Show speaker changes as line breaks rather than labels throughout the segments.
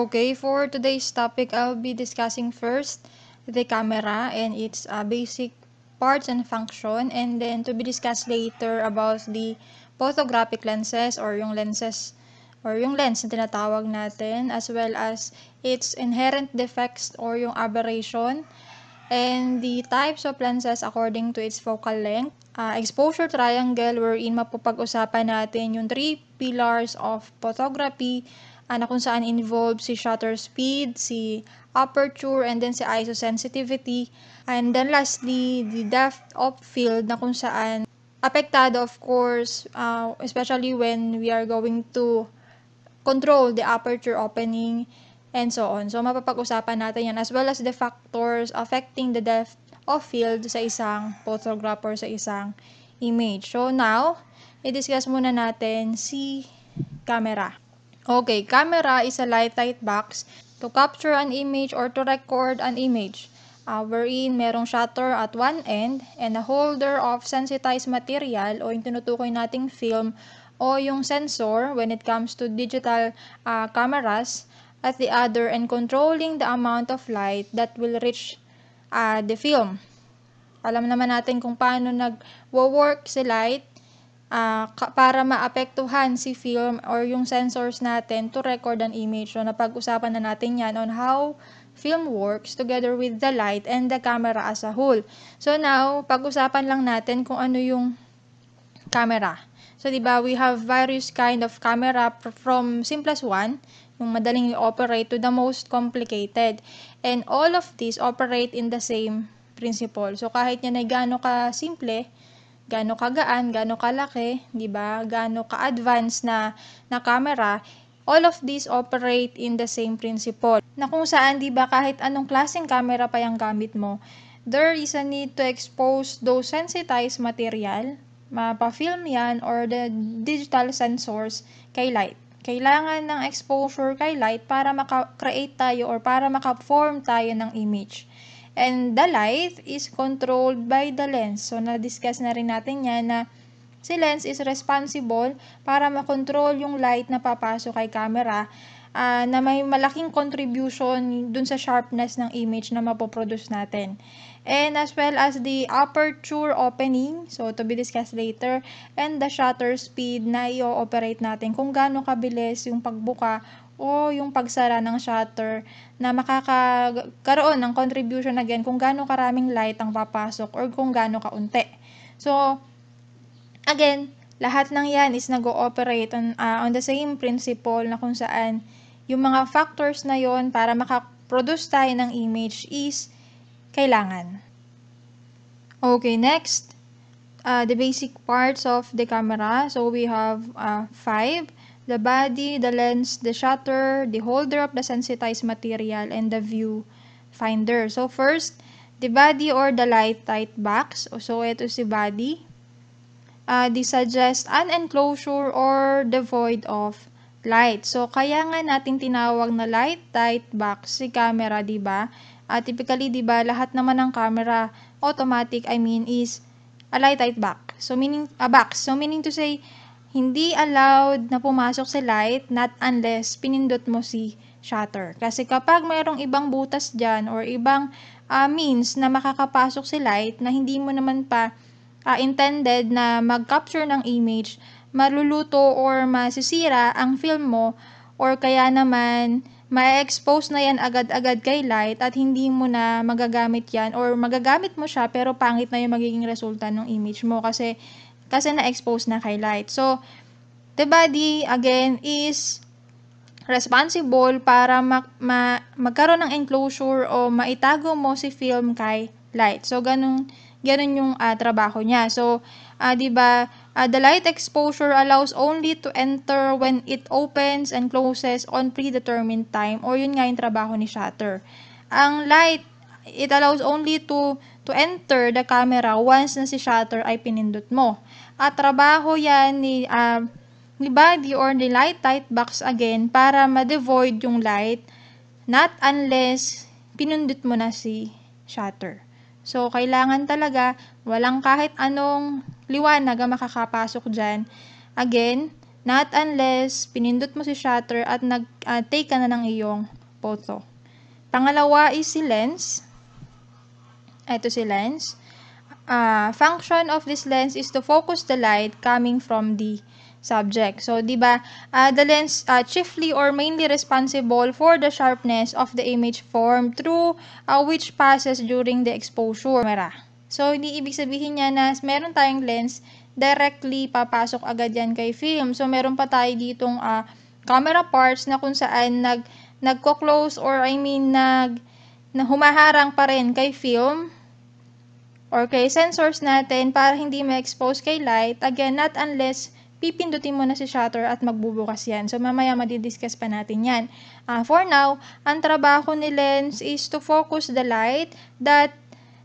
Okay, for today's topic, I'll be discussing first the camera and its uh, basic parts and function and then to be discussed later about the photographic lenses or yung lenses or yung lens na tinatawag natin as well as its inherent defects or yung aberration and the types of lenses according to its focal length. Uh, exposure triangle wherein mapapag-usapan natin yung three pillars of photography uh, na kung saan involved si shutter speed, si aperture, and then si ISO sensitivity. And then lastly, the depth of field na kung saan apektado of course, uh, especially when we are going to control the aperture opening and so on. So, mapapag-usapan natin yan as well as the factors affecting the depth of field sa isang photograph or sa isang image. So, now, i-discuss muna natin si camera. Okay, camera is a light tight box to capture an image or to record an image. Uh, wherein merong shutter at one end and a holder of sensitized material o yung tinutukoy nating film o yung sensor when it comes to digital uh, cameras at the other and controlling the amount of light that will reach uh, the film. Alam naman natin kung paano nag-work si light uh, para maapektuhan si film or yung sensors natin to record an image. So, napag-usapan na natin yan on how film works together with the light and the camera as a whole. So, now, pag-usapan lang natin kung ano yung camera. So, di ba, we have various kind of camera from simplest one, yung madaling i-operate to the most complicated. And all of these operate in the same principle. So, kahit yan ay gaano ka simple, gaano kagaan, gaano kalaki, di ba, gaano ka-advanced na, na camera, all of these operate in the same principle. Na kung saan, di ba, kahit anong klaseng camera pa yung gamit mo, there is a need to expose those sensitized material mapa-film yan or the digital sensors kay light. Kailangan ng exposure kay light para maka-create tayo or para maka-form tayo ng image. And the light is controlled by the lens. So, na-discuss na rin natin yan na si lens is responsible para makontrol yung light na papasok kay camera uh, na may malaking contribution dun sa sharpness ng image na mapoproduce natin. And as well as the aperture opening, so to be discussed later, and the shutter speed na i-operate natin kung gaano kabilis yung pagbuka o yung pagsara ng shutter na makakaroon ng contribution again kung gaano karaming light ang papasok or kung gaano kaunti. So, again, lahat ng yan is nag-ooperate on, uh, on the same principle na kung saan yung mga factors na yon para makaproduce tayo ng image is kailangan. Okay, next, uh, the basic parts of the camera. So we have uh, five, the body, the lens, the shutter, the holder of the sensitized material, and the view finder. So first, the body or the light tight box. So ito si body. Uh, they suggest an enclosure or devoid of light. So, kaya nga natin tinawag na light tight box si camera, 'di ba? Uh, typically, 'di ba, lahat naman ng camera automatic, I mean, is a light tight box. So, meaning a box. So, meaning to say, hindi allowed na pumasok si light not unless pinindot mo si shutter. Kasi kapag mayroong ibang butas dyan or ibang uh, means na makakapasok si light na hindi mo naman pa uh, intended na mag-capture ng image, maluluto or masisira ang film mo or kaya naman ma-expose na yan agad-agad kay light at hindi mo na magagamit yan or magagamit mo siya pero pangit na yung magiging resulta ng image mo kasi kasi na-expose na kay light. So, the body again is responsible para ma- ma- magkaroon ng enclosure o maitago mo si film kay light. So, ganun, ganun yung uh, trabaho niya. So, uh, 'di ba? Uh, the light exposure allows only to enter when it opens and closes on predetermined time or yun nga yung trabaho ni shutter. Ang light it allows only to to enter the camera once na si shutter ay pinindot mo. At trabaho yan ni uh, ni body or ni light tight box again para ma-devoid yung light not unless pinindot mo na si shutter. So, kailangan talaga walang kahit anong liwanag ang makakapasok dyan. Again, Not unless pinindot mo si shutter at nag-take ka na ng iyong photo. Pangalawa is si lens. Ito si lens. Uh, function of this lens is to focus the light coming from the subject. So, di ba, uh, the lens uh, chiefly or mainly responsible for the sharpness of the image formed through uh, which passes during the exposure. So, hindi ibig sabihin niya na meron tayong lens, directly papasok agad yan kay film. So, meron pa tayo ditong uh, camera parts na kung saan nag, nagko-close or I mean, nag, na humaharang pa rin kay film or kay sensors natin para hindi ma-expose kay light. Again, not unless pipindutin mo na si shutter at magbubukas yan. So, mamaya madidiscuss pa natin yan. Uh, for now, ang trabaho ni lens is to focus the light that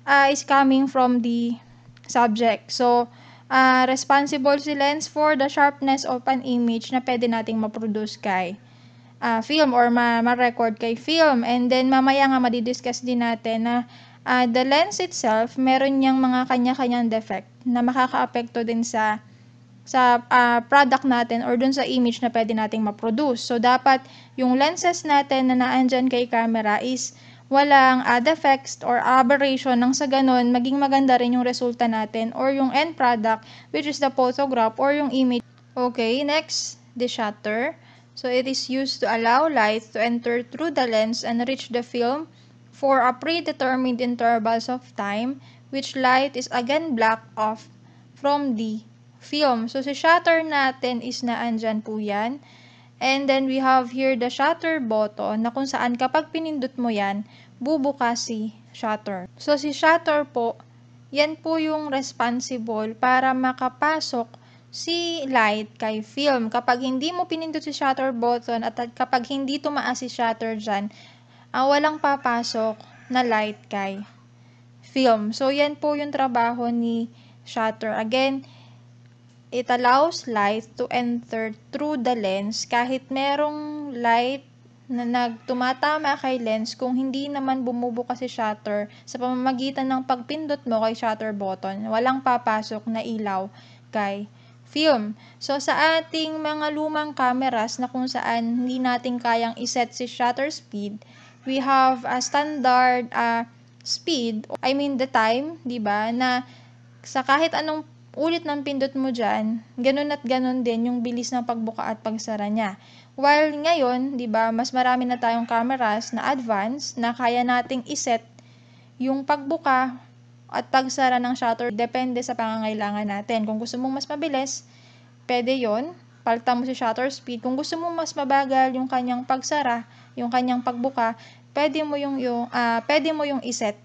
uh, is coming from the subject. So, uh, responsible si lens for the sharpness of an image na pwede nating ma-produce kay uh, film or ma-record kay film. And then, mamaya nga madidiscuss din natin na uh, the lens itself, meron niyang mga kanya-kanyang defect na makaka-apekto din sa sa uh, product natin or dun sa image na pwede nating ma-produce. So, dapat yung lenses natin na naandyan kay camera is walang uh, defects or aberration nang sa ganun, maging maganda rin yung resulta natin or yung end product which is the photograph or yung image. Okay, next, the shutter. So, it is used to allow light to enter through the lens and reach the film for a predetermined intervals of time which light is again blocked off from the film. So, si shutter natin is naandyan po yan. And then, we have here the shutter button na kung saan kapag pinindot mo yan, bubukas si shutter. So, si shutter po, yan po yung responsible para makapasok si light kay film. Kapag hindi mo pinindot si shutter button at kapag hindi tumaas si shutter dyan, uh, walang papasok na light kay film. So, yan po yung trabaho ni shutter. Again, it allows light to enter through the lens kahit merong light na nagtumatama kay lens kung hindi naman bumubukas si shutter sa pamamagitan ng pagpindot mo kay shutter button, walang papasok na ilaw kay film. So, sa ating mga lumang cameras na kung saan hindi natin kayang iset si shutter speed, we have a standard uh, speed, I mean the time, di ba, na sa kahit anong ulit ng pindot mo dyan, ganun at ganun din yung bilis ng pagbuka at pagsara niya. While ngayon, di ba, mas marami na tayong cameras na advanced na kaya nating iset yung pagbuka at pagsara ng shutter depende sa pangangailangan natin. Kung gusto mong mas mabilis, pwede yon Palta mo si shutter speed. Kung gusto mong mas mabagal yung kanyang pagsara, yung kanyang pagbuka, pwede mo yung, yung uh, pwede mo yung iset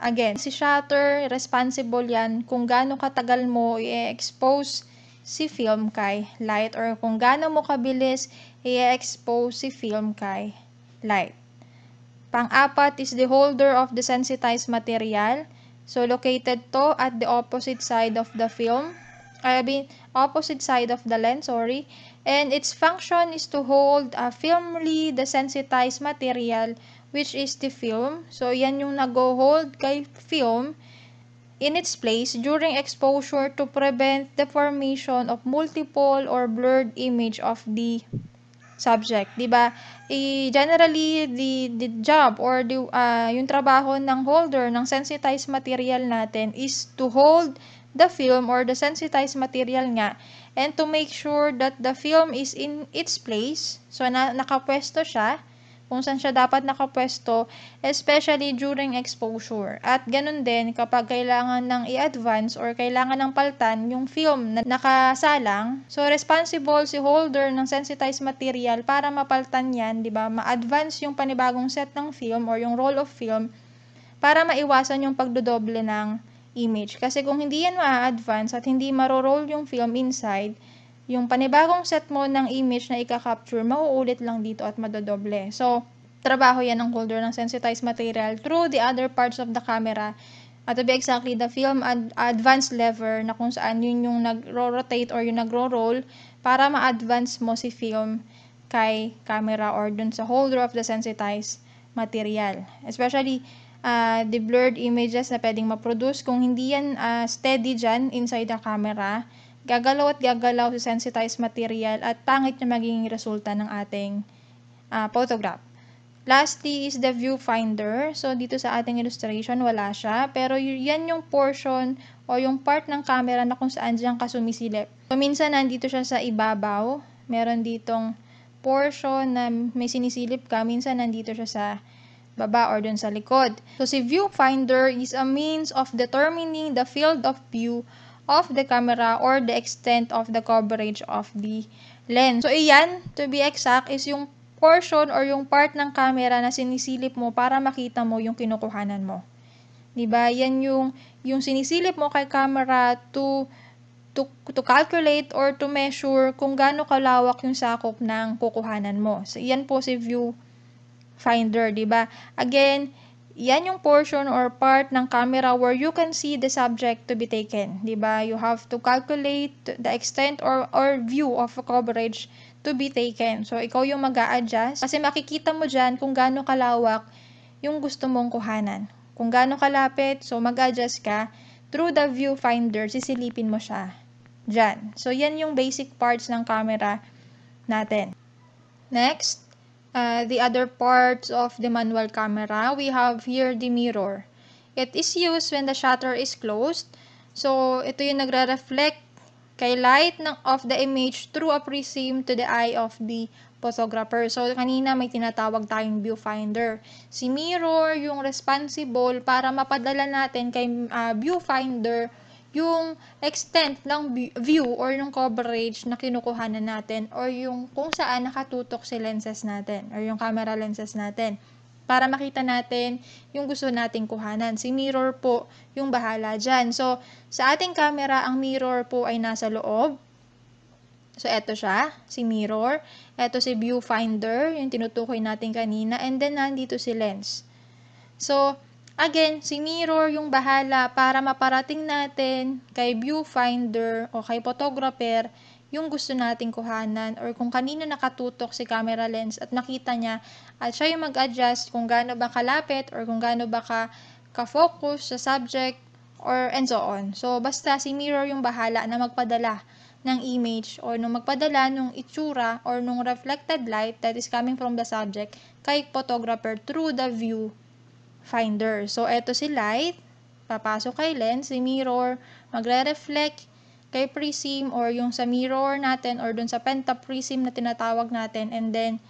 Again, si shutter, responsible yan kung gaano katagal mo i-expose si film kay light or kung gaano mo kabilis i-expose si film kay light. Pang-apat is the holder of the sensitized material. So, located to at the opposite side of the film. I mean, opposite side of the lens, sorry. And its function is to hold uh, firmly the sensitized material which is the film. So, yan yung nag-hold kay film in its place during exposure to prevent the formation of multiple or blurred image of the subject, 'di ba? E, generally the the job or the uh, yung trabaho ng holder ng sensitized material natin is to hold the film or the sensitized material nga and to make sure that the film is in its place. So na nakapwesto siya kung saan siya dapat nakapwesto, especially during exposure. At ganun din kapag kailangan ng i-advance or kailangan ng paltan yung film na nakasalang. So, responsible si holder ng sensitized material para mapaltan yan, di ba? Ma-advance yung panibagong set ng film or yung roll of film para maiwasan yung pagdodoble ng image. Kasi kung hindi yan ma-advance at hindi maro-roll yung film inside, yung panibagong set mo ng image na ika-capture, mauulit lang dito at madodoble. So, trabaho yan ng holder ng sensitized material through the other parts of the camera. At to be exactly, the film ad- advanced lever na kung saan yun yung nag-rotate or yung nagro-roll para ma-advance mo si film kay camera or dun sa holder of the sensitized material. Especially, uh, the blurred images na pwedeng ma-produce. Kung hindi yan uh, steady dyan inside the camera, gagalaw at gagalaw sa sensitized material at pangit na magiging resulta ng ating uh, photograph. Lastly is the viewfinder. So, dito sa ating illustration, wala siya. Pero yan yung portion o yung part ng camera na kung saan dyan ka sumisilip. So, minsan nandito siya sa ibabaw. Meron ditong portion na may sinisilip ka. Minsan nandito siya sa baba or dun sa likod. So, si viewfinder is a means of determining the field of view of the camera or the extent of the coverage of the lens. So, iyan, to be exact, is yung portion or yung part ng camera na sinisilip mo para makita mo yung kinukuhanan mo. 'Di ba? Yan yung yung sinisilip mo kay camera to to to calculate or to measure kung gaano kalawak yung sakop ng kukuhanan mo. So yan po si view finder, 'di ba? Again, yan yung portion or part ng camera where you can see the subject to be taken, 'di ba? You have to calculate the extent or or view of coverage to be taken. So, ikaw yung mag adjust kasi makikita mo dyan kung gaano kalawak yung gusto mong kuhanan. Kung gaano kalapit, so mag-adjust ka through the viewfinder, sisilipin mo siya dyan. So, yan yung basic parts ng camera natin. Next, uh, the other parts of the manual camera, we have here the mirror. It is used when the shutter is closed. So, ito yung nagre-reflect kay light ng, of the image through a prism to the eye of the photographer. So, kanina may tinatawag tayong viewfinder. Si mirror yung responsible para mapadala natin kay uh, viewfinder yung extent ng view or yung coverage na kinukuhanan natin or yung kung saan nakatutok si lenses natin or yung camera lenses natin para makita natin yung gusto nating kuhanan. Si mirror po yung bahala dyan. So, sa ating camera, ang mirror po ay nasa loob. So, eto siya, si mirror. Eto si viewfinder, yung tinutukoy natin kanina. And then, nandito si lens. So, again, si mirror yung bahala para maparating natin kay viewfinder o kay photographer yung gusto nating kuhanan or kung kanino nakatutok si camera lens at nakita niya at siya yung mag-adjust kung gaano ba kalapit or kung gaano ba ka ka-focus sa subject or and so on. So, basta si mirror yung bahala na magpadala ng image or nung magpadala nung itsura or nung reflected light that is coming from the subject kay photographer through the view finder. So, eto si light, papasok kay lens, si mirror, magre-reflect kay prism or yung sa mirror natin or dun sa pentaprism na tinatawag natin and then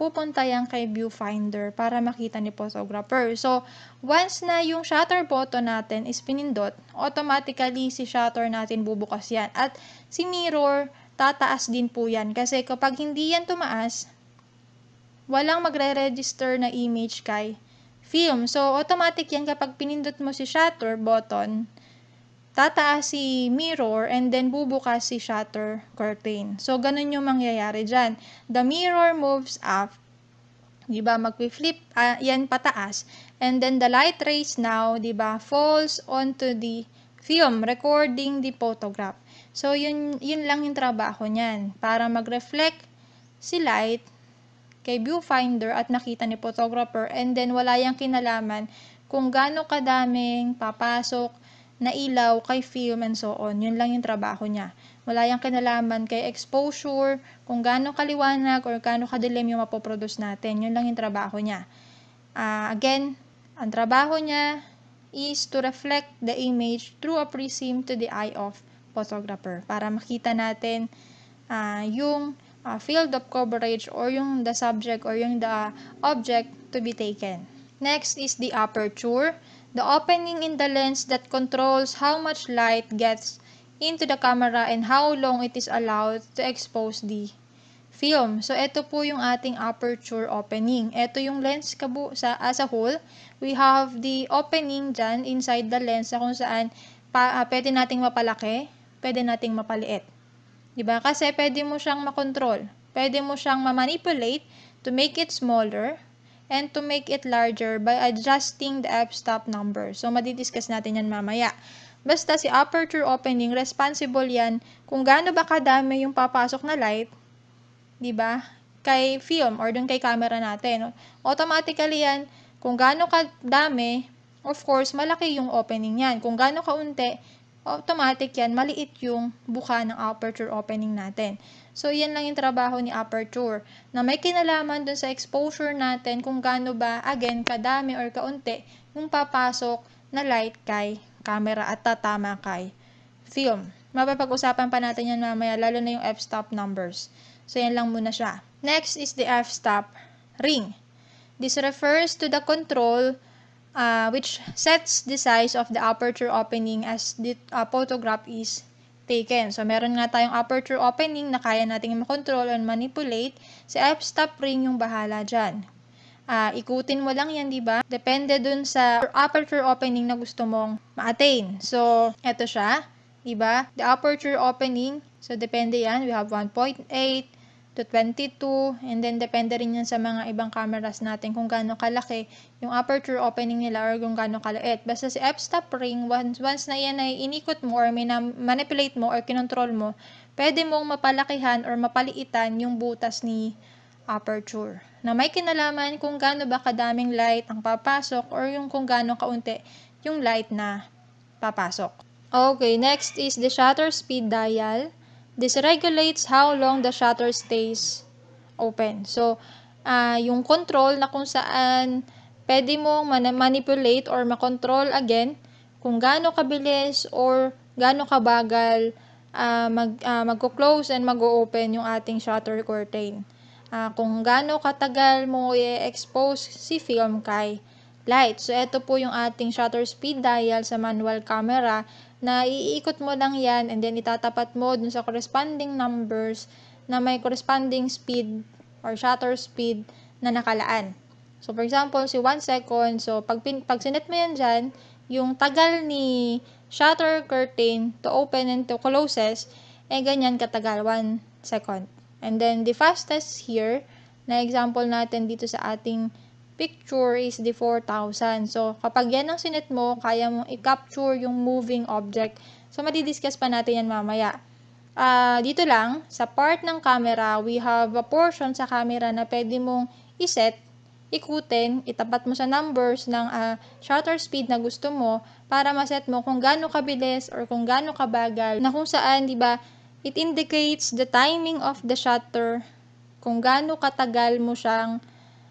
pupunta yan kay viewfinder para makita ni photographer. So, once na yung shutter button natin is pinindot, automatically si shutter natin bubukas yan. At si mirror, tataas din po yan. Kasi kapag hindi yan tumaas, walang magre-register na image kay film. So, automatic yan kapag pinindot mo si shutter button, tataas si mirror and then bubukas si shutter curtain. So, ganun yung mangyayari dyan. The mirror moves up, di ba, mag-flip uh, yan pataas. And then the light rays now, di ba, falls onto the film, recording the photograph. So, yun, yun lang yung trabaho niyan. Para mag-reflect si light kay viewfinder at nakita ni photographer and then wala yang kinalaman kung gaano kadaming papasok na ilaw kay film and so on. Yun lang yung trabaho niya. Wala yung kinalaman kay exposure, kung gaano kaliwanag or gaano kadilim yung mapoproduce natin. Yun lang yung trabaho niya. Uh, again, ang trabaho niya is to reflect the image through a prism to the eye of photographer para makita natin uh, yung uh, field of coverage or yung the subject or yung the object to be taken. Next is the aperture the opening in the lens that controls how much light gets into the camera and how long it is allowed to expose the film. So, ito po yung ating aperture opening. Ito yung lens kabu sa, as a whole. We have the opening dyan inside the lens kung saan pa, uh, pwede nating mapalaki, pwede nating mapaliit. Diba? Kasi pwede mo siyang makontrol. Pwede mo siyang ma-manipulate to make it smaller and to make it larger by adjusting the f-stop number. So, madidiscuss natin yan mamaya. Basta si aperture opening, responsible yan kung gaano ba kadami yung papasok na light, di ba? Kay film or dun kay camera natin. Automatically yan, kung gaano kadami, of course, malaki yung opening yan. Kung gaano kaunti, automatic yan, maliit yung buka ng aperture opening natin. So, yan lang yung trabaho ni aperture. Na may kinalaman dun sa exposure natin kung gaano ba, again, kadami or kaunti, yung papasok na light kay camera at tatama kay film. Mapapag-usapan pa natin yan mamaya, lalo na yung f-stop numbers. So, yan lang muna siya. Next is the f-stop ring. This refers to the control uh, which sets the size of the aperture opening as the uh, photograph is taken. So, meron nga tayong aperture opening na kaya nating makontrol and manipulate. Si f-stop ring yung bahala dyan. Uh, ikutin mo lang yan, di ba? Depende dun sa aperture opening na gusto mong ma-attain. So, eto siya, di ba? The aperture opening, so depende yan. We have 1.8 to 22, and then depende rin yan sa mga ibang cameras natin kung gaano kalaki yung aperture opening nila or kung gaano kaliit. Basta si f-stop ring, once, once na yan ay inikot mo or manipulate mo or kinontrol mo, pwede mong mapalakihan or mapaliitan yung butas ni aperture. Na may kinalaman kung gaano ba kadaming light ang papasok or yung kung gaano kaunti yung light na papasok. Okay, next is the shutter speed dial. This regulates how long the shutter stays open. So, uh, yung control na kung saan pwede mong man- manipulate or makontrol again kung gaano kabilis or gaano kabagal uh, mag, uh, magko-close and mag-open yung ating shutter curtain uh, kung gaano katagal mo i-expose si film kay light. So, ito po yung ating shutter speed dial sa manual camera na iikot mo lang yan and then itatapat mo dun sa corresponding numbers na may corresponding speed or shutter speed na nakalaan. So, for example, si 1 second. So, pag, pin, pag sinet mo yan dyan, yung tagal ni shutter curtain to open and to closes, eh ganyan katagal, 1 second. And then, the fastest here, na example natin dito sa ating picture is the 4,000. So, kapag yan ang sinet mo, kaya mong i-capture yung moving object. So, madidiscuss pa natin yan mamaya. Uh, dito lang, sa part ng camera, we have a portion sa camera na pwede mong iset, ikutin, itapat mo sa numbers ng uh, shutter speed na gusto mo para maset mo kung gaano kabilis or kung gaano kabagal na kung saan, di ba, It indicates the timing of the shutter, kung gaano katagal mo siyang,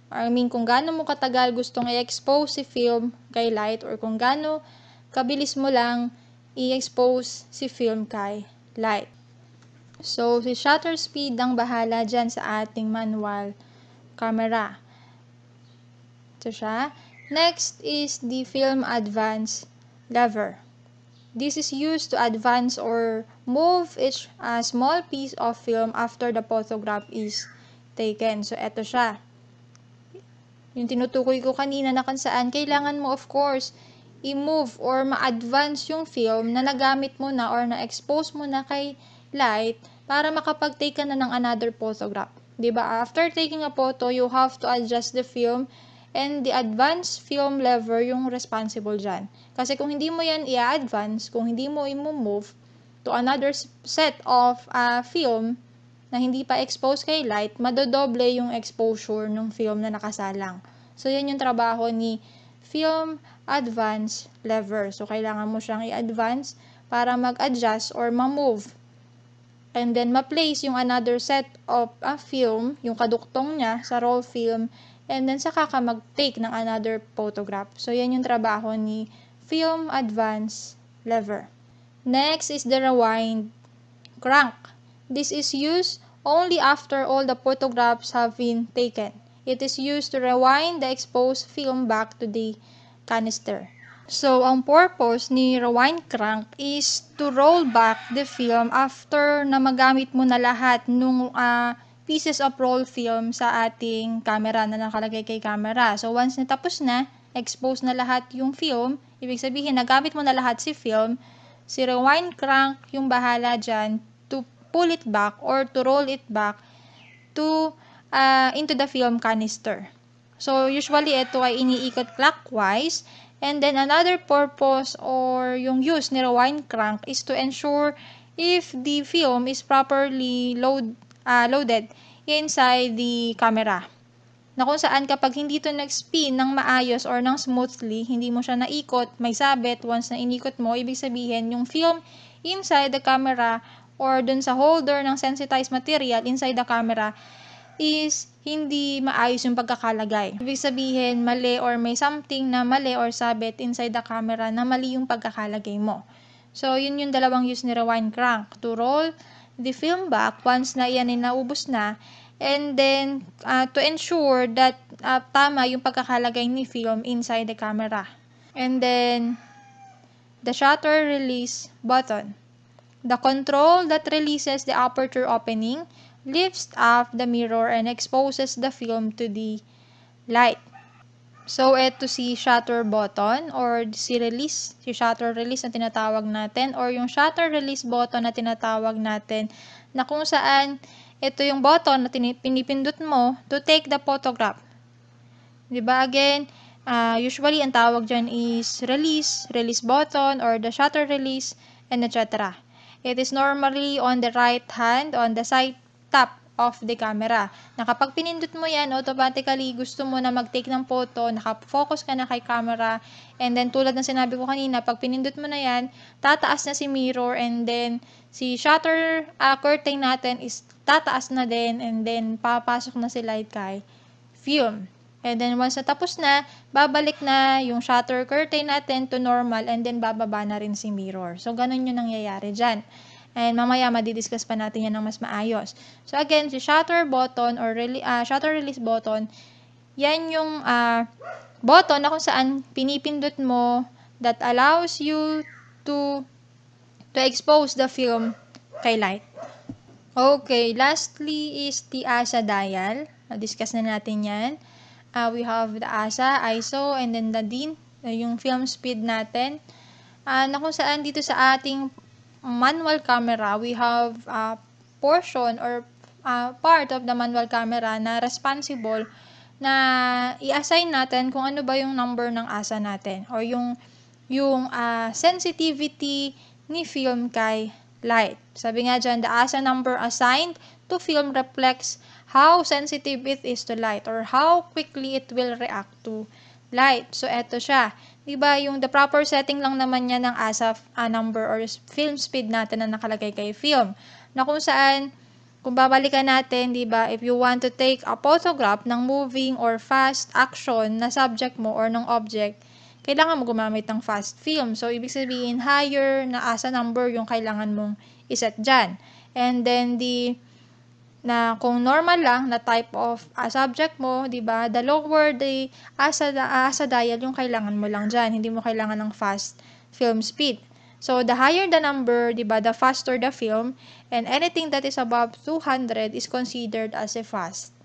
I mean, kung gaano mo katagal gustong i-expose si film kay light or kung gaano kabilis mo lang i-expose si film kay light. So, si shutter speed ang bahala dyan sa ating manual camera. Ito siya. Next is the film advance lever. This is used to advance or move each uh, small piece of film after the photograph is taken. So, eto siya. Yung tinutukoy ko kanina na kung kailangan mo of course, i-move or ma-advance yung film na nagamit mo na or na-expose mo na kay light para makapag-take ka na ng another photograph. ba diba? After taking a photo, you have to adjust the film and the advance film lever yung responsible dyan. Kasi kung hindi mo yan i-advance, kung hindi mo i-move to another set of uh, film na hindi pa exposed kay light, madodoble yung exposure ng film na nakasalang. So, yan yung trabaho ni film advance lever. So, kailangan mo siyang i-advance para mag-adjust or ma-move. And then, ma-place yung another set of a uh, film, yung kaduktong niya sa roll film, and then saka ka mag-take ng another photograph. So, yan yung trabaho ni Film Advance Lever. Next is the rewind crank. This is used only after all the photographs have been taken. It is used to rewind the exposed film back to the canister. So, ang purpose ni rewind crank is to roll back the film after na magamit mo na lahat nung uh, pieces of roll film sa ating camera na nakalagay kay camera. So, once na tapos na, expose na lahat yung film, ibig sabihin, nagamit mo na lahat si film, si rewind crank yung bahala dyan pull it back or to roll it back to uh, into the film canister. So, usually, ito ay iniikot clockwise. And then, another purpose or yung use ni rewind crank is to ensure if the film is properly load uh, loaded inside the camera. na kung saan kapag hindi to nag-spin ng maayos or ng smoothly, hindi mo siya naikot, may sabit, once na inikot mo, ibig sabihin yung film inside the camera or dun sa holder ng sensitized material inside the camera is hindi maayos yung pagkakalagay. Ibig sabihin, mali or may something na mali or sabit inside the camera na mali yung pagkakalagay mo. So, yun yung dalawang use ni rewind crank. To roll the film back once na yan ay naubos na and then uh, to ensure that uh, tama yung pagkakalagay ni film inside the camera. And then, the shutter release button. The control that releases the aperture opening lifts up the mirror and exposes the film to the light. So, ito si shutter button or si release, si shutter release na tinatawag natin or yung shutter release button na tinatawag natin na kung saan ito yung button na pinipindot mo to take the photograph. Diba? Again, uh, usually ang tawag dyan is release, release button or the shutter release and etc. It is normally on the right hand on the side top of the camera. Na kapag pinindot mo yan, automatically gusto mo na mag-take ng photo, nakafocus ka na kay camera, and then tulad ng sinabi ko kanina, pag pinindot mo na yan, tataas na si mirror, and then si shutter uh, curtain natin is tataas na din, and then papasok na si light kay film. And then once na tapos na, babalik na yung shutter curtain natin to normal, and then bababa na rin si mirror. So, ganun yung nangyayari dyan. And mamaya madidiscuss pa natin yan ng mas maayos. So again, si shutter button or rele uh, shutter release button, yan yung uh, button na kung saan pinipindot mo that allows you to to expose the film kay light. Okay, lastly is the ASA dial. Na-discuss na natin yan. Uh, we have the ASA, ISO, and then the DIN, yung film speed natin. Uh, na kung saan dito sa ating manual camera, we have a portion or uh, part of the manual camera na responsible na i-assign natin kung ano ba yung number ng asa natin or yung yung uh, sensitivity ni film kay light. Sabi nga dyan, the asa number assigned to film reflects how sensitive it is to light or how quickly it will react to light. So, eto siya. 'Di ba yung the proper setting lang naman niya ng ASA uh, number or film speed natin na nakalagay kay film. Na kung saan kung babalikan natin, 'di ba, if you want to take a photograph ng moving or fast action na subject mo or ng object, kailangan mo gumamit ng fast film. So ibig sabihin higher na ASA number yung kailangan mong iset diyan. And then the na kung normal lang na type of uh, subject mo, 'di ba? The lower the asa asa dial yung kailangan mo lang diyan, hindi mo kailangan ng fast film speed. So the higher the number, 'di ba, the faster the film and anything that is above 200 is considered as a fast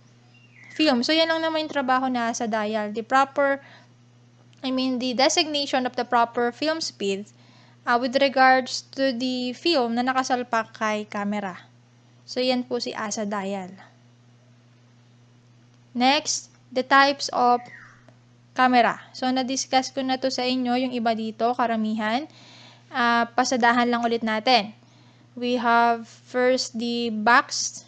film. So yan lang naman yung trabaho na sa dial. The proper I mean the designation of the proper film speed uh, with regards to the film na nakasalpak kay camera. So, yan po si ASA dial. Next, the types of camera. So, na-discuss ko na to sa inyo, yung iba dito, karamihan. Uh, pasadahan lang ulit natin. We have first the box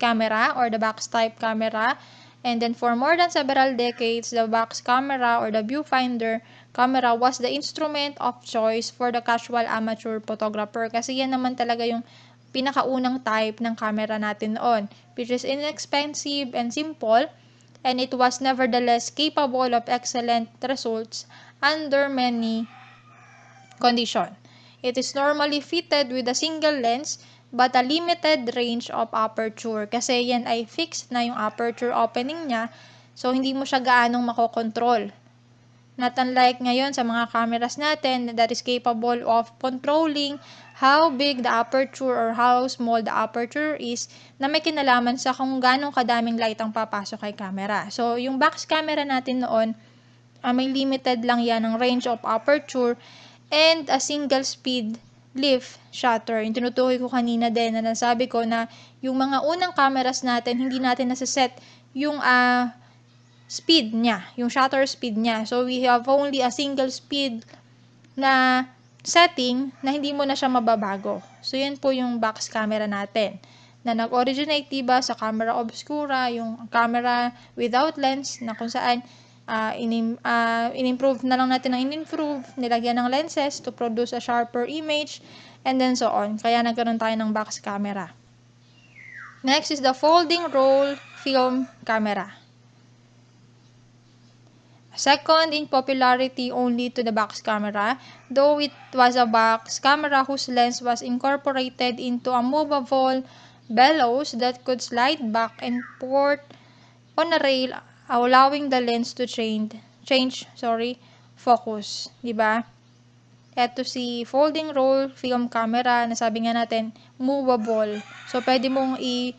camera or the box type camera. And then for more than several decades, the box camera or the viewfinder camera was the instrument of choice for the casual amateur photographer. Kasi yan naman talaga yung pinakaunang type ng camera natin noon, which is inexpensive and simple, and it was nevertheless capable of excellent results under many conditions. It is normally fitted with a single lens but a limited range of aperture kasi yan ay fixed na yung aperture opening niya so hindi mo siya gaanong makokontrol. Not unlike ngayon sa mga cameras natin that is capable of controlling how big the aperture or how small the aperture is na may kinalaman sa kung ganong kadaming light ang papasok kay camera. So, yung box camera natin noon, uh, may limited lang yan ng range of aperture and a single speed lift shutter. Yung tinutukoy ko kanina din na nasabi ko na yung mga unang cameras natin, hindi natin nasa-set yung uh, speed niya, yung shutter speed niya. So, we have only a single speed na setting na hindi mo na siya mababago. So, yan po yung box camera natin. na nag-originate diba sa camera obscura, yung camera without lens na kung saan uh, in, uh, in-improve na lang natin ang in-improve, nilagyan ng lenses to produce a sharper image, and then so on. Kaya nagkaroon tayo ng box camera. Next is the folding roll film camera. Second in popularity only to the box camera, though it was a box camera whose lens was incorporated into a movable bellows that could slide back and forth on a rail allowing the lens to change change sorry focus di ba? Eto si folding roll film camera na sabi nga natin movable. So pwede mong i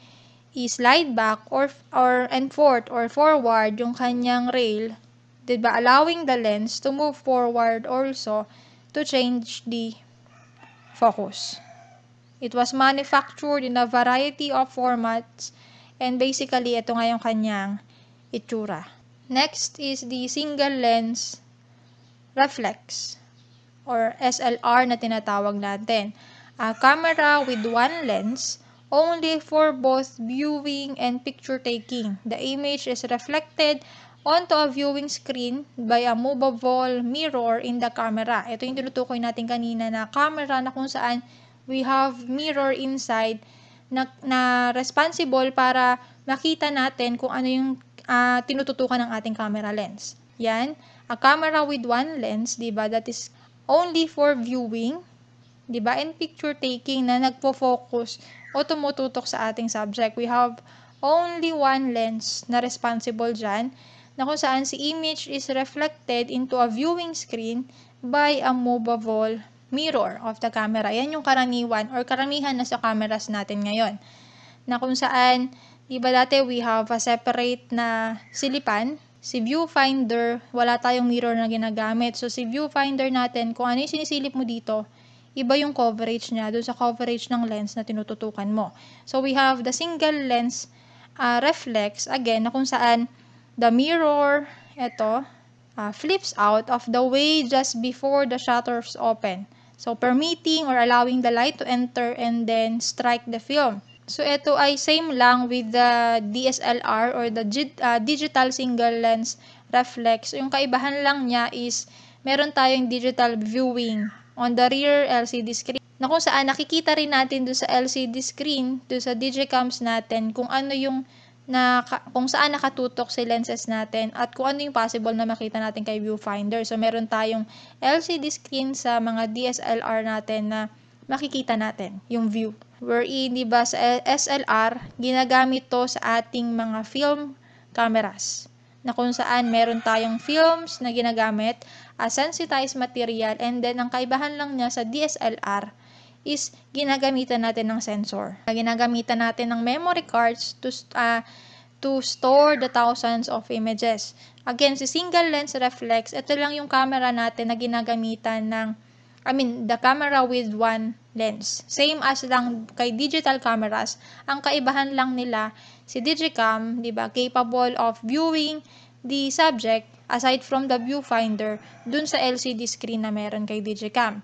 i-slide back or or and forth or forward yung kanyang rail 'di ba allowing the lens to move forward also to change the focus It was manufactured in a variety of formats and basically ito nga yung kanyang itsura. Next is the single lens reflex or SLR na tinatawag natin. A camera with one lens only for both viewing and picture taking. The image is reflected onto a viewing screen by a movable mirror in the camera. Ito yung tinutukoy natin kanina na camera na kung saan we have mirror inside na, na responsible para makita natin kung ano yung uh, tinututukan ng ating camera lens. Yan. A camera with one lens, di ba, that is only for viewing, di ba, and picture taking na nagpo-focus o tumututok sa ating subject. We have only one lens na responsible dyan, na kung saan si image is reflected into a viewing screen by a movable mirror of the camera. Yan yung karaniwan or karamihan na sa cameras natin ngayon. Na kung saan, di ba dati we have a separate na silipan, si viewfinder, wala tayong mirror na ginagamit. So si viewfinder natin, kung ano yung sinisilip mo dito, iba yung coverage niya doon sa coverage ng lens na tinututukan mo. So we have the single lens uh, reflex, again, na kung saan the mirror, ito, uh, flips out of the way just before the shutters open. So, permitting or allowing the light to enter and then strike the film. So, ito ay same lang with the DSLR or the uh, digital single lens reflex. Yung kaibahan lang niya is meron tayong digital viewing on the rear LCD screen na kung saan nakikita rin natin doon sa LCD screen, doon sa digicams natin, kung ano yung na kung saan nakatutok si lenses natin at kung ano yung possible na makita natin kay viewfinder. So, meron tayong LCD screen sa mga DSLR natin na makikita natin yung view. Wherein, di ba, sa SLR, ginagamit to sa ating mga film cameras na kung saan meron tayong films na ginagamit as sensitized material and then ang kaibahan lang niya sa DSLR is ginagamitan natin ng sensor. Ginagamitan natin ng memory cards to, uh, to store the thousands of images. Again, si single lens reflex, ito lang yung camera natin na ginagamitan ng, I mean, the camera with one lens. Same as lang kay digital cameras, ang kaibahan lang nila, si Digicam, di ba, capable of viewing the subject aside from the viewfinder dun sa LCD screen na meron kay Digicam.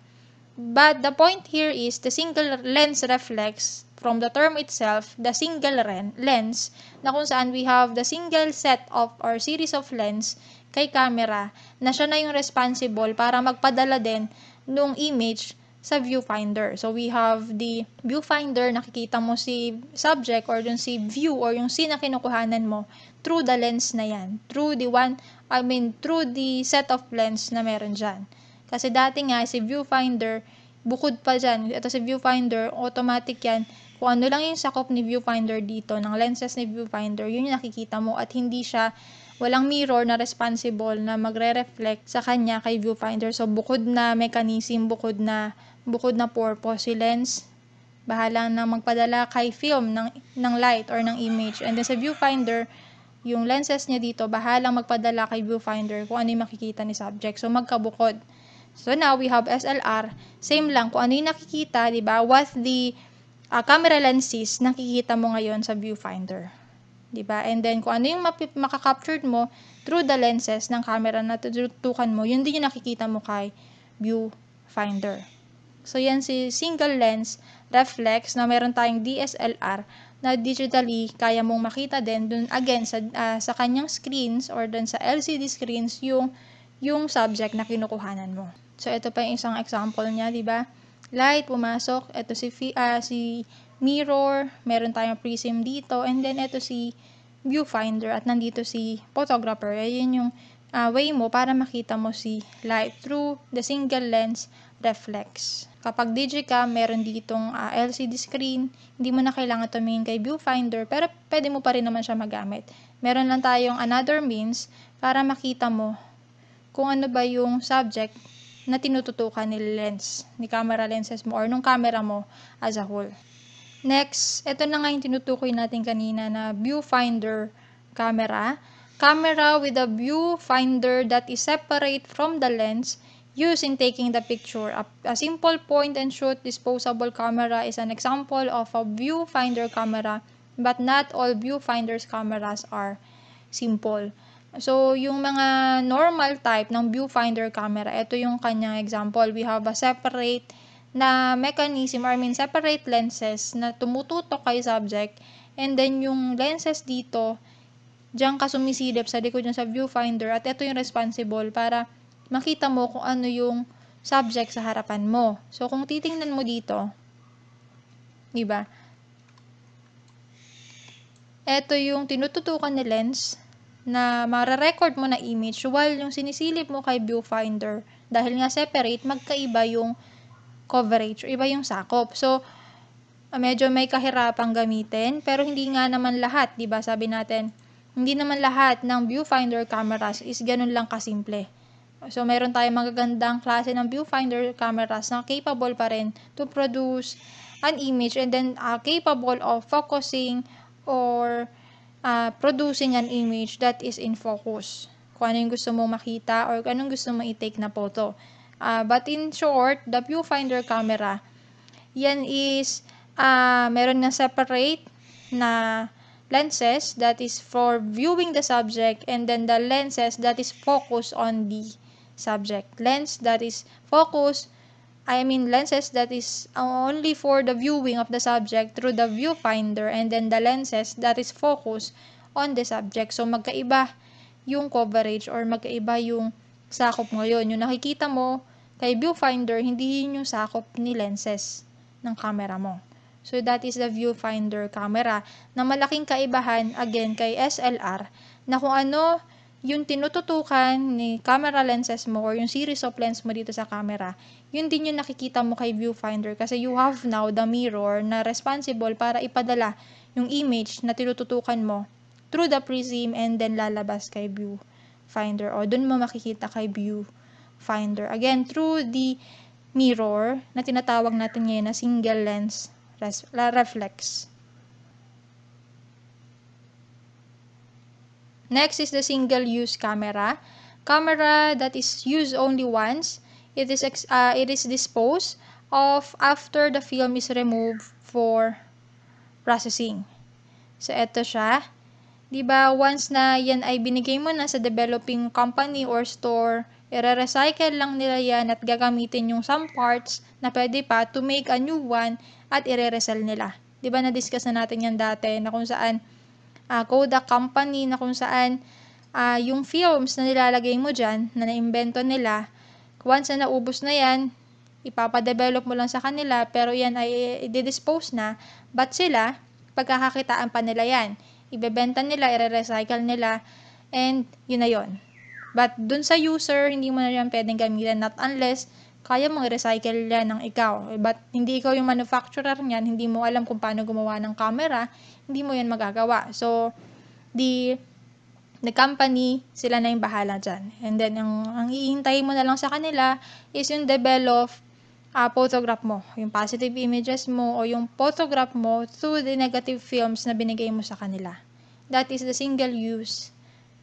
But the point here is the single lens reflex from the term itself, the single lens, na kung saan we have the single set of or series of lens kay camera na siya na yung responsible para magpadala din nung image sa viewfinder. So, we have the viewfinder, nakikita mo si subject or yung si view or yung scene na kinukuhanan mo through the lens na yan. Through the one, I mean, through the set of lens na meron dyan. Kasi dati nga, si viewfinder, bukod pa dyan, ito si viewfinder, automatic yan. Kung ano lang yung sakop ni viewfinder dito, ng lenses ni viewfinder, yun yung nakikita mo at hindi siya, walang mirror na responsible na magre-reflect sa kanya kay viewfinder. So, bukod na mechanism, bukod na, bukod na purpose, si lens, bahala na magpadala kay film ng, ng light or ng image. And then sa viewfinder, yung lenses niya dito, bahala magpadala kay viewfinder kung ano yung makikita ni subject. So, magkabukod. So now we have SLR, same lang kung ano yung nakikita, 'di ba? What the uh, camera lenses nakikita mo ngayon sa viewfinder. 'Di ba? And then kung ano yung makaka-captured mo through the lenses ng camera na tutukan mo, yun din yung nakikita mo kay viewfinder. So yan si single lens reflex na meron tayong DSLR na digitally kaya mong makita din dun again sa uh, sa kanyang screens or dun sa LCD screens yung yung subject na kinukuhanan mo. So ito pa yung isang example niya, 'di ba? Light pumasok, ito si uh, si mirror, meron tayong prism dito and then ito si viewfinder at nandito si photographer. Ayun yung uh, way mo para makita mo si light through the single lens reflex. Kapag digicam, meron ditong uh, ah, LCD screen, hindi mo na kailangan tumingin kay viewfinder, pero pwede mo pa rin naman siya magamit. Meron lang tayong another means para makita mo kung ano ba yung subject na tinututukan ni lens, ni camera lenses mo, or nung camera mo as a whole. Next, ito na nga yung tinutukoy natin kanina na viewfinder camera. Camera with a viewfinder that is separate from the lens used in taking the picture. A, a simple point and shoot disposable camera is an example of a viewfinder camera, but not all viewfinders cameras are simple. So, yung mga normal type ng viewfinder camera, ito yung kanyang example. We have a separate na mechanism, or I mean separate lenses na tumututok kay subject, and then yung lenses dito, diyan ka sumisilip sa likod yung sa viewfinder, at ito yung responsible para makita mo kung ano yung subject sa harapan mo. So, kung titingnan mo dito, di ba? Ito yung tinututukan ni lens na mara-record mo na image while yung sinisilip mo kay viewfinder dahil nga separate, magkaiba yung coverage iba yung sakop. So, medyo may kahirapang gamitin pero hindi nga naman lahat, 'di ba? Sabi natin, hindi naman lahat ng viewfinder cameras is ganun lang kasimple. So, meron tayong magagandang klase ng viewfinder cameras na capable pa rin to produce an image and then uh, capable of focusing or uh, producing an image that is in focus. Kung ano yung gusto mong makita or anong gusto mong i-take na photo. Uh, but in short, the viewfinder camera, yan is uh, meron na separate na lenses that is for viewing the subject and then the lenses that is focused on the subject. Lens that is focused, I mean lenses that is only for the viewing of the subject through the viewfinder and then the lenses that is focused on the subject. So magkaiba yung coverage or magkaiba yung sakop ngayon. Yung nakikita mo kay viewfinder, hindi yun yung sakop ni lenses ng camera mo. So that is the viewfinder camera na malaking kaibahan again kay SLR na kung ano yung tinututukan ni camera lenses mo or yung series of lens mo dito sa camera, yun din yung nakikita mo kay viewfinder kasi you have now the mirror na responsible para ipadala yung image na tinututukan mo through the prism and then lalabas kay viewfinder o dun mo makikita kay viewfinder. Again, through the mirror na tinatawag natin ngayon na single lens reflex. Next is the single-use camera. Camera that is used only once. It is, uh, it is disposed of after the film is removed for processing. So, ito siya. ba diba, once na yan ay binigay mo na sa developing company or store, i-recycle lang nila yan at gagamitin yung some parts na pwede pa to make a new one at i-resell nila. ba diba, na-discuss na natin yan dati na kung saan uh, Kodak company na kung saan uh, yung films na nilalagay mo dyan, na naimbento nila, once na naubos na yan, ipapadevelop mo lang sa kanila, pero yan ay i-dispose na, but sila, pagkakakitaan pa nila yan. Ibebenta nila, i-recycle nila, and yun na yun. But dun sa user, hindi mo na yan pwedeng gamitin, not unless kaya mong recycle yan ng ikaw. But hindi ikaw yung manufacturer niyan, hindi mo alam kung paano gumawa ng camera, hindi mo yan magagawa. So, the the company, sila na yung bahala dyan. And then, ang, ang ihintayin mo na lang sa kanila is yung develop uh, photograph mo. Yung positive images mo o yung photograph mo through the negative films na binigay mo sa kanila. That is the single-use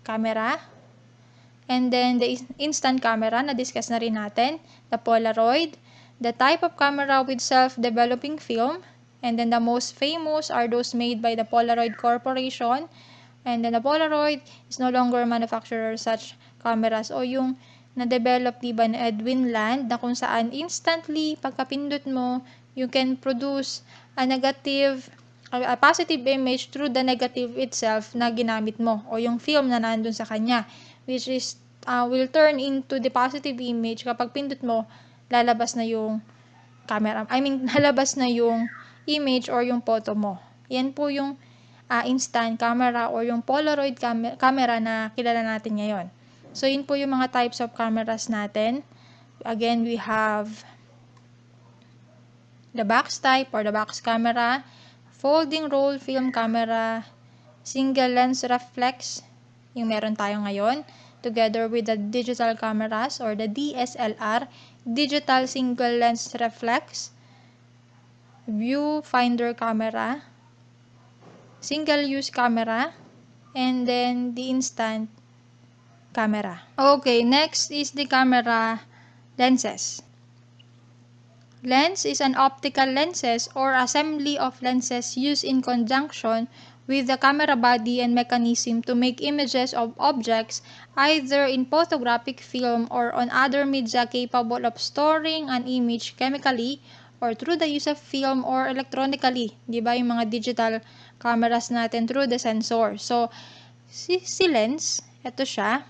camera And then the instant camera, na-discuss na rin natin. The Polaroid, the type of camera with self-developing film. And then the most famous are those made by the Polaroid Corporation. And then the Polaroid is no longer manufacturer such cameras. O yung na-develop diba ni Edwin Land na kung saan instantly pagkapindot mo, you can produce a negative a positive image through the negative itself na ginamit mo o yung film na nandun sa kanya which is uh, will turn into the positive image kapag pindot mo lalabas na yung camera I mean lalabas na yung image or yung photo mo. Yan po yung uh, instant camera or yung polaroid cam- camera na kilala natin ngayon. So yun po yung mga types of cameras natin. Again we have the box type or the box camera folding roll film camera, single lens reflex, yung meron tayo ngayon, together with the digital cameras or the DSLR, digital single lens reflex, viewfinder camera, single use camera, and then the instant camera. Okay, next is the camera lenses. Lens is an optical lenses or assembly of lenses used in conjunction with the camera body and mechanism to make images of objects either in photographic film or on other media capable of storing an image chemically or through the use of film or electronically. Di ba yung mga digital cameras natin through the sensor. So, si, si lens, ito siya.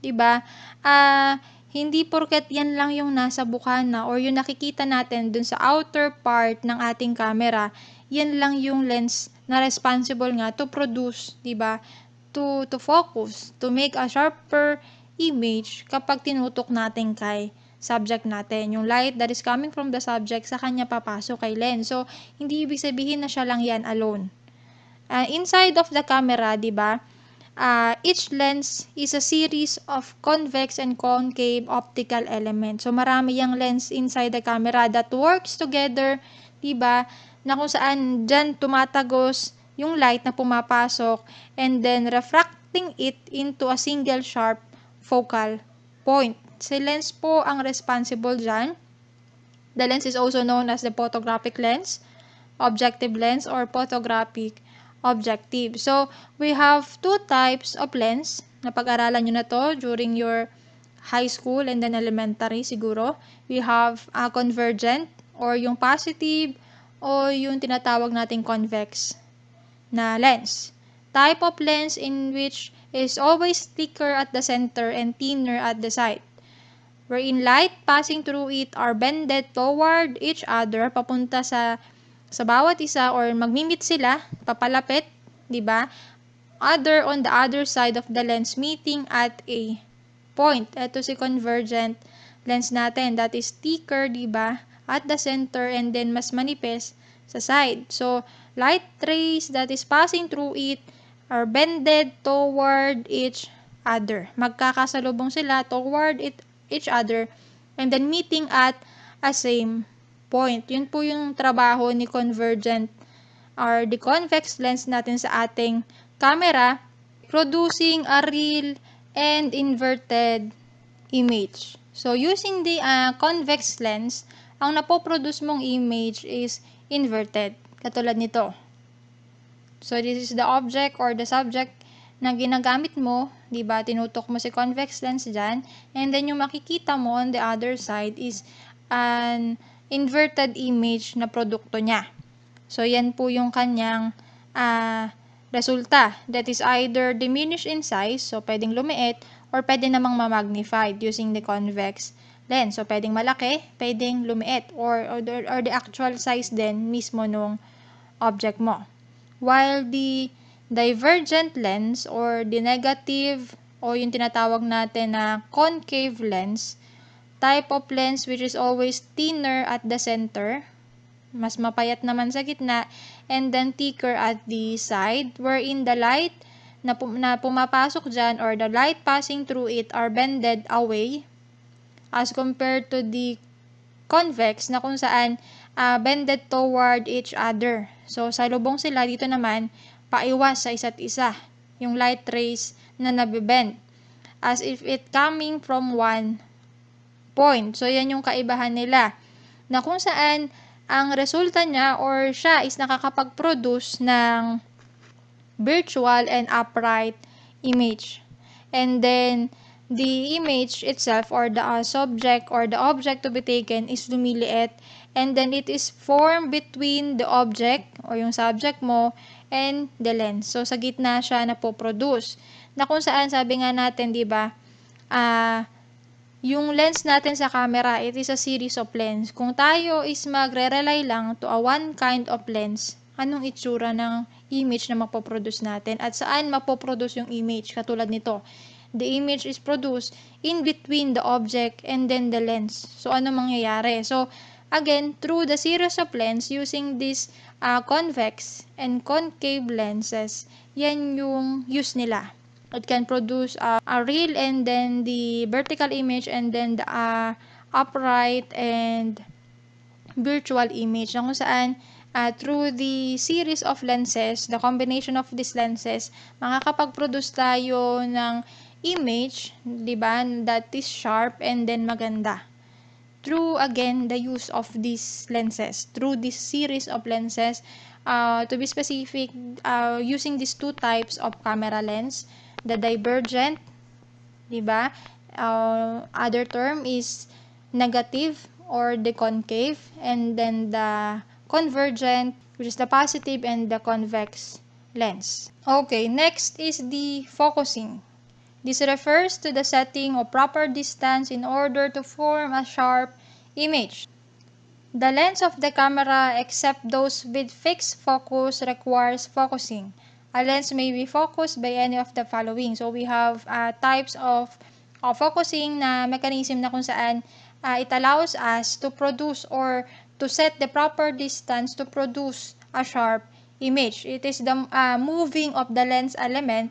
Di ba? Ah, uh, hindi porket yan lang yung nasa bukana or yung nakikita natin dun sa outer part ng ating camera, yan lang yung lens na responsible nga to produce, 'di ba? To to focus, to make a sharper image kapag tinutok natin kay subject natin. Yung light that is coming from the subject sa kanya papasok kay lens. So, hindi ibig sabihin na siya lang yan alone. Uh, inside of the camera, 'di ba? Uh, each lens is a series of convex and concave optical elements. So, marami yung lens inside the camera that works together, diba? Na kung saan dyan tumatagos yung light na pumapasok and then refracting it into a single sharp focal point. Si lens po ang responsible dyan. The lens is also known as the photographic lens, objective lens, or photographic objective. So, we have two types of lens. Napag-aralan nyo na to during your high school and then elementary siguro. We have a convergent or yung positive o yung tinatawag nating convex na lens. Type of lens in which is always thicker at the center and thinner at the side. Wherein light passing through it are bended toward each other papunta sa sa bawat isa or magmimit sila, papalapit, 'di ba? Other on the other side of the lens meeting at a point. Ito si convergent lens natin that is thicker, 'di ba? At the center and then mas manipis sa side. So, light rays that is passing through it are bended toward each other. Magkakasalubong sila toward it, each other and then meeting at a same point. Yun po yung trabaho ni convergent or the convex lens natin sa ating camera producing a real and inverted image. So, using the uh, convex lens, ang napoproduce mong image is inverted. Katulad nito. So, this is the object or the subject na ginagamit mo, di ba? Tinutok mo si convex lens dyan. And then, yung makikita mo on the other side is an inverted image na produkto niya. So, yan po yung kanyang uh, resulta. That is either diminished in size, so pwedeng lumiit, or pwede namang ma-magnified using the convex lens. So, pwedeng malaki, pwedeng lumiit, or, or, or the actual size din mismo nung object mo. While the divergent lens or the negative o yung tinatawag natin na concave lens type of lens which is always thinner at the center, mas mapayat naman sa gitna, and then thicker at the side, wherein the light na, pum na pumapasok dyan or the light passing through it are bended away as compared to the convex na kung saan uh, bended toward each other. So, sa lubong sila, dito naman, paiwas sa isa't isa. Yung light rays na nabibend. As if it coming from one point. So, yan yung kaibahan nila. Na kung saan, ang resulta niya or siya is nakakapag-produce ng virtual and upright image. And then, the image itself or the uh, subject or the object to be taken is lumiliit and then it is formed between the object o yung subject mo and the lens. So, sa gitna siya na po-produce. Na kung saan, sabi nga natin, di ba, ah, yung lens natin sa camera, it is a series of lens. Kung tayo is magre-rely lang to a one kind of lens, anong itsura ng image na mapoproduce natin at saan mapoproduce yung image katulad nito. The image is produced in between the object and then the lens. So, ano mangyayari? So, again, through the series of lens using this uh, convex and concave lenses, yan yung use nila. It can produce uh, a real and then the vertical image and then the uh, upright and virtual image na kung saan uh, through the series of lenses, the combination of these lenses, makakapag-produce tayo ng image, di ba, that is sharp and then maganda. Through, again, the use of these lenses, through this series of lenses, uh, to be specific, uh, using these two types of camera lens, the divergent, di ba, uh, other term is negative or the concave, and then the convergent, which is the positive and the convex lens. Okay, next is the focusing. This refers to the setting of proper distance in order to form a sharp image. The lens of the camera, except those with fixed focus, requires focusing. A lens may be focused by any of the following. So, we have uh, types of, of focusing na mechanism na kung saan uh, it allows us to produce or to set the proper distance to produce a sharp image. It is the uh, moving of the lens element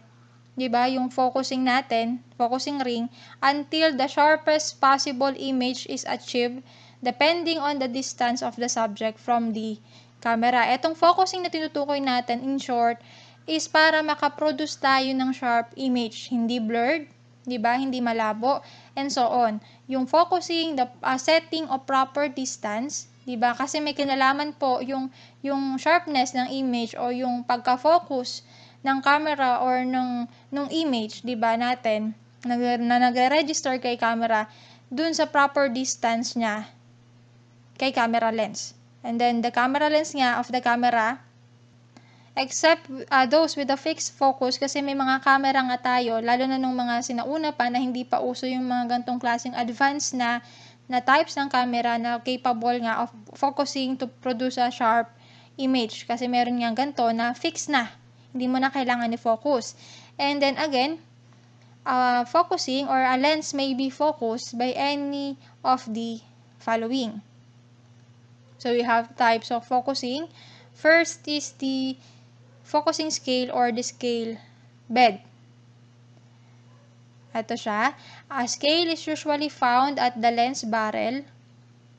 'di ba, yung focusing natin, focusing ring, until the sharpest possible image is achieved depending on the distance of the subject from the camera. Etong focusing na tinutukoy natin, in short, is para makaproduce tayo ng sharp image, hindi blurred, 'di ba? Hindi malabo and so on. Yung focusing, the uh, setting of proper distance, 'di ba? Kasi may kinalaman po yung yung sharpness ng image o yung pagka-focus ng camera or ng nung image, 'di ba, natin na, na nagre-register kay camera dun sa proper distance niya kay camera lens. And then the camera lens nga of the camera except uh, those with a fixed focus kasi may mga camera nga tayo lalo na nung mga sinauna pa na hindi pa uso yung mga gantong klaseng advanced na na types ng camera na capable nga of focusing to produce a sharp image kasi meron nga ganto na fixed na hindi mo na kailangan i-focus. And then again, uh, focusing or a lens may be focused by any of the following. So we have types of focusing. First is the focusing scale or the scale bed. Ito siya. A scale is usually found at the lens barrel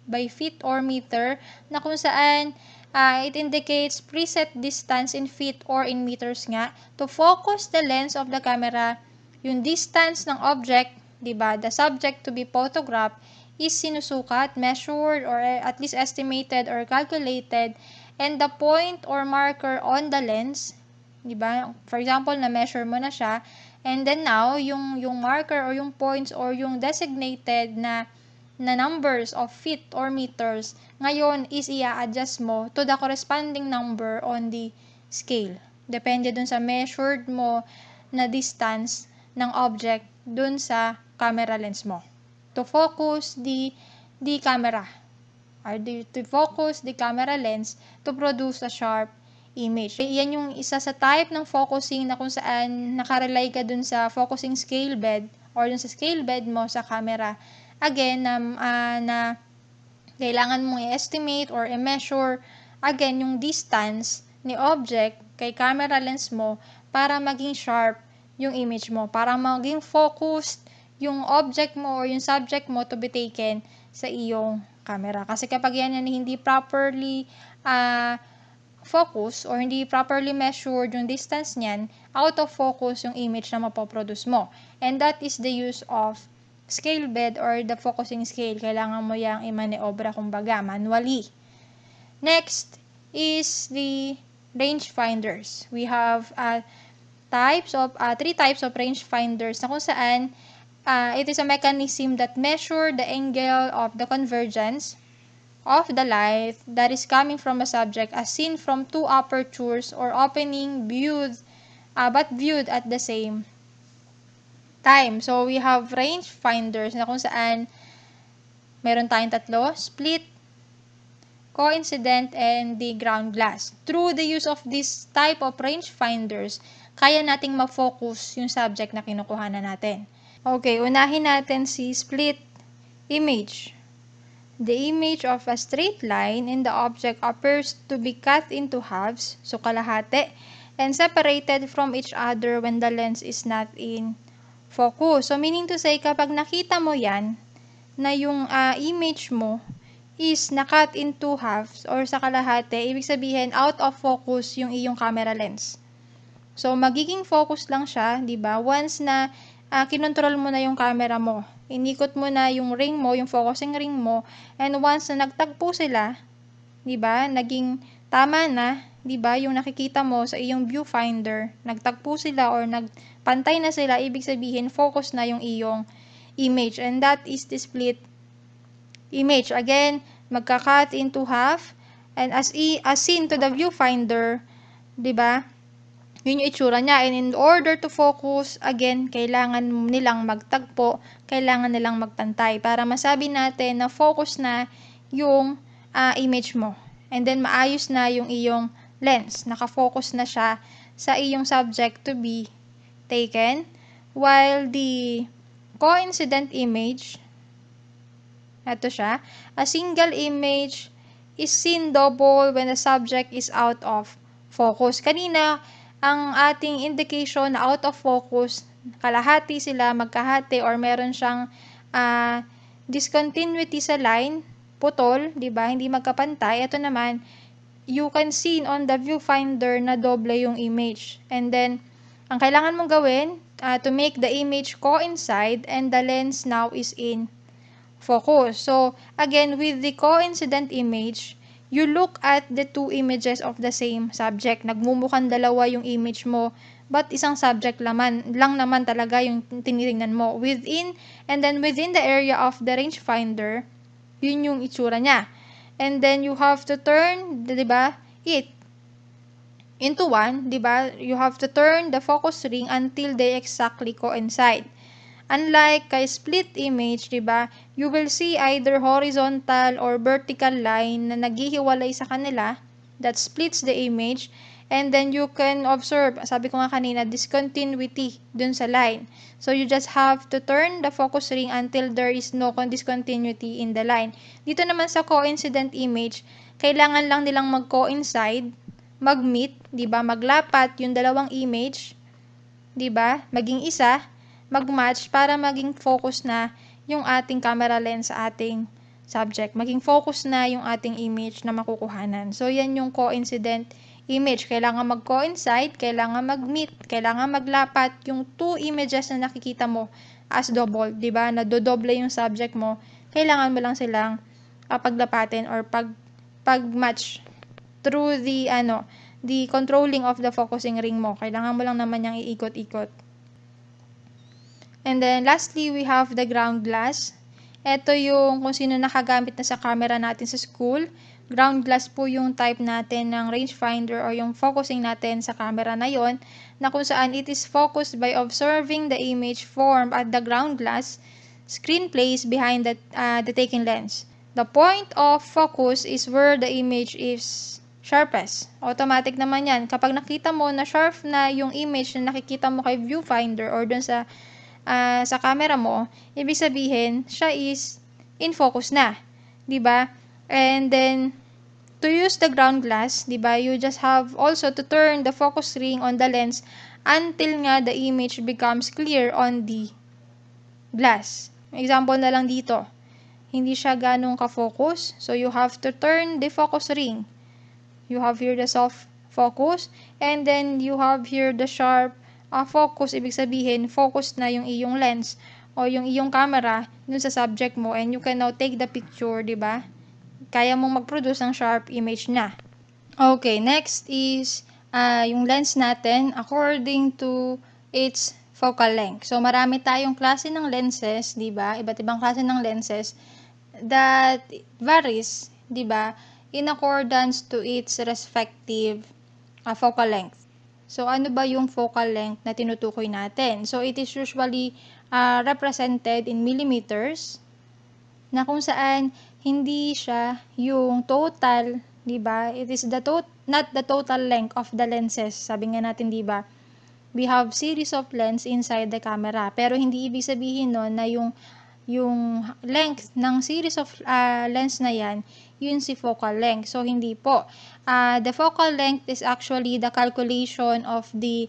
by feet or meter na kung saan uh, it indicates preset distance in feet or in meters nga to focus the lens of the camera yung distance ng object, 'di ba? The subject to be photographed is sinusukat, measured or at least estimated or calculated and the point or marker on the lens, 'di ba? For example, na measure mo na siya and then now yung yung marker or yung points or yung designated na na numbers of feet or meters, ngayon is i-adjust mo to the corresponding number on the scale. Depende dun sa measured mo na distance ng object dun sa camera lens mo. To focus the, the camera or the, to focus the camera lens to produce a sharp image. Yan yung isa sa type ng focusing na kung saan nakarely ka dun sa focusing scale bed or dun sa scale bed mo sa camera again, na, uh, na kailangan mong i-estimate or i-measure, again, yung distance ni object kay camera lens mo para maging sharp yung image mo, para maging focused yung object mo or yung subject mo to be taken sa iyong camera. Kasi kapag yan yan hindi properly uh, focus or hindi properly measured yung distance niyan, out of focus yung image na mapoproduce mo. And that is the use of scale bed or the focusing scale, kailangan mo yang i-maneobra kumbaga manually. Next is the range finders. We have uh, types of uh, three types of range finders na kung saan uh, it is a mechanism that measure the angle of the convergence of the light that is coming from a subject as seen from two apertures or opening viewed uh, but viewed at the same time. So, we have range finders na kung saan meron tayong tatlo, split, coincident, and the ground glass. Through the use of this type of range finders, kaya nating ma-focus yung subject na kinukuha na natin. Okay, unahin natin si split image. The image of a straight line in the object appears to be cut into halves, so kalahati, and separated from each other when the lens is not in focus. So, meaning to say, kapag nakita mo yan, na yung uh, image mo is nakat in two halves or sa kalahati, ibig sabihin, out of focus yung iyong camera lens. So, magiging focus lang siya, di ba? Once na uh, kinontrol mo na yung camera mo, inikot mo na yung ring mo, yung focusing ring mo, and once na nagtagpo sila, di ba? Naging tama na, 'di ba? Yung nakikita mo sa iyong viewfinder, nagtagpo sila or nagpantay na sila, ibig sabihin focus na yung iyong image and that is the split image. Again, magka-cut into half and as i as seen to the viewfinder, 'di ba? Yun yung itsura niya. And in order to focus, again, kailangan nilang magtagpo, kailangan nilang magpantay para masabi natin na focus na yung uh, image mo. And then, maayos na yung iyong lens. Nakafocus na siya sa iyong subject to be taken. While the coincident image, ito siya, a single image is seen double when the subject is out of focus. Kanina, ang ating indication na out of focus, kalahati sila, magkahati, or meron siyang uh, discontinuity sa line, putol, di ba? Hindi magkapantay. Ito naman, you can see on the viewfinder na doble yung image. And then, ang kailangan mong gawin uh, to make the image coincide and the lens now is in focus. So, again, with the coincident image, you look at the two images of the same subject. Nagmumukhang dalawa yung image mo, but isang subject laman, lang naman talaga yung tinitingnan mo. Within, and then within the area of the rangefinder, yun yung itsura niya. And then you have to turn, 'di ba? It into one, 'di ba? You have to turn the focus ring until they exactly coincide. Unlike kay split image, 'di ba? You will see either horizontal or vertical line na naghihiwalay sa kanila that splits the image And then you can observe, sabi ko nga kanina, discontinuity dun sa line. So you just have to turn the focus ring until there is no discontinuity in the line. Dito naman sa coincident image, kailangan lang nilang mag-coincide, mag-meet, 'di ba? Maglapat yung dalawang image, 'di ba? Maging isa, mag-match para maging focus na yung ating camera lens sa ating subject. Maging focus na yung ating image na makukuhanan. So yan yung coincident image. Kailangan mag-coincide, kailangan mag-meet, kailangan maglapat yung two images na nakikita mo as double, 'di ba? Na dodoble yung subject mo. Kailangan mo lang silang uh, paglapatin or pag pag-match through the ano, the controlling of the focusing ring mo. Kailangan mo lang naman yang iikot-ikot. And then lastly, we have the ground glass. Ito yung kung sino nakagamit na sa camera natin sa school ground glass po yung type natin ng rangefinder or yung focusing natin sa camera na yon na kung saan it is focused by observing the image formed at the ground glass screen place behind the, uh, the taking lens. The point of focus is where the image is sharpest. Automatic naman yan. Kapag nakita mo na sharp na yung image na nakikita mo kay viewfinder or dun sa, uh, sa camera mo, ibig sabihin, siya is in focus na. ba? And then, to use the ground glass, di ba, you just have also to turn the focus ring on the lens until nga the image becomes clear on the glass. Example na lang dito. Hindi siya ganong ka-focus. So, you have to turn the focus ring. You have here the soft focus. And then, you have here the sharp uh, focus. Ibig sabihin, focus na yung iyong lens o yung iyong camera dun sa subject mo. And you can now take the picture, di ba? kaya mong mag-produce ng sharp image na. Okay, next is uh, yung lens natin according to its focal length. So, marami tayong klase ng lenses, di ba? Iba't ibang klase ng lenses that varies 'di ba, in accordance to its respective uh, focal length. So, ano ba yung focal length na tinutukoy natin? So, it is usually uh, represented in millimeters na kung saan hindi siya yung total, 'di ba? It is the tot not the total length of the lenses. Sabi nga natin, 'di ba? We have series of lens inside the camera. Pero hindi ibig sabihin no na yung yung length ng series of uh, lens na yan, yun si focal length. So, hindi po. Uh, the focal length is actually the calculation of the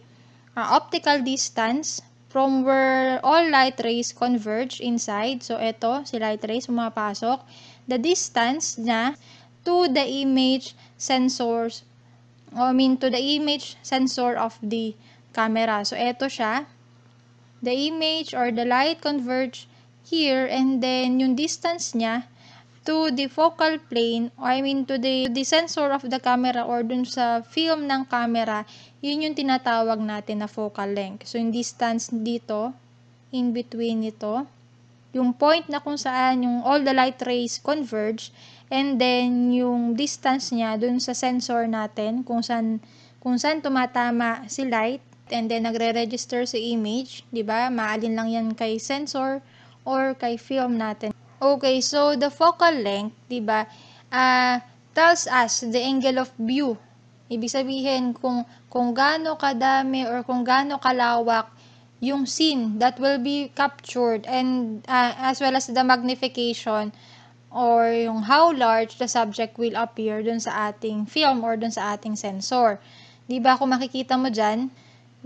uh, optical distance from where all light rays converge inside. So, ito, si light rays pumapasok. The distance niya to the image sensors, I mean, to the image sensor of the camera. So, ito siya. The image or the light converge here and then yung distance niya to the focal plane or I mean to the, to the sensor of the camera or dun sa film ng camera, yun yung tinatawag natin na focal length. So, yung distance dito, in between nito, yung point na kung saan yung all the light rays converge and then yung distance niya dun sa sensor natin kung saan kung saan tumatama si light and then nagre-register sa image, 'di ba? Maalin lang 'yan kay sensor or kay film natin. Okay, so the focal length, 'di ba? Uh, tells us the angle of view. Ibig sabihin kung kung gaano kadami or kung gaano kalawak yung scene that will be captured and uh, as well as the magnification or yung how large the subject will appear dun sa ating film or dun sa ating sensor. 'Di ba kung makikita mo diyan,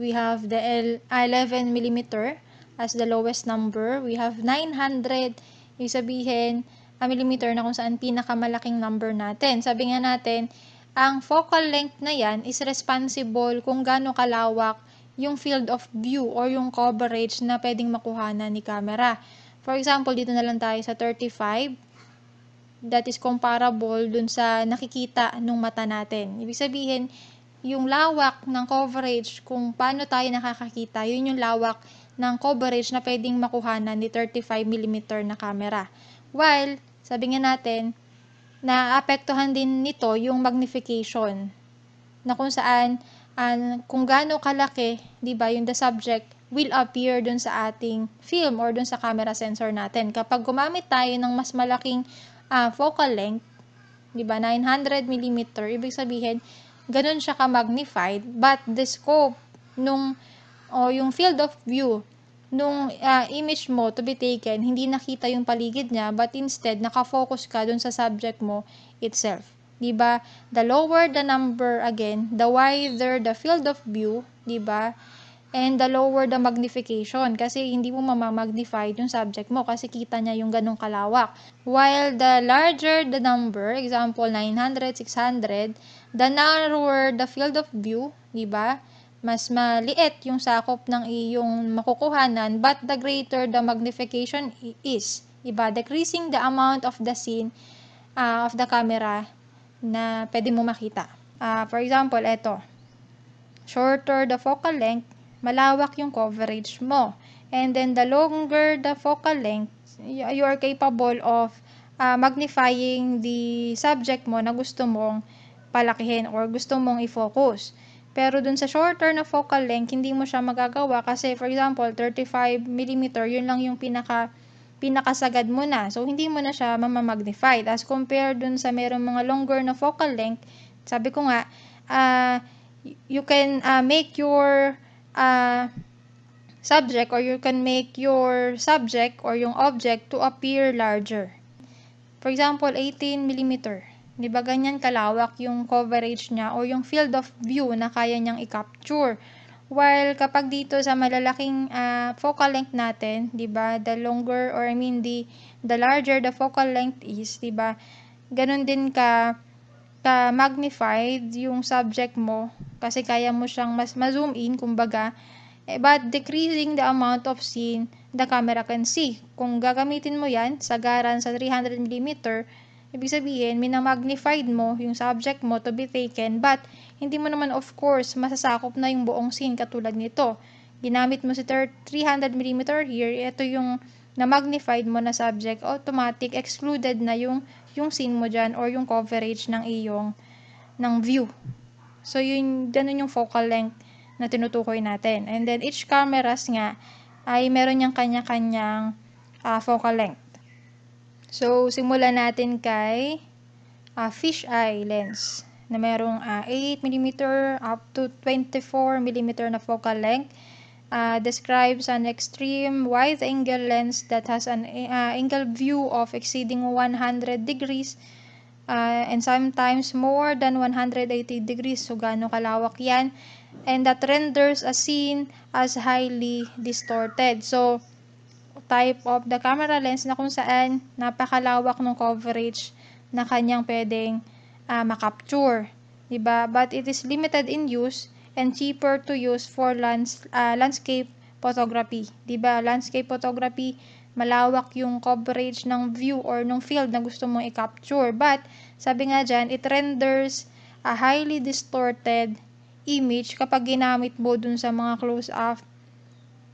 we have the L 11 millimeter as the lowest number. We have 900, yung sabihin, a millimeter na kung saan pinakamalaking number natin. Sabi nga natin, ang focal length na yan is responsible kung gaano kalawak yung field of view or yung coverage na pwedeng makuhanan ni camera. For example, dito na lang tayo sa 35. That is comparable dun sa nakikita nung mata natin. Ibig sabihin, yung lawak ng coverage, kung paano tayo nakakakita, yun yung lawak ng coverage na pwedeng makuhanan ni 35mm na camera. While, sabi nga natin, naapektuhan din nito yung magnification na kung saan uh, kung gaano kalaki, 'di ba, yung the subject will appear dun sa ating film or dun sa camera sensor natin. Kapag gumamit tayo ng mas malaking uh, focal length, 'di ba, 900 mm, ibig sabihin ganun siya ka-magnified, but the scope nung o yung field of view nung uh, image mo to be taken, hindi nakita yung paligid niya, but instead, nakafocus ka dun sa subject mo itself. Diba? The lower the number, again, the wider the field of view, diba? And the lower the magnification, kasi hindi mo mamamagnify yung subject mo, kasi kita niya yung ganong kalawak. While the larger the number, example, 900, 600, the narrower the field of view, diba? Mas maliit yung sakop ng iyong makukuhanan but the greater the magnification is. Iba, decreasing the amount of the scene uh, of the camera na pwede mo makita. Uh, for example, ito. Shorter the focal length, malawak yung coverage mo. And then the longer the focal length, you are capable of uh, magnifying the subject mo na gusto mong palakihin or gusto mong i-focus. Pero dun sa shorter na focal length, hindi mo siya magagawa kasi for example, 35 mm, yun lang yung pinaka pinakasagad mo na. So, hindi mo na siya mamamagnify. As compared dun sa merong mga longer na focal length, sabi ko nga, uh, you can uh, make your uh, subject or you can make your subject or yung object to appear larger. For example, 18 millimeter. Di ba ganyan kalawak yung coverage niya o yung field of view na kaya niyang i-capture. While kapag dito sa malalaking uh, focal length natin, 'di ba, the longer or I mean the the larger the focal length is, 'di ba? Ganun din ka ka magnified yung subject mo kasi kaya mo siyang mas ma-zoom in kumbaga. Eh, but decreasing the amount of scene the camera can see. Kung gagamitin mo 'yan sa garan sa 300 mm, Ibig sabihin, minamagnified mo yung subject mo to be taken, but hindi mo naman of course masasakop na yung buong scene katulad nito. Ginamit mo si 300mm here, ito yung na magnified mo na subject, automatic excluded na yung yung scene mo dyan or yung coverage ng iyong ng view. So, yun, ganun yung focal length na tinutukoy natin. And then, each cameras nga ay meron niyang kanya-kanyang uh, focal length. So, simulan natin kay uh, fish eye lens na merong uh, 8mm up to 24mm na focal length. Uh, describes an extreme wide angle lens that has an uh, angle view of exceeding 100 degrees uh, and sometimes more than 180 degrees. So, gaano kalawak yan. And that renders a scene as highly distorted. So, type of the camera lens na kung saan napakalawak ng coverage na kanyang pwedeng uh, makapture. Diba? But it is limited in use and cheaper to use for lands, uh, landscape photography. 'Di ba? Landscape photography, malawak yung coverage ng view or ng field na gusto mong i-capture. But sabi nga diyan, it renders a highly distorted image kapag ginamit mo dun sa mga close up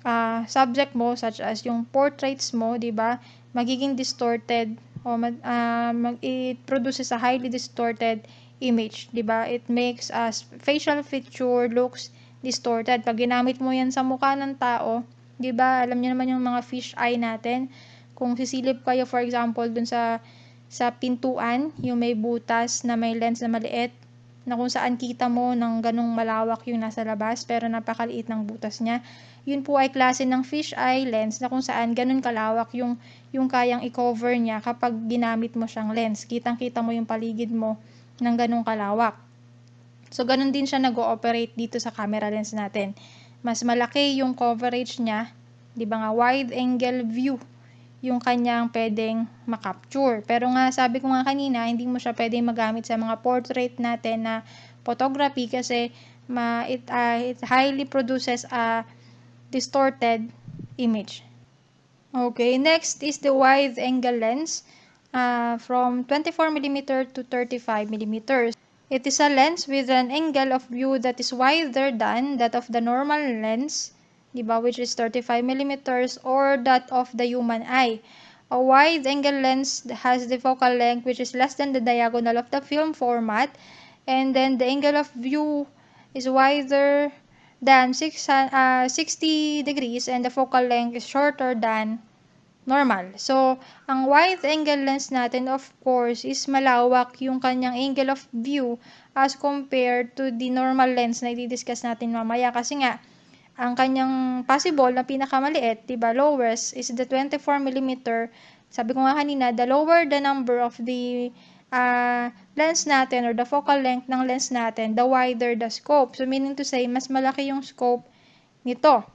uh, subject mo such as yung portraits mo, 'di ba? Magiging distorted o uh, mag it produces a highly distorted image, 'di ba? It makes us facial feature looks distorted. Pag ginamit mo 'yan sa mukha ng tao, 'di ba? Alam niyo naman yung mga fish eye natin. Kung sisilip kayo for example dun sa sa pintuan, yung may butas na may lens na maliit, na kung saan kita mo ng ganong malawak yung nasa labas pero napakaliit ng butas niya. Yun po ay klase ng fish eye lens na kung saan ganun kalawak yung, yung kayang i-cover niya kapag ginamit mo siyang lens. Kitang-kita mo yung paligid mo ng ganong kalawak. So, ganun din siya nag-ooperate dito sa camera lens natin. Mas malaki yung coverage niya, di ba nga, wide angle view yung kanyang pwedeng makapture. Pero nga, sabi ko nga kanina, hindi mo siya pwedeng magamit sa mga portrait natin na photography kasi ma, it, uh, it highly produces a distorted image. Okay, next is the wide angle lens uh, from 24mm to 35mm. It is a lens with an angle of view that is wider than that of the normal lens, diba, which is 35mm or that of the human eye. A wide angle lens has the focal length which is less than the diagonal of the film format and then the angle of view is wider than 6, uh, 60 degrees and the focal length is shorter than normal. So, ang wide angle lens natin, of course, is malawak yung kanyang angle of view as compared to the normal lens na i-discuss natin mamaya. Kasi nga, ang kanyang possible na pinakamaliit, diba, lowest, is the 24mm. Sabi ko nga kanina, the lower the number of the uh, lens natin or the focal length ng lens natin, the wider the scope. So, meaning to say, mas malaki yung scope nito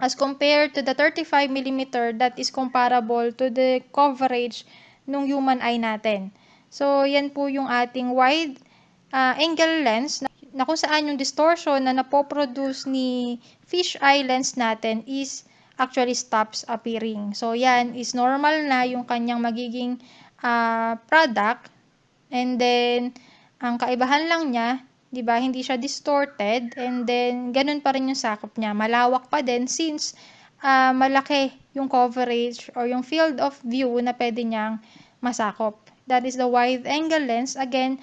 as compared to the 35mm that is comparable to the coverage ng human eye natin. So, yan po yung ating wide uh, angle lens na, na kung saan yung distortion na napoproduce ni fish eye lens natin is actually stops appearing. So, yan is normal na yung kanyang magiging uh, product. And then, ang kaibahan lang niya 'di ba? Hindi siya distorted and then ganun pa rin yung sakop niya. Malawak pa din since uh, malaki yung coverage or yung field of view na pwede niyang masakop. That is the wide angle lens again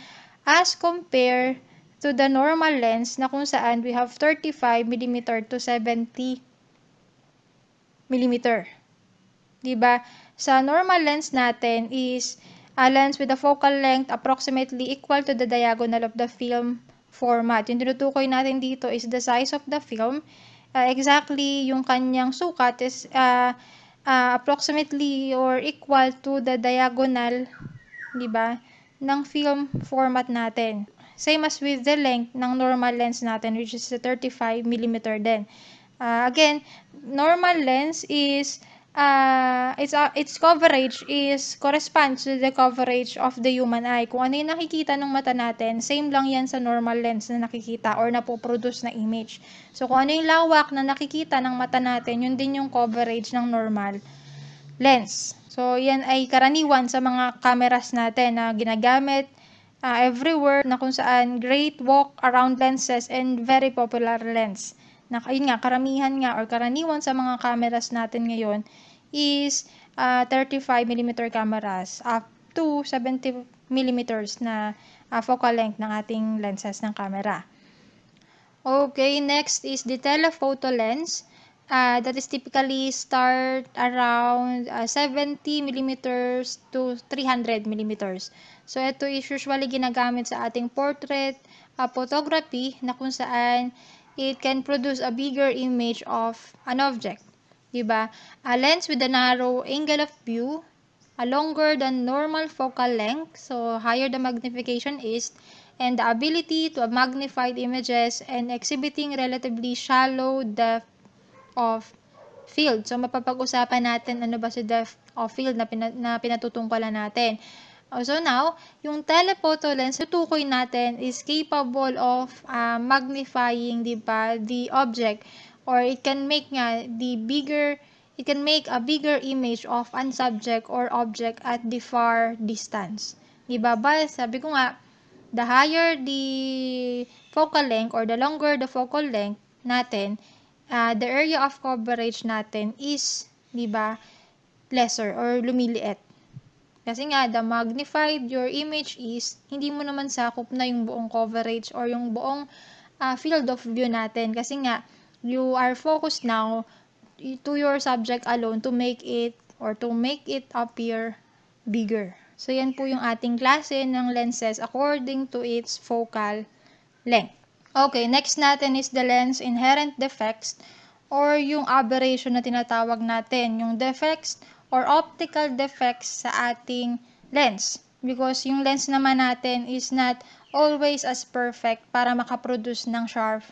as compared to the normal lens na kung saan we have 35 mm to 70 mm. 'Di ba? Sa normal lens natin is a lens with a focal length approximately equal to the diagonal of the film format. Yung tinutukoy natin dito is the size of the film. Uh, exactly yung kanyang sukat is uh, uh, approximately or equal to the diagonal, di ba, ng film format natin. Same as with the length ng normal lens natin which is the 35mm din. Uh, again, normal lens is uh, its, uh, its coverage is corresponds to the coverage of the human eye. Kung ano yung nakikita ng mata natin, same lang yan sa normal lens na nakikita or napoproduce na image. So, kung ano yung lawak na nakikita ng mata natin, yun din yung coverage ng normal lens. So, yan ay karaniwan sa mga cameras natin na ginagamit uh, everywhere na kung saan great walk around lenses and very popular lens. Na, yun nga, karamihan nga or karaniwan sa mga cameras natin ngayon is uh, 35 mm cameras up to 70 mm na uh, focal length ng ating lenses ng camera. Okay, next is the telephoto lens. Uh, that is typically start around uh, 70 mm to 300 mm. So, ito is usually ginagamit sa ating portrait uh, photography na kung saan it can produce a bigger image of an object. Diba? A lens with a narrow angle of view, a longer than normal focal length, so higher the magnification is, and the ability to magnify images and exhibiting relatively shallow depth of field. So, mapapag-usapan natin ano ba si depth of field na, pina, na pinatutungkalan natin. Oh, so now, yung telephoto lens, tutukoy natin is capable of uh, magnifying, di ba, the object or it can make nga the bigger it can make a bigger image of an subject or object at the far distance. Di ba? Ba, sabi ko nga, the higher the focal length or the longer the focal length natin, uh, the area of coverage natin is, di ba, lesser or lumiliit. Kasi nga, the magnified your image is, hindi mo naman sakop na yung buong coverage or yung buong uh, field of view natin. Kasi nga, you are focused now to your subject alone to make it or to make it appear bigger. So, yan po yung ating klase ng lenses according to its focal length. Okay, next natin is the lens inherent defects or yung aberration na tinatawag natin, yung defects or optical defects sa ating lens. Because yung lens naman natin is not always as perfect para makaproduce ng sharp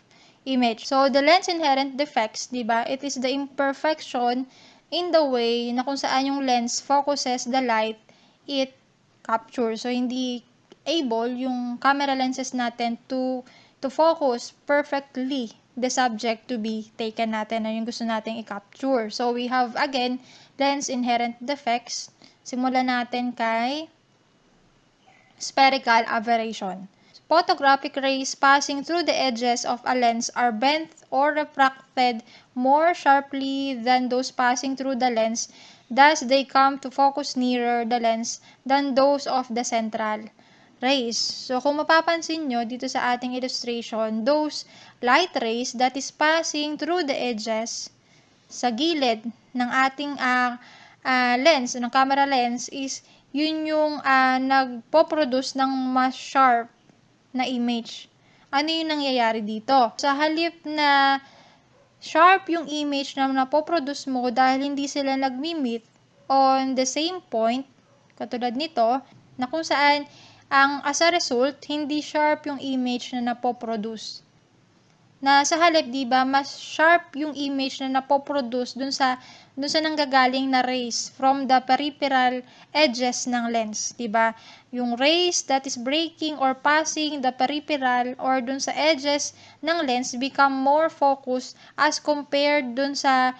image. So, the lens inherent defects, di ba? It is the imperfection in the way na kung saan yung lens focuses the light it captures. So, hindi able yung camera lenses natin to to focus perfectly the subject to be taken natin na yung gusto nating i-capture. So, we have, again, lens inherent defects. Simulan natin kay spherical aberration. Photographic rays passing through the edges of a lens are bent or refracted more sharply than those passing through the lens. Thus, they come to focus nearer the lens than those of the central rays. So, kung mapapansin nyo dito sa ating illustration, those light rays that is passing through the edges sa gilid ng ating uh, uh, lens, ng camera lens is yun yung uh, nagpo-produce ng mas sharp na image. Ano yung nangyayari dito? Sa halip na sharp yung image na napoproduce mo dahil hindi sila nagmi-meet on the same point, katulad nito, na kung saan ang as a result, hindi sharp yung image na napoproduce. Na sa halip, di ba, mas sharp yung image na napoproduce dun sa, dun sa nanggagaling na rays from the peripheral edges ng lens, di ba? Yung rays that is breaking or passing the peripheral or dun sa edges ng lens become more focused as compared dun sa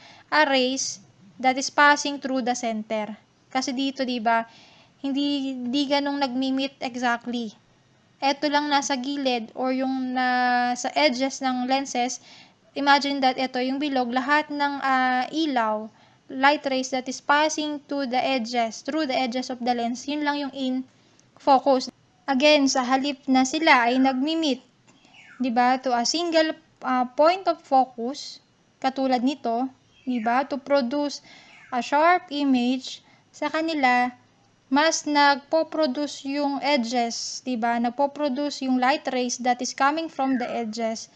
rays that is passing through the center. Kasi dito, di ba, hindi, hindi ganong nagmi-meet exactly. Ito lang nasa gilid or yung nasa edges ng lenses, imagine that ito yung bilog, lahat ng uh, ilaw, light rays that is passing to the edges, through the edges of the lens, yun lang yung in focus. Again, sa halip na sila ay nagmi-meet, 'di ba, to a single uh, point of focus, katulad nito, 'di ba, to produce a sharp image sa kanila mas nagpo-produce yung edges, 'di ba? Nagpo-produce yung light rays that is coming from the edges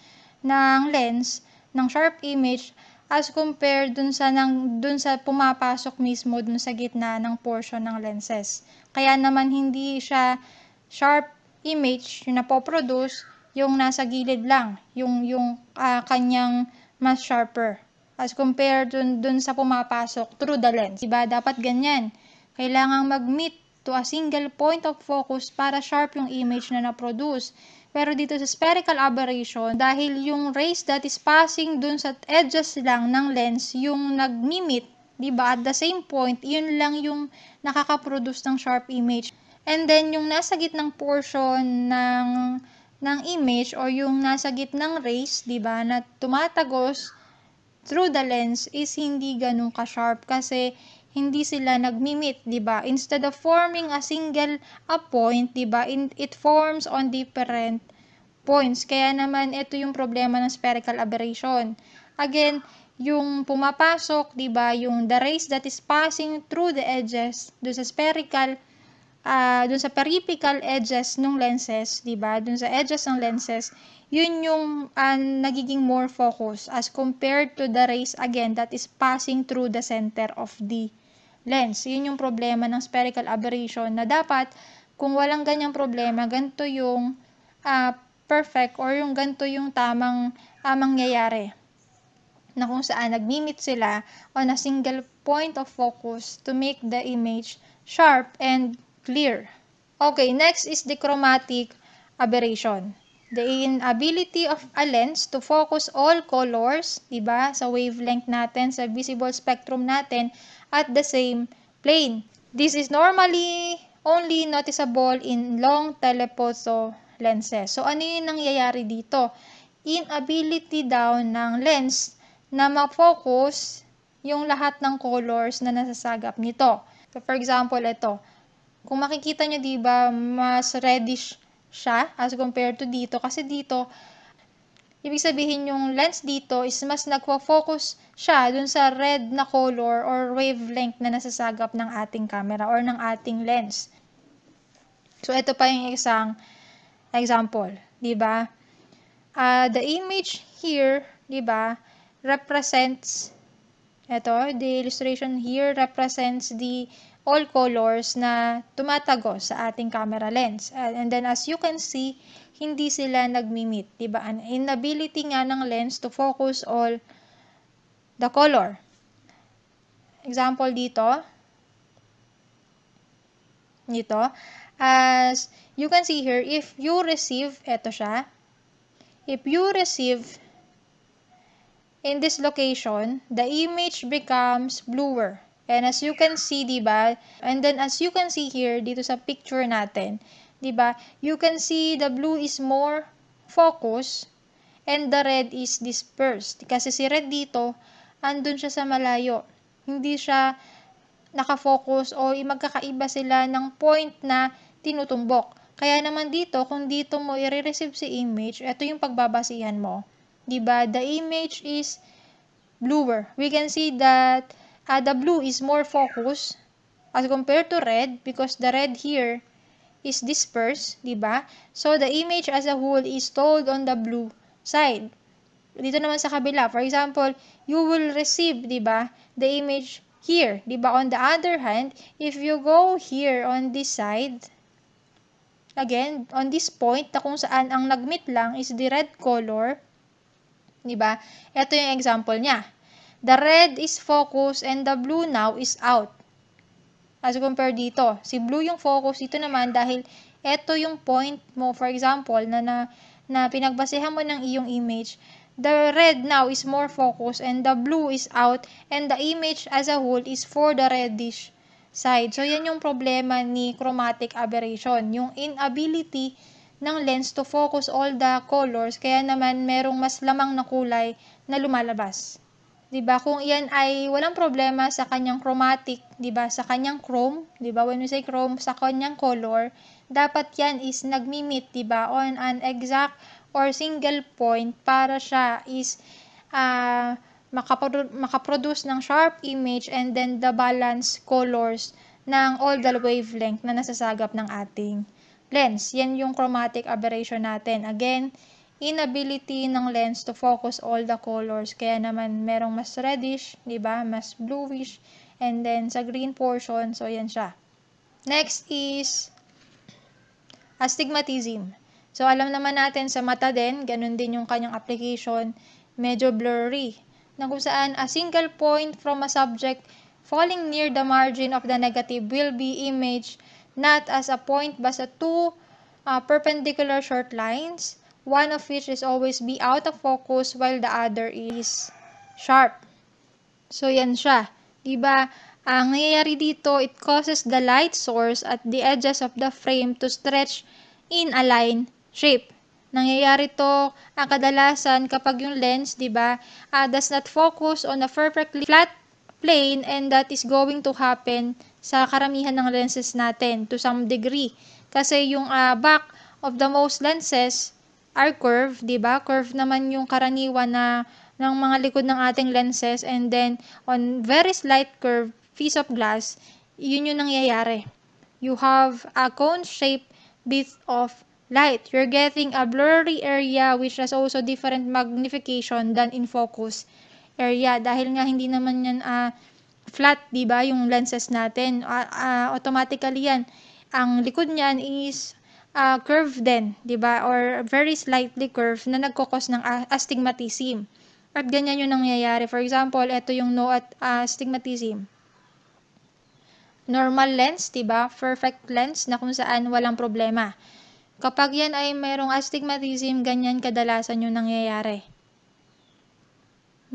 ng lens ng sharp image as compared dun sa nang dun sa pumapasok mismo dun sa gitna ng portion ng lenses. Kaya naman hindi siya sharp image yung napoproduce yung nasa gilid lang, yung yung uh, kanyang mas sharper as compared dun, dun sa pumapasok through the lens. Diba? Dapat ganyan kailangang mag-meet to a single point of focus para sharp yung image na na-produce. Pero dito sa spherical aberration, dahil yung rays that is passing dun sa edges lang ng lens, yung nag-meet, di ba, at the same point, yun lang yung nakaka-produce ng sharp image. And then, yung nasa gitnang portion ng, ng image or yung nasa gitnang rays, di ba, na tumatagos through the lens is hindi ganun ka-sharp kasi hindi sila nagmi-meet, 'di ba? Instead of forming a single a point, 'di ba? It forms on different points. Kaya naman ito yung problema ng spherical aberration. Again, yung pumapasok, 'di ba, yung the rays that is passing through the edges do sa spherical uh, dun sa periapical edges ng lenses, 'di ba? Dun sa edges ng lenses, yun yung uh, nagiging more focus as compared to the rays again that is passing through the center of the lens. Yun yung problema ng spherical aberration na dapat kung walang ganyang problema, ganito yung uh, perfect or yung ganito yung tamang uh, mangyayari na kung saan nagmimit sila on a single point of focus to make the image sharp and clear. Okay, next is the chromatic aberration. The inability of a lens to focus all colors, diba, sa wavelength natin, sa visible spectrum natin, at the same plane. This is normally only noticeable in long telephoto lenses. So, ano yung nangyayari dito? Inability daw ng lens na ma-focus yung lahat ng colors na nasasagap nito. So, for example, ito. Kung makikita nyo, di ba, mas reddish siya as compared to dito. Kasi dito, ibig sabihin yung lens dito is mas nagpo-focus siya dun sa red na color or wavelength na nasasagap ng ating camera or ng ating lens. So, ito pa yung isang example, di ba? Uh, the image here, di ba, represents, ito, the illustration here represents the all colors na tumatagos sa ating camera lens. And then as you can see, hindi sila nagmi-meet, 'di ba? An inability nga ng lens to focus all the color. Example dito. Dito. As you can see here, if you receive, eto siya. If you receive in this location, the image becomes bluer. And as you can see, di ba? And then as you can see here, dito sa picture natin, di ba? You can see the blue is more focus and the red is dispersed. Kasi si red dito, andun siya sa malayo. Hindi siya nakafocus o magkakaiba sila ng point na tinutumbok. Kaya naman dito, kung dito mo i-receive si image, ito yung pagbabasihan mo. ba? The image is bluer. We can see that uh, the blue is more focused as compared to red because the red here is dispersed, di ba? So, the image as a whole is told on the blue side. Dito naman sa kabila, for example, you will receive, di ba, the image here, di ba? On the other hand, if you go here on this side, again, on this point, na kung saan ang nagmeet lang is the red color, di ba? Ito yung example niya. The red is focus and the blue now is out. As compared dito, si blue yung focus dito naman dahil ito yung point mo, for example, na, na, na pinagbasehan mo ng iyong image, the red now is more focused and the blue is out and the image as a whole is for the reddish side. So, yan yung problema ni chromatic aberration, yung inability ng lens to focus all the colors, kaya naman merong mas lamang na kulay na lumalabas. 'di ba? Kung iyan ay walang problema sa kanyang chromatic, 'di ba? Sa kanyang chrome, 'di ba? When we say chrome sa kanyang color, dapat 'yan is nagmi-meet, 'di ba? On an exact or single point para siya is uh, makaprodu- makaproduce ng sharp image and then the balance colors ng all the wavelength na nasasagap ng ating lens. Yan yung chromatic aberration natin. Again, inability ng lens to focus all the colors. Kaya naman merong mas reddish, 'di ba? Mas bluish and then sa green portion, so yan siya. Next is astigmatism. So alam naman natin sa mata din, ganun din yung kanyang application, medyo blurry. Na kung saan a single point from a subject falling near the margin of the negative will be imaged not as a point but as two uh, perpendicular short lines one of which is always be out of focus while the other is sharp. So, yan siya. Diba? Ang nangyayari dito, it causes the light source at the edges of the frame to stretch in a line shape. Nangyayari to ang kadalasan kapag yung lens, 'di ba, uh, does not focus on a perfectly flat plane and that is going to happen sa karamihan ng lenses natin to some degree. Kasi yung uh, back of the most lenses are curved, 'di ba? Curve naman yung karaniwan na ng mga likod ng ating lenses and then on very slight curve piece of glass, yun yung nangyayari. You have a cone shape bit of light. You're getting a blurry area which has also different magnification than in focus area dahil nga hindi naman yan uh, flat, 'di ba, yung lenses natin. Uh, uh, automatically yan. Ang likod niyan is uh, curve din, 'di ba? Or very slightly curved na nagkokos ng astigmatism. At ganyan yung nangyayari. For example, ito yung no at astigmatism normal lens, 'di ba? Perfect lens na kung saan walang problema. Kapag yan ay mayroong astigmatism, ganyan kadalasan yung nangyayari.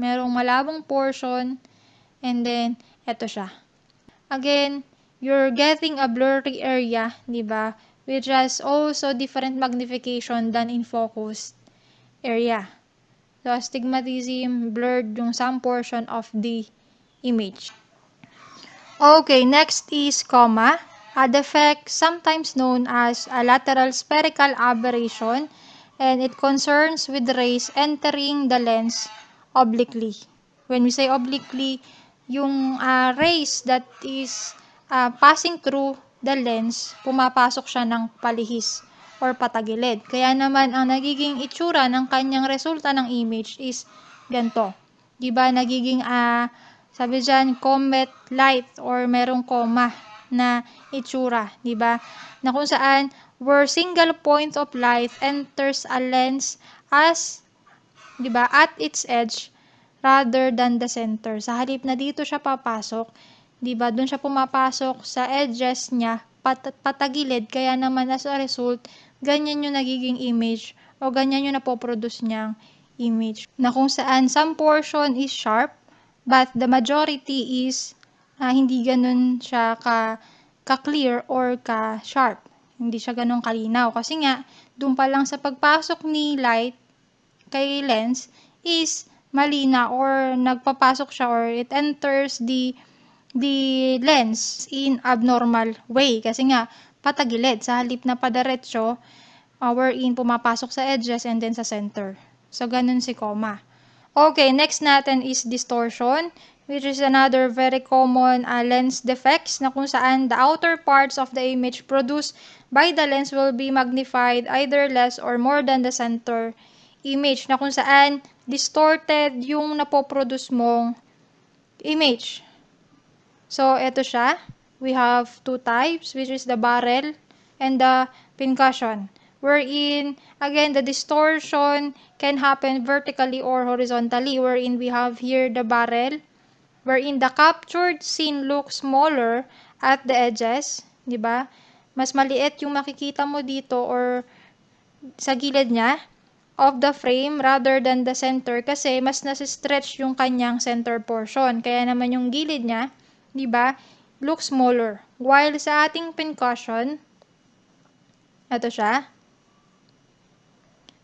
Merong malabong portion and then eto siya. Again, you're getting a blurry area, 'di ba? Which has also different magnification than in focused area. So, astigmatism blurred yung some portion of the image. Okay, next is comma. A defect sometimes known as a lateral spherical aberration and it concerns with rays entering the lens obliquely. When we say obliquely, yung uh, rays that is uh, passing through the lens, pumapasok siya ng palihis or patagilid. Kaya naman ang nagiging itsura ng kanyang resulta ng image is ganito. 'Di ba nagiging uh, sabi dyan, comet light or merong comma na itsura, di ba? Na kung saan where single point of light enters a lens as, di ba, at its edge rather than the center. Sa halip na dito siya papasok, di ba, doon siya pumapasok sa edges niya, pat patagilid, kaya naman as a result, ganyan yung nagiging image o ganyan yung napoproduce niyang image. Na kung saan some portion is sharp, But the majority is uh, hindi ganun siya ka ka-clear or ka-sharp. Hindi siya ganun kalinaw. Kasi nga, doon pa lang sa pagpasok ni light kay lens is malina or nagpapasok siya or it enters the the lens in abnormal way. Kasi nga, patagilid. Sa halip na padiretso, uh, wherein pumapasok sa edges and then sa center. So, ganun si comma. Okay, next natin is distortion, which is another very common uh, lens defects na kung saan the outer parts of the image produced by the lens will be magnified either less or more than the center image na kung saan distorted yung napoproduce mong image. So, ito siya. We have two types, which is the barrel and the pincushion wherein, again, the distortion can happen vertically or horizontally, wherein we have here the barrel, wherein the captured scene looks smaller at the edges, di ba? Mas maliit yung makikita mo dito or sa gilid niya of the frame rather than the center kasi mas nasi-stretch yung kanyang center portion. Kaya naman yung gilid niya, di ba, looks smaller. While sa ating pincushion, ito siya,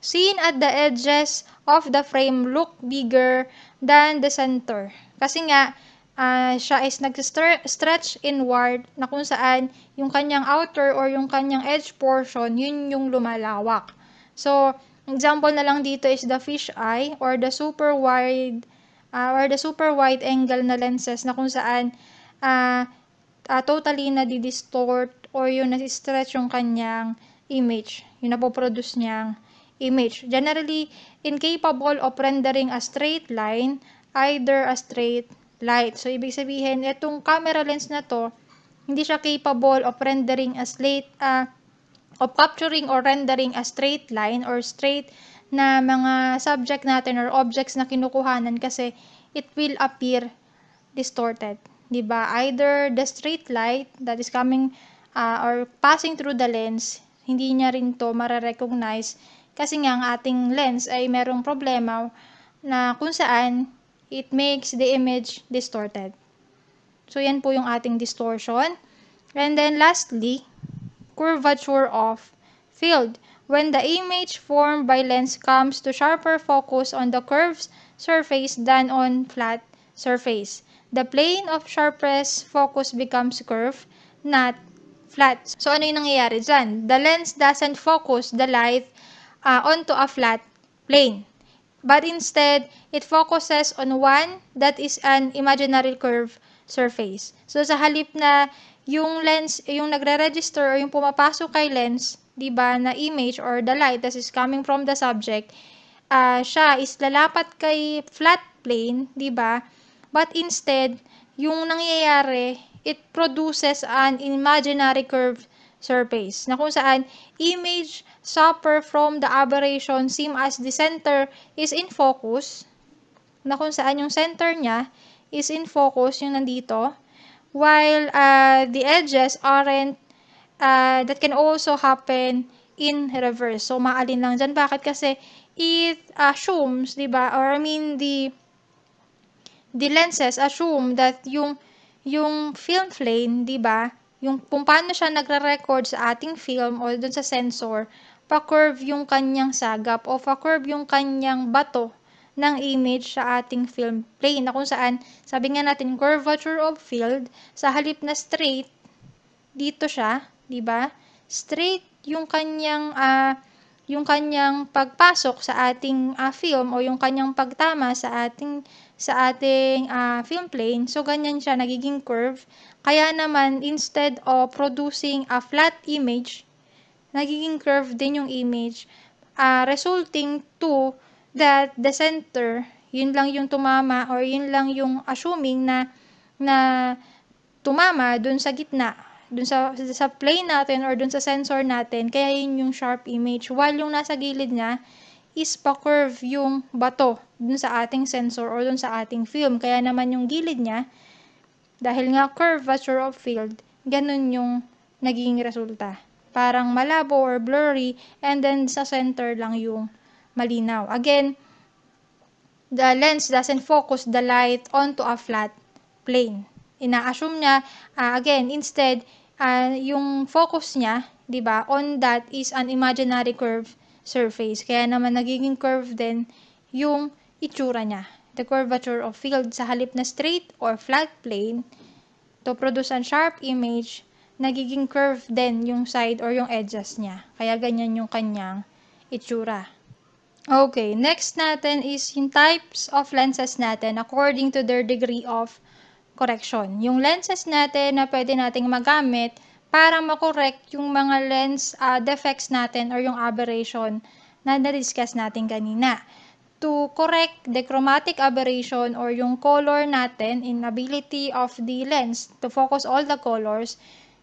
seen at the edges of the frame look bigger than the center. Kasi nga, uh, siya is nag-stretch inward na kung saan yung kanyang outer or yung kanyang edge portion, yun yung lumalawak. So, example na lang dito is the fish eye or the super wide uh, or the super wide angle na lenses na kung saan uh, uh, totally na di-distort or yung nasi-stretch yung kanyang image, yung napoproduce niyang image. Generally, incapable of rendering a straight line, either a straight light. So, ibig sabihin, itong camera lens na to, hindi siya capable of rendering a straight, uh, of capturing or rendering a straight line or straight na mga subject natin or objects na kinukuhanan kasi it will appear distorted. 'di ba? Either the straight light that is coming uh, or passing through the lens, hindi niya rin to mare-recognize kasi nga ang ating lens ay merong problema na kung saan it makes the image distorted. So, yan po yung ating distortion. And then lastly, curvature of field, when the image formed by lens comes to sharper focus on the curved surface than on flat surface. The plane of sharpest focus becomes curved, not flat. So, ano yung nangyayari dyan? The lens doesn't focus the light uh, onto a flat plane. But instead, it focuses on one that is an imaginary curve surface. So, sa halip na yung lens, yung nagre-register or yung pumapasok kay lens, di ba, na image or the light that is coming from the subject, uh, siya is lalapat kay flat plane, di ba? But instead, yung nangyayari, it produces an imaginary curve surface na kung saan image suffer from the aberration same as the center is in focus na kung saan yung center niya is in focus yung nandito while uh, the edges aren't uh, that can also happen in reverse. So maalin lang dyan. Bakit? Kasi it assumes di ba? Or I mean the the lenses assume that yung yung film plane di ba? Yung kung paano siya nagre-record sa ating film o dun sa sensor, pa-curve yung kanyang sagap o pa-curve yung kanyang bato ng image sa ating film plane na kung saan, sabi nga natin, curvature of field, sa halip na straight, dito siya, di ba? Straight yung kanyang, uh, yung kanyang pagpasok sa ating uh, film o yung kanyang pagtama sa ating sa ating uh, film plane. So, ganyan siya, nagiging curve. Kaya naman, instead of producing a flat image, nagiging curve din yung image, uh, resulting to that the center, yun lang yung tumama or yun lang yung assuming na na tumama dun sa gitna, dun sa, sa plane natin or dun sa sensor natin, kaya yun yung sharp image. While yung nasa gilid niya, is pa-curve yung bato dun sa ating sensor or dun sa ating film. Kaya naman yung gilid niya, dahil nga curvature of field, ganun yung naging resulta. Parang malabo or blurry and then sa center lang yung malinaw. Again, the lens doesn't focus the light onto a flat plane. Ina-assume niya, uh, again, instead, uh, yung focus niya, 'di ba, on that is an imaginary curve surface. Kaya naman nagiging curve din yung itsura niya. The curvature of field sa halip na straight or flat plane to produce a sharp image, nagiging curve din yung side or yung edges niya. Kaya ganyan yung kanyang itsura. Okay, next natin is yung types of lenses natin according to their degree of correction. Yung lenses natin na pwede nating magamit para makorek yung mga lens uh, defects natin or yung aberration na na-discuss natin kanina. To correct the chromatic aberration or yung color natin, inability of the lens to focus all the colors,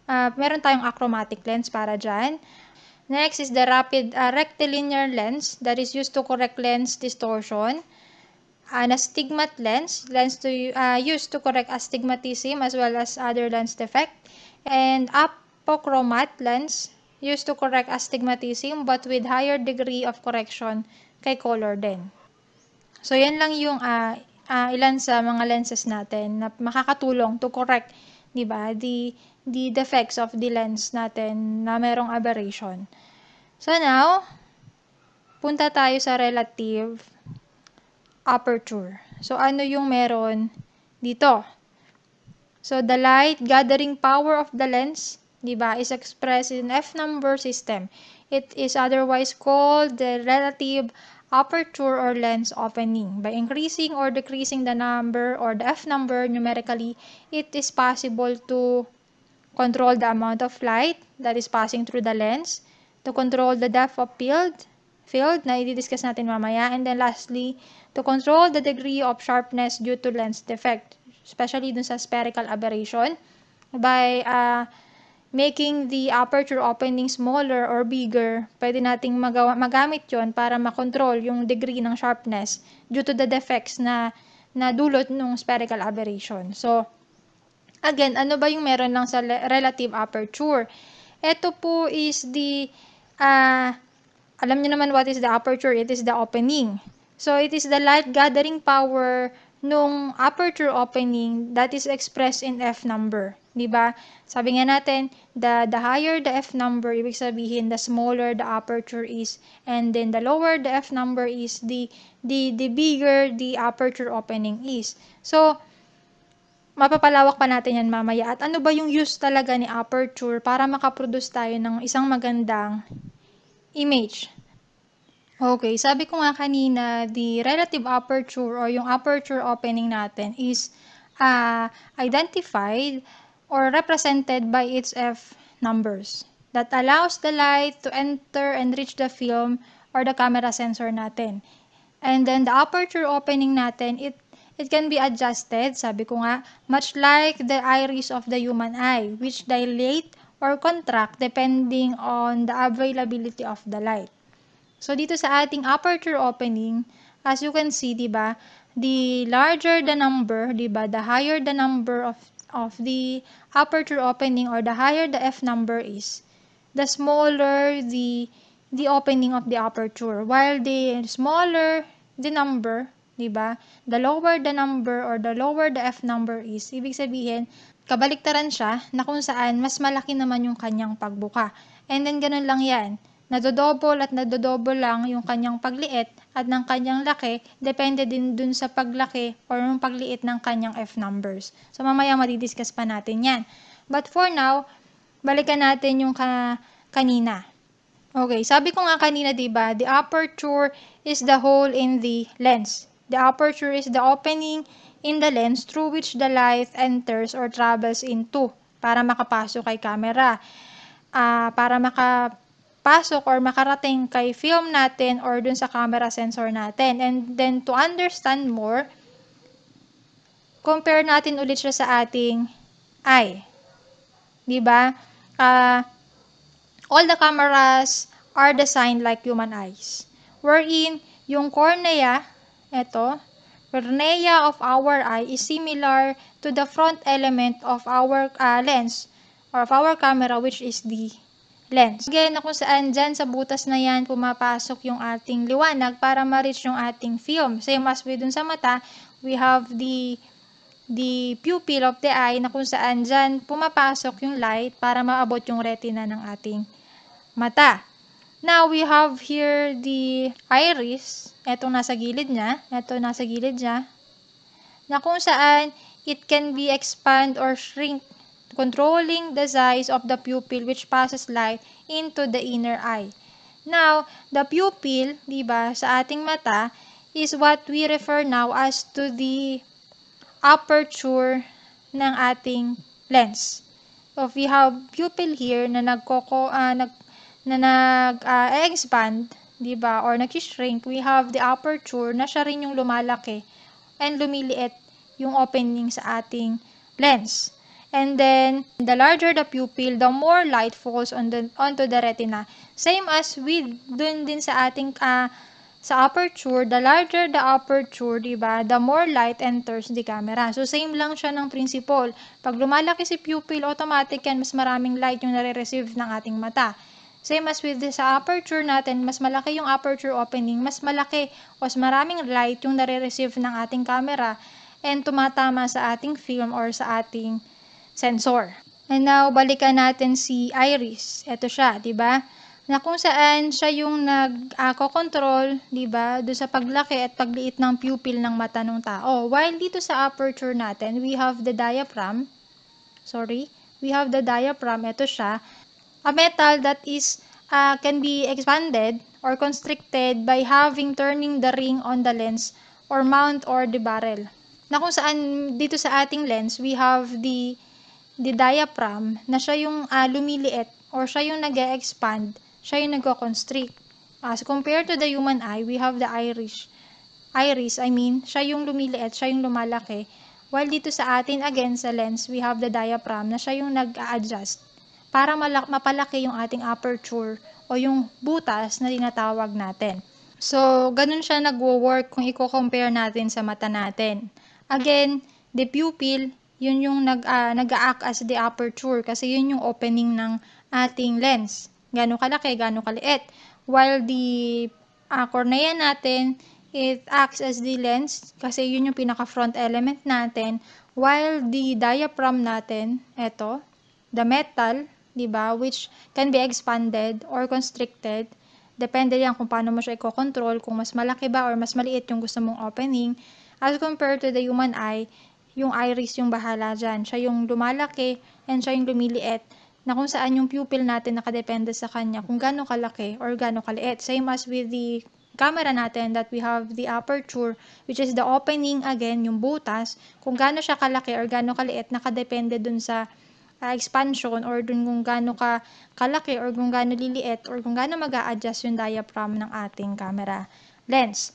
uh, meron tayong achromatic lens para dyan. Next is the rapid uh, rectilinear lens that is used to correct lens distortion. An astigmat lens, lens to, uh, used to correct astigmatism as well as other lens defect and apochromat lens used to correct astigmatism but with higher degree of correction kay color din. So, yan lang yung uh, uh, ilan sa mga lenses natin na makakatulong to correct, di ba, the, the defects of the lens natin na merong aberration. So, now, punta tayo sa relative aperture. So, ano yung meron dito? So, the light gathering power of the lens, di ba, is expressed in F-number system. It is otherwise called the relative aperture or lens opening. By increasing or decreasing the number or the F-number numerically, it is possible to control the amount of light that is passing through the lens, to control the depth of field, field na i-discuss natin mamaya, and then lastly, to control the degree of sharpness due to lens defect especially dun sa spherical aberration, by uh, making the aperture opening smaller or bigger, pwede nating magawa, magamit yon para makontrol yung degree ng sharpness due to the defects na, na dulot ng spherical aberration. So, again, ano ba yung meron lang sa relative aperture? Ito po is the, uh, alam niyo naman what is the aperture, it is the opening. So, it is the light gathering power nung aperture opening that is expressed in F number. 'di ba? Sabi nga natin, the the higher the f number, ibig sabihin the smaller the aperture is and then the lower the f number is the the the bigger the aperture opening is. So mapapalawak pa natin yan mamaya. At ano ba yung use talaga ni aperture para makaproduce tayo ng isang magandang image? Okay, sabi ko nga kanina, the relative aperture or yung aperture opening natin is uh, identified or represented by its F numbers that allows the light to enter and reach the film or the camera sensor natin. And then the aperture opening natin, it it can be adjusted, sabi ko nga, much like the iris of the human eye, which dilate or contract depending on the availability of the light. So dito sa ating aperture opening, as you can see, 'di ba, the larger the number, 'di ba, the higher the number of of the aperture opening or the higher the f number is, the smaller the the opening of the aperture. While the smaller the number, 'di ba? The lower the number or the lower the f number is, ibig sabihin, kabaliktaran siya na kung saan mas malaki naman yung kanyang pagbuka. And then ganun lang 'yan nadodouble at nadodouble lang yung kanyang pagliit at ng kanyang laki, depende din dun sa paglaki or yung pagliit ng kanyang F numbers. So, mamaya madidiscuss pa natin yan. But for now, balikan natin yung ka kanina. Okay, sabi ko nga kanina, di ba, the aperture is the hole in the lens. The aperture is the opening in the lens through which the light enters or travels into para makapasok kay camera. Uh, para maka makapasok or makarating kay film natin or dun sa camera sensor natin. And then to understand more, compare natin ulit siya sa ating eye. 'Di ba? Uh, all the cameras are designed like human eyes. Wherein yung cornea, ito, cornea of our eye is similar to the front element of our uh, lens or of our camera which is the lens. Again, na kung saan dyan sa butas na yan pumapasok yung ating liwanag para ma-reach yung ating film. Same as with dun sa mata, we have the the pupil of the eye na kung saan dyan pumapasok yung light para maabot yung retina ng ating mata. Now, we have here the iris. Etong nasa gilid niya. Ito nasa gilid niya. Na kung saan it can be expand or shrink controlling the size of the pupil which passes light into the inner eye. Now, the pupil, di ba, sa ating mata is what we refer now as to the aperture ng ating lens. So, we have pupil here na nagkoko uh, nag na nag-expand, uh, 'di ba, or nag-shrink, we have the aperture na siya rin yung lumalaki and lumiliit yung opening sa ating lens. And then, the larger the pupil, the more light falls on the, onto the retina. Same as with dun din sa ating uh, sa aperture, the larger the aperture, di ba, the more light enters the camera. So, same lang siya ng principle. Pag lumalaki si pupil, automatic yan, mas maraming light yung nare-receive ng ating mata. Same as with sa aperture natin, mas malaki yung aperture opening, mas malaki o mas maraming light yung nare-receive ng ating camera and tumatama sa ating film or sa ating sensor. And now, balikan natin si Iris. Ito siya, di ba? Na kung saan siya yung nag-control, di ba, do sa paglaki at pagliit ng pupil ng mata ng tao. While dito sa aperture natin, we have the diaphragm. Sorry, we have the diaphragm. Ito siya. A metal that is uh, can be expanded or constricted by having turning the ring on the lens or mount or the barrel. Na kung saan dito sa ating lens, we have the the diaphragm na siya yung uh, lumiliit or siya yung nag expand siya yung nagko-constrict. As compared to the human eye, we have the iris. Iris, I mean, siya yung lumiliit, siya yung lumalaki. While dito sa atin, again, sa lens, we have the diaphragm na siya yung nag-a-adjust para mapalaki yung ating aperture o yung butas na tinatawag natin. So, ganun siya nagwo-work kung i-compare natin sa mata natin. Again, the pupil yun yung nag, uh, nag-act as the aperture kasi yun yung opening ng ating lens. Gano'ng kalaki, gano'ng kaliit. While the uh, cornea natin, it acts as the lens kasi yun yung pinaka-front element natin. While the diaphragm natin, eto, the metal, di ba, which can be expanded or constricted, depende yan kung paano mo siya i-control, kung mas malaki ba or mas maliit yung gusto mong opening, as compared to the human eye, yung iris yung bahala dyan. Siya yung lumalaki and siya yung lumiliit na kung saan yung pupil natin nakadepende sa kanya kung gaano kalaki or gaano kaliit. Same as with the camera natin that we have the aperture which is the opening again, yung butas, kung gaano siya kalaki or gaano kaliit nakadepende dun sa uh, expansion or dun kung gaano ka kalaki or kung gaano liliit or kung gaano mag adjust yung diaphragm ng ating camera lens.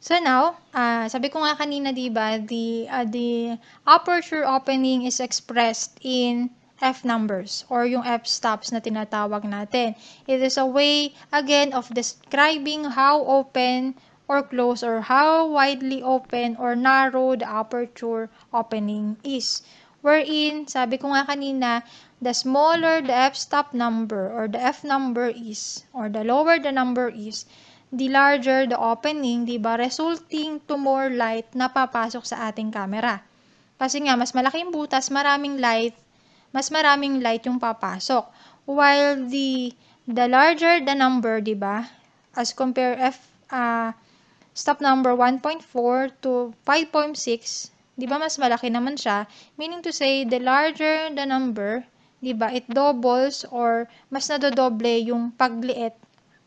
So now, uh, sabi ko nga kanina, di ba, the, uh, the aperture opening is expressed in F numbers or yung F stops na tinatawag natin. It is a way, again, of describing how open or close or how widely open or narrow the aperture opening is. Wherein, sabi ko nga kanina, the smaller the f-stop number or the f number is, or the lower the number is, the larger the opening, di ba, resulting to more light na papasok sa ating camera. Kasi nga, mas malaki yung butas, maraming light, mas maraming light yung papasok. While the, the larger the number, di ba, as compare F, uh, stop number 1.4 to 5.6, di ba mas malaki naman siya, meaning to say, the larger the number, di ba, it doubles or mas nadodoble yung pagliit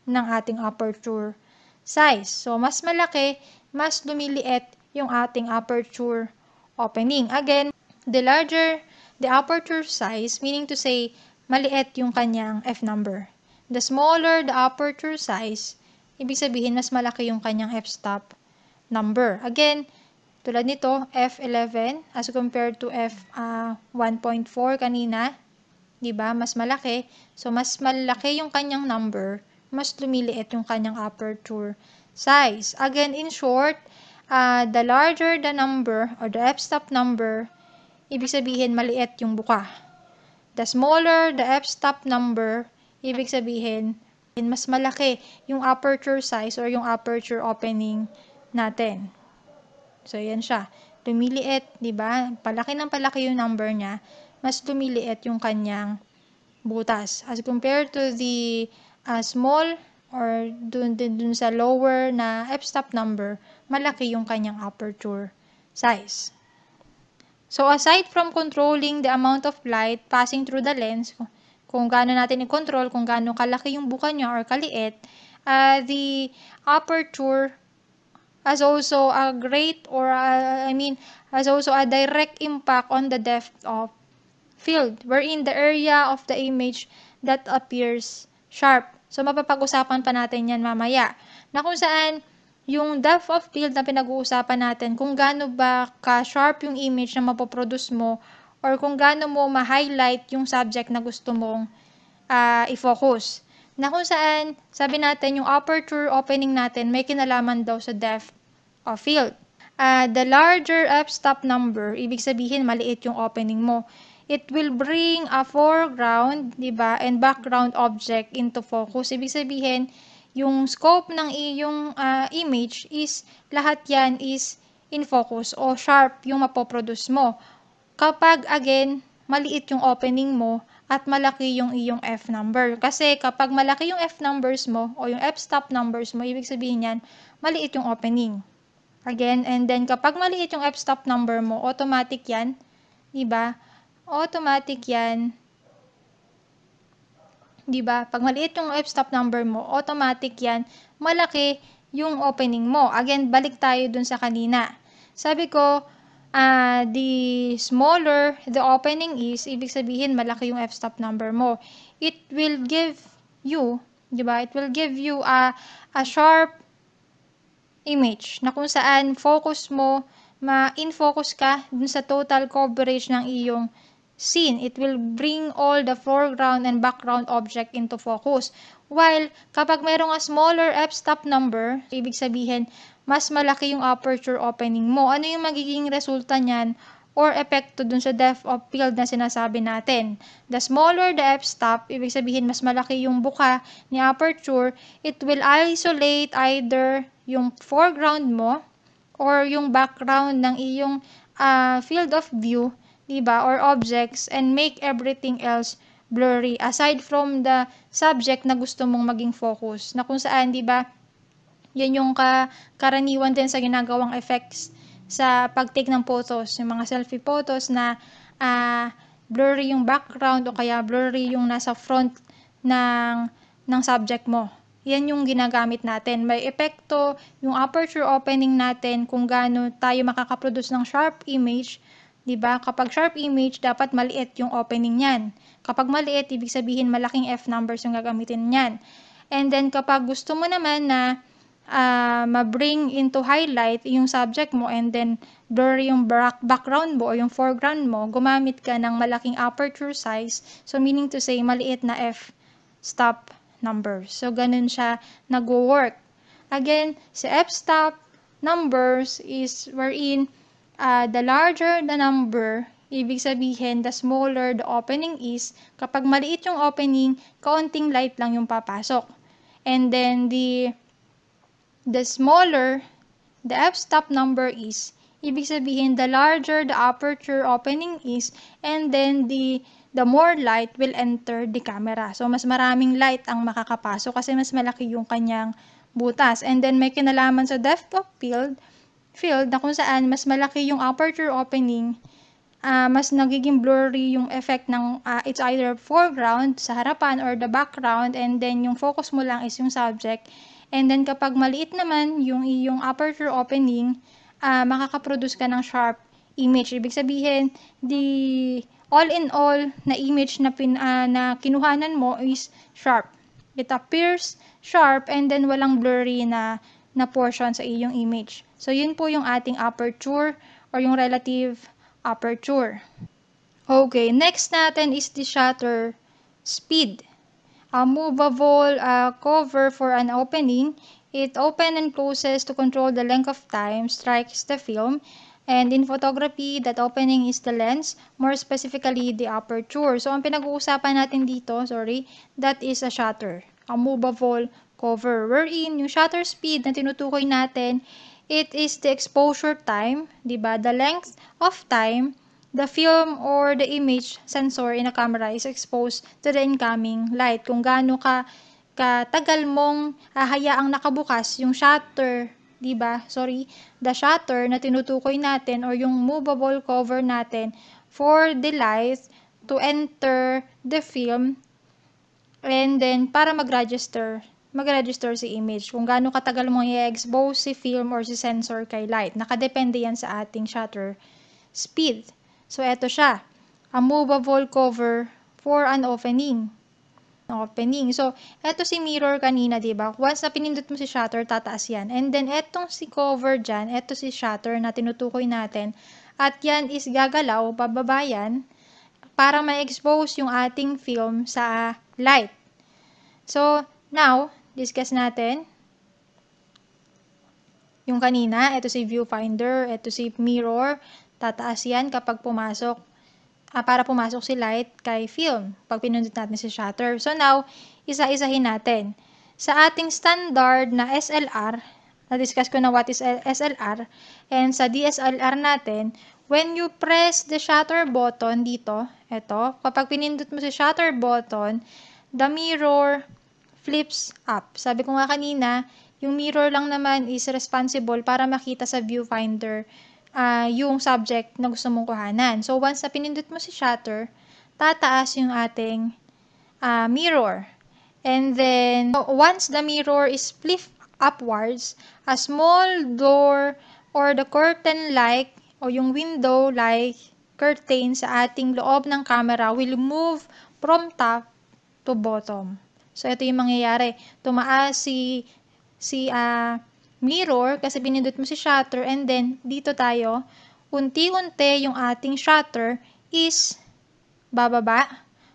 ng ating aperture size. So, mas malaki, mas lumiliit yung ating aperture opening. Again, the larger the aperture size, meaning to say, maliit yung kanyang f number. The smaller the aperture size, ibig sabihin, mas malaki yung kanyang f-stop number. Again, tulad nito, f11 as compared to f1.4 uh, kanina, 'di ba? Mas malaki. So mas malaki yung kanyang number mas lumiliit yung kanyang aperture size. Again, in short, uh, the larger the number or the f-stop number, ibig sabihin maliit yung buka. The smaller the f-stop number, ibig sabihin mas malaki yung aperture size or yung aperture opening natin. So, yan siya. Lumiliit, di ba? Palaki ng palaki yung number niya, mas lumiliit yung kanyang butas. As compared to the uh, small or dun, dun, dun sa lower na f-stop number, malaki yung kanyang aperture size. So, aside from controlling the amount of light passing through the lens, kung gaano natin i-control, kung gaano kalaki yung buka niya or kaliit, uh, the aperture has also a great or uh, I mean has also a direct impact on the depth of field wherein the area of the image that appears sharp. So, mapapag-usapan pa natin yan mamaya. Na kung saan, yung depth of field na pinag-uusapan natin, kung gaano ba ka-sharp yung image na mapoproduce mo, or kung gaano mo ma-highlight yung subject na gusto mong uh, i-focus. Na kung saan, sabi natin, yung aperture opening natin, may kinalaman daw sa depth of field. Uh, the larger f-stop number, ibig sabihin, maliit yung opening mo it will bring a foreground, di ba, and background object into focus. Ibig sabihin, yung scope ng iyong uh, image is, lahat yan is in focus o sharp yung mapoproduce mo. Kapag, again, maliit yung opening mo at malaki yung iyong F number. Kasi kapag malaki yung F numbers mo o yung F-stop numbers mo, ibig sabihin yan, maliit yung opening. Again, and then kapag maliit yung F-stop number mo, automatic yan, di ba? automatic yan. 'Di ba? Pag maliit yung f-stop number mo, automatic yan, malaki yung opening mo. Again, balik tayo dun sa kanina. Sabi ko, uh, the smaller the opening is, ibig sabihin malaki yung f-stop number mo. It will give you, 'di ba? It will give you a a sharp image na kung saan focus mo, ma-in focus ka dun sa total coverage ng iyong scene. It will bring all the foreground and background object into focus. While kapag mayroong a smaller f-stop number, ibig sabihin, mas malaki yung aperture opening mo. Ano yung magiging resulta niyan or epekto dun sa depth of field na sinasabi natin. The smaller the f-stop, ibig sabihin mas malaki yung buka ni aperture, it will isolate either yung foreground mo or yung background ng iyong uh, field of view, 'di ba, or objects and make everything else blurry aside from the subject na gusto mong maging focus. Na kung saan, 'di ba, yan yung ka karaniwan din sa ginagawang effects sa pag-take ng photos, yung mga selfie photos na uh, blurry yung background o kaya blurry yung nasa front ng ng subject mo. Yan yung ginagamit natin. May epekto yung aperture opening natin kung gaano tayo makakaproduce ng sharp image 'di ba? Kapag sharp image, dapat maliit yung opening niyan. Kapag maliit, ibig sabihin malaking F numbers yung gagamitin niyan. And then kapag gusto mo naman na uh, ma-bring into highlight yung subject mo and then blur yung background mo o yung foreground mo, gumamit ka ng malaking aperture size. So meaning to say, maliit na f stop numbers. So ganun siya nag-work. Again, si f-stop numbers is wherein uh, the larger the number, ibig sabihin, the smaller the opening is. Kapag maliit yung opening, kaunting light lang yung papasok. And then the the smaller the f-stop number is, ibig sabihin, the larger the aperture opening is, and then the the more light will enter the camera. So, mas maraming light ang makakapasok kasi mas malaki yung kanyang butas. And then, may kinalaman sa depth of field field na kung saan mas malaki yung aperture opening, uh, mas nagiging blurry yung effect ng uh, it's either foreground sa harapan or the background and then yung focus mo lang is yung subject. And then kapag maliit naman yung iyong aperture opening, uh, makakaproduce ka ng sharp image. Ibig sabihin, the all in all na image na, pin, uh, na kinuhanan mo is sharp. It appears sharp and then walang blurry na na portion sa iyong image. So, yun po yung ating aperture or yung relative aperture. Okay, next natin is the shutter speed. A movable uh, cover for an opening. It open and closes to control the length of time strikes the film. And in photography, that opening is the lens, more specifically the aperture. So, ang pinag-uusapan natin dito, sorry, that is a shutter. A movable cover. Wherein, yung shutter speed na tinutukoy natin, it is the exposure time, di ba? The length of time the film or the image sensor in a camera is exposed to the incoming light. Kung gaano ka katagal mong hahayaang nakabukas yung shutter, 'di ba? Sorry, the shutter na tinutukoy natin or yung movable cover natin for the light to enter the film and then para mag-register mag-register si image. Kung gaano katagal mo i-expose si film or si sensor kay light. Nakadepende yan sa ating shutter speed. So, eto siya. A movable cover for an opening. Opening. So, eto si mirror kanina, ba? Once na pinindot mo si shutter, tataas yan. And then, etong si cover dyan, eto si shutter na tinutukoy natin. At yan is gagalaw, bababa yan, para ma-expose yung ating film sa light. So, now, discuss natin. Yung kanina, ito si viewfinder, ito si mirror. Tataas yan kapag pumasok, ah, para pumasok si light kay film, pag pinundot natin si shutter. So now, isa-isahin natin. Sa ating standard na SLR, na-discuss ko na what is SLR, and sa DSLR natin, when you press the shutter button dito, ito, kapag pinindot mo si shutter button, the mirror flips up. Sabi ko nga kanina, yung mirror lang naman is responsible para makita sa viewfinder uh, yung subject na gusto mong kuhanan. So, once na pinindot mo si shutter, tataas yung ating uh, mirror. And then, once the mirror is flipped upwards, a small door or the curtain-like o yung window-like curtain sa ating loob ng camera will move from top to bottom. So, ito yung mangyayari. Tumaas si, si uh, mirror kasi pinindot mo si shutter and then dito tayo, unti-unti yung ating shutter is bababa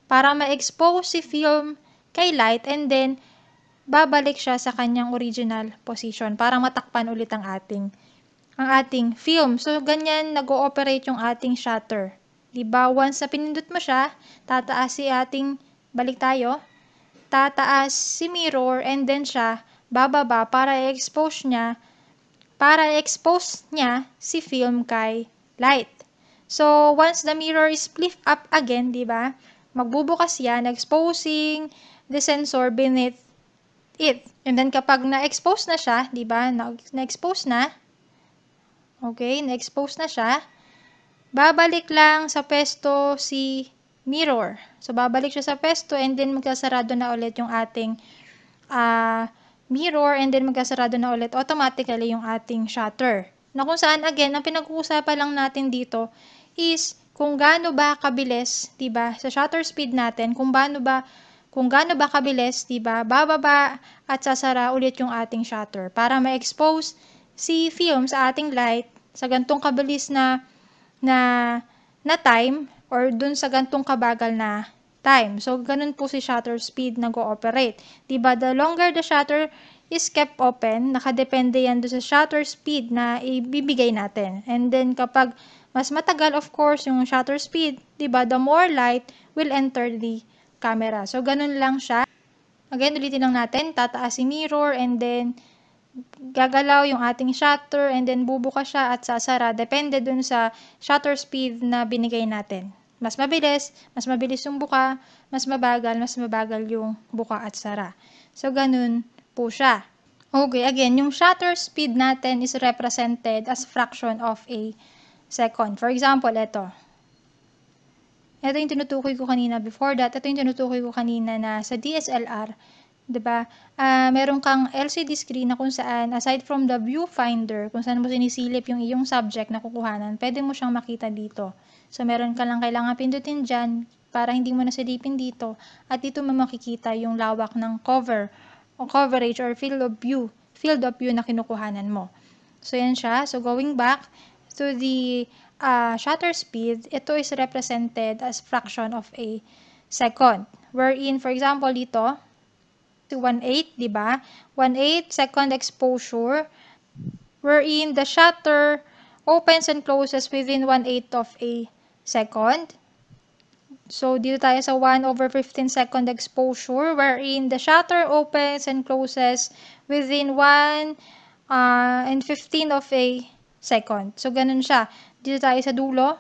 para ma-expose si film kay light and then babalik siya sa kanyang original position para matakpan ulit ang ating ang ating film. So, ganyan nag-ooperate yung ating shutter. Diba? Once na pinindot mo siya, tataas si ating, balik tayo, tataas si mirror and then siya bababa para i-expose niya para i-expose niya si film kay light. So, once the mirror is flipped up again, di ba? Magbubukas yan, exposing the sensor beneath it. And then, kapag na-expose na siya, di ba? Na-expose na. Okay, na-expose na siya. Babalik lang sa pesto si mirror. So, babalik siya sa pesto and then magkasarado na ulit yung ating uh, mirror and then magkasarado na ulit automatically yung ating shutter. Na kung saan, again, ang pinag-uusapan lang natin dito is kung gaano ba kabilis, 'di ba? Sa shutter speed natin, kung gaano ba kung gaano ba kabilis, 'di ba? Bababa at sasara ulit yung ating shutter para ma-expose si film sa ating light sa gantong kabilis na na na time or dun sa gantong kabagal na time. So, ganun po si shutter speed nag-ooperate. Diba, the longer the shutter is kept open, nakadepende yan do sa shutter speed na ibibigay natin. And then, kapag mas matagal, of course, yung shutter speed, diba, the more light will enter the camera. So, ganun lang siya. Again, ulitin lang natin, tataas si mirror and then gagalaw yung ating shutter and then bubuka siya at sasara. Depende dun sa shutter speed na binigay natin. Mas mabilis, mas mabilis yung buka, mas mabagal, mas mabagal yung buka at sara. So, ganun po siya. Okay, again, yung shutter speed natin is represented as fraction of a second. For example, ito. Ito yung tinutukoy ko kanina before that. Ito yung tinutukoy ko kanina na sa DSLR, 'di ba? Uh, meron kang LCD screen na kung saan aside from the viewfinder, kung saan mo sinisilip yung iyong subject na kukuhanan, pwede mo siyang makita dito. So meron ka lang kailangan pindutin diyan para hindi mo nasilipin dito at dito mo makikita yung lawak ng cover o coverage or field of view, field of view na kinukuhanan mo. So yan siya. So going back to the uh, shutter speed, ito is represented as fraction of a second. Wherein, for example, dito, to 1/8, di ba? 1/8 second exposure wherein the shutter opens and closes within 1/8 of a second. So, dito tayo sa 1 over 15 second exposure wherein the shutter opens and closes within 1 uh, and 15 of a second. So, ganun siya. Dito tayo sa dulo,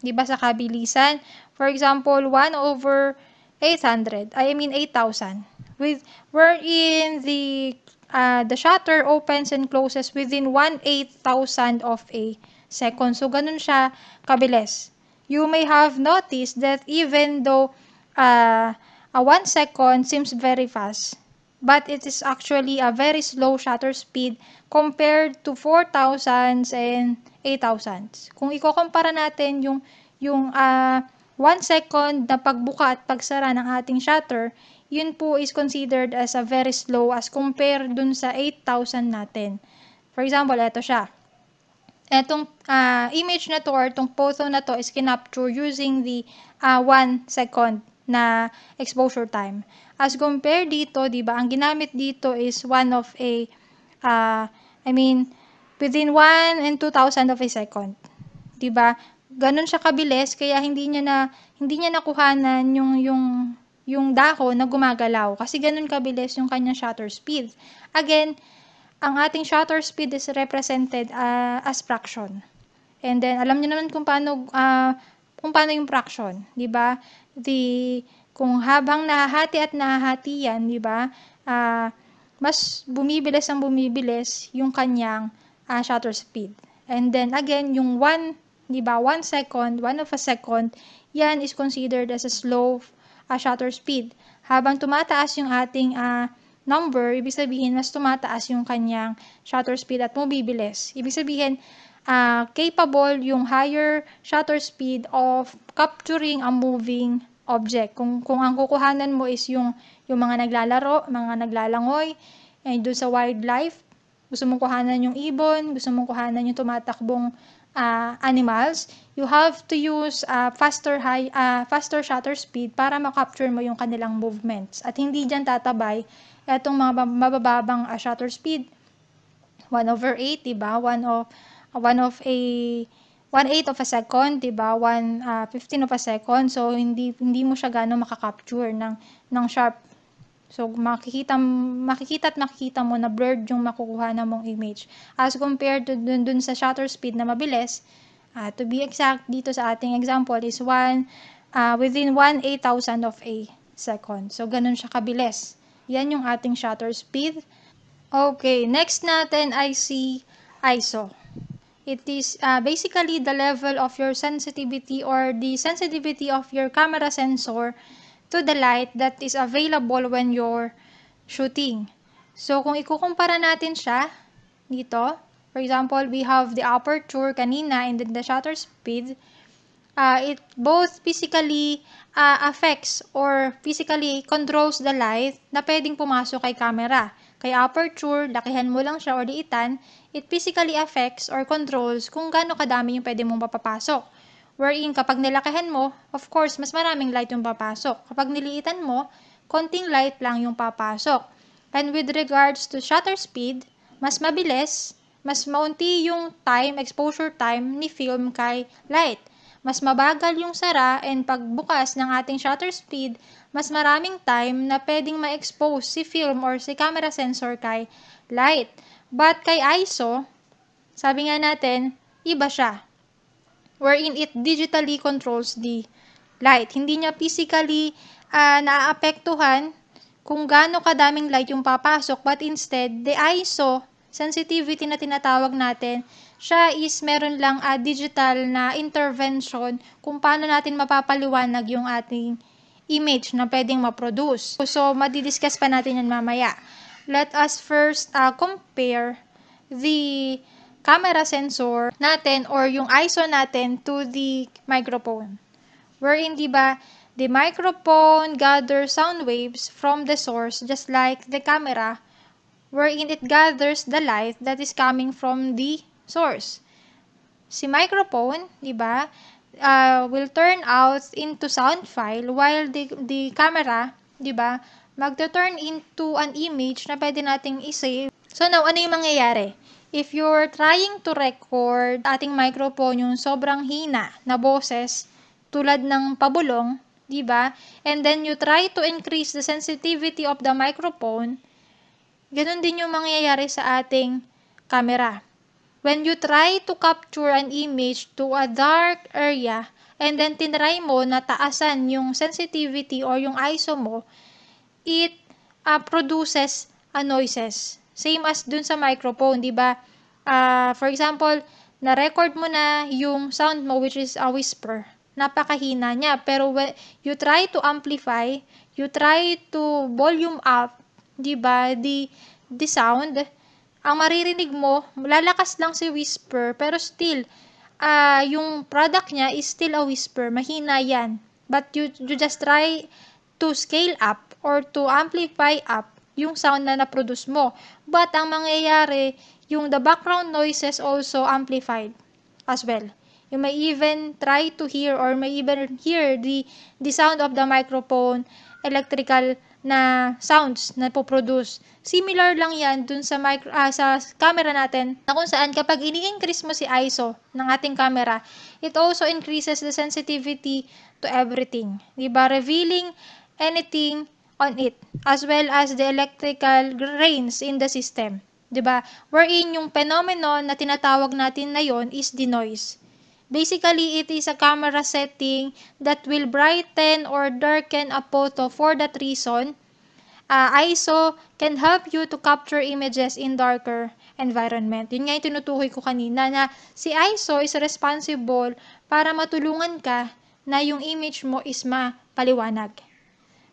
di ba sa kabilisan. For example, 1 over 800, I mean 8,000 with wherein the uh, the shutter opens and closes within 1/8000 of a second. So ganun siya kabilis. You may have noticed that even though uh, a 1 second seems very fast, but it is actually a very slow shutter speed compared to 4,000s and 8,000s. Kung iko-compare natin yung yung uh, 1 second na pagbuka at pagsara ng ating shutter, yun po is considered as a very slow as compared dun sa 8,000 natin. For example, ito siya. Etong uh, image na to or itong photo na to is kinapture using the uh, ah, 1 second na exposure time. As compared dito, di ba, ang ginamit dito is one of a, uh, I mean, within 1 and 2,000 of a second. Di ba? Ganun siya kabilis, kaya hindi niya na, hindi niya nakuhanan yung, yung yung dahon na gumagalaw kasi ganun kabilis yung kanyang shutter speed. Again, ang ating shutter speed is represented uh, as fraction. And then alam niyo naman kung paano uh, kung paano yung fraction, 'di ba? The kung habang nahahati at nahahati yan, 'di ba? Uh, mas bumibilis ang bumibilis yung kanyang uh, shutter speed. And then again, yung 1, 'di ba? 1 second, 1 of a second, yan is considered as a slow uh, shutter speed. Habang tumataas yung ating uh, number, ibig sabihin mas tumataas yung kanyang shutter speed at bumibilis. Ibig sabihin, uh, capable yung higher shutter speed of capturing a moving object. Kung, kung ang kukuhanan mo is yung, yung mga naglalaro, mga naglalangoy, and doon sa wildlife, gusto mong kuhanan yung ibon, gusto mong kuhanan yung tumatakbong uh, animals, you have to use uh, faster high uh, faster shutter speed para ma-capture mo yung kanilang movements. At hindi diyan tatabay etong mga mabababang uh, shutter speed 1 over 8, 'di ba? 1 of uh, 1 of a 1/8 of a second, 'di ba? 1 uh, 15 of a second. So hindi hindi mo siya gaano makaka-capture ng ng sharp So, makikita, makikita at makikita mo na blurred yung makukuha na mong image. As compared to dun, dun sa shutter speed na mabilis, Uh, to be exact, dito sa ating example is 1 uh, within 1 8,000 of a second. So, ganun siya kabilis. Yan yung ating shutter speed. Okay, next natin ay si ISO. It is uh, basically the level of your sensitivity or the sensitivity of your camera sensor to the light that is available when you're shooting. So, kung ikukumpara natin siya dito, for example, we have the aperture kanina and then the shutter speed, uh, it both physically uh, affects or physically controls the light na pwedeng pumasok kay camera. Kay aperture, lakihan mo lang siya or liitan, it physically affects or controls kung gaano kadami yung pwede mong mapapasok. Wherein kapag nilakihan mo, of course, mas maraming light yung papasok. Kapag niliitan mo, konting light lang yung papasok. And with regards to shutter speed, mas mabilis, mas maunti yung time, exposure time ni film kay light. Mas mabagal yung sara and pagbukas ng ating shutter speed, mas maraming time na pwedeng ma-expose si film or si camera sensor kay light. But kay ISO, sabi nga natin, iba siya wherein it digitally controls the light. Hindi niya physically uh, naaapektuhan kung gaano kadaming light yung papasok, but instead, the ISO sensitivity na tinatawag natin, siya is meron lang a uh, digital na intervention kung paano natin mapapaliwanag yung ating image na pwedeng ma-produce. So, madidiscuss pa natin yan mamaya. Let us first uh, compare the camera sensor natin or yung ISO natin to the microphone. Wherein, di ba, the microphone gathers sound waves from the source just like the camera wherein it gathers the light that is coming from the source. Si microphone, di ba, uh, will turn out into sound file while the, the camera, di ba, magto-turn into an image na pwede nating i-save. So now, ano yung mangyayari? if you're trying to record ating microphone yung sobrang hina na boses tulad ng pabulong, 'di ba? And then you try to increase the sensitivity of the microphone, ganun din yung mangyayari sa ating camera. When you try to capture an image to a dark area and then tinry mo na taasan yung sensitivity or yung ISO mo, it uh, produces a noises. Same as dun sa microphone, di ba? Uh, for example, na-record mo na yung sound mo which is a whisper. Napakahina niya. Pero when you try to amplify, you try to volume up, di ba, the, the sound, ang maririnig mo, lalakas lang si whisper, pero still, uh, yung product niya is still a whisper. Mahina yan. But you, you just try to scale up or to amplify up yung sound na na-produce mo. But ang mangyayari, yung the background noises also amplified as well. You may even try to hear or may even hear the, the sound of the microphone, electrical na sounds na po-produce. Similar lang yan dun sa, micro, uh, sa camera natin na kung saan kapag ini-increase mo si ISO ng ating camera, it also increases the sensitivity to everything. Diba? Revealing anything on it as well as the electrical grains in the system. 'Di ba? Wherein yung phenomenon na tinatawag natin na yon is the noise. Basically, it is a camera setting that will brighten or darken a photo for that reason. Uh, ISO can help you to capture images in darker environment. Yun nga yung tinutukoy ko kanina na si ISO is responsible para matulungan ka na yung image mo is mapaliwanag.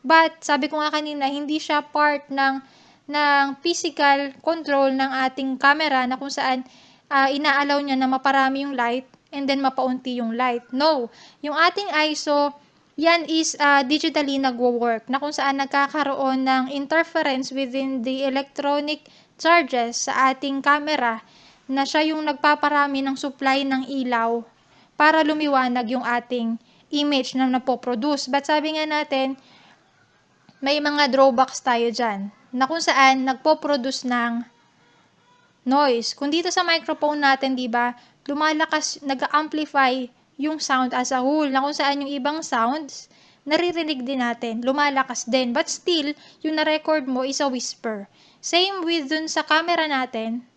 But, sabi ko nga kanina, hindi siya part ng, ng physical control ng ating camera na kung saan uh, inaalaw niya na maparami yung light and then mapaunti yung light. No. Yung ating ISO, yan is uh, digitally nagwo-work na kung saan nagkakaroon ng interference within the electronic charges sa ating camera na siya yung nagpaparami ng supply ng ilaw para lumiwanag yung ating image na napoproduce. But sabi nga natin, may mga drawbacks tayo dyan na kung saan nagpo-produce ng noise. Kung dito sa microphone natin, di ba, lumalakas, nag-amplify yung sound as a whole, na kung saan yung ibang sounds, naririnig din natin, lumalakas din. But still, yung na-record mo is a whisper. Same with dun sa camera natin,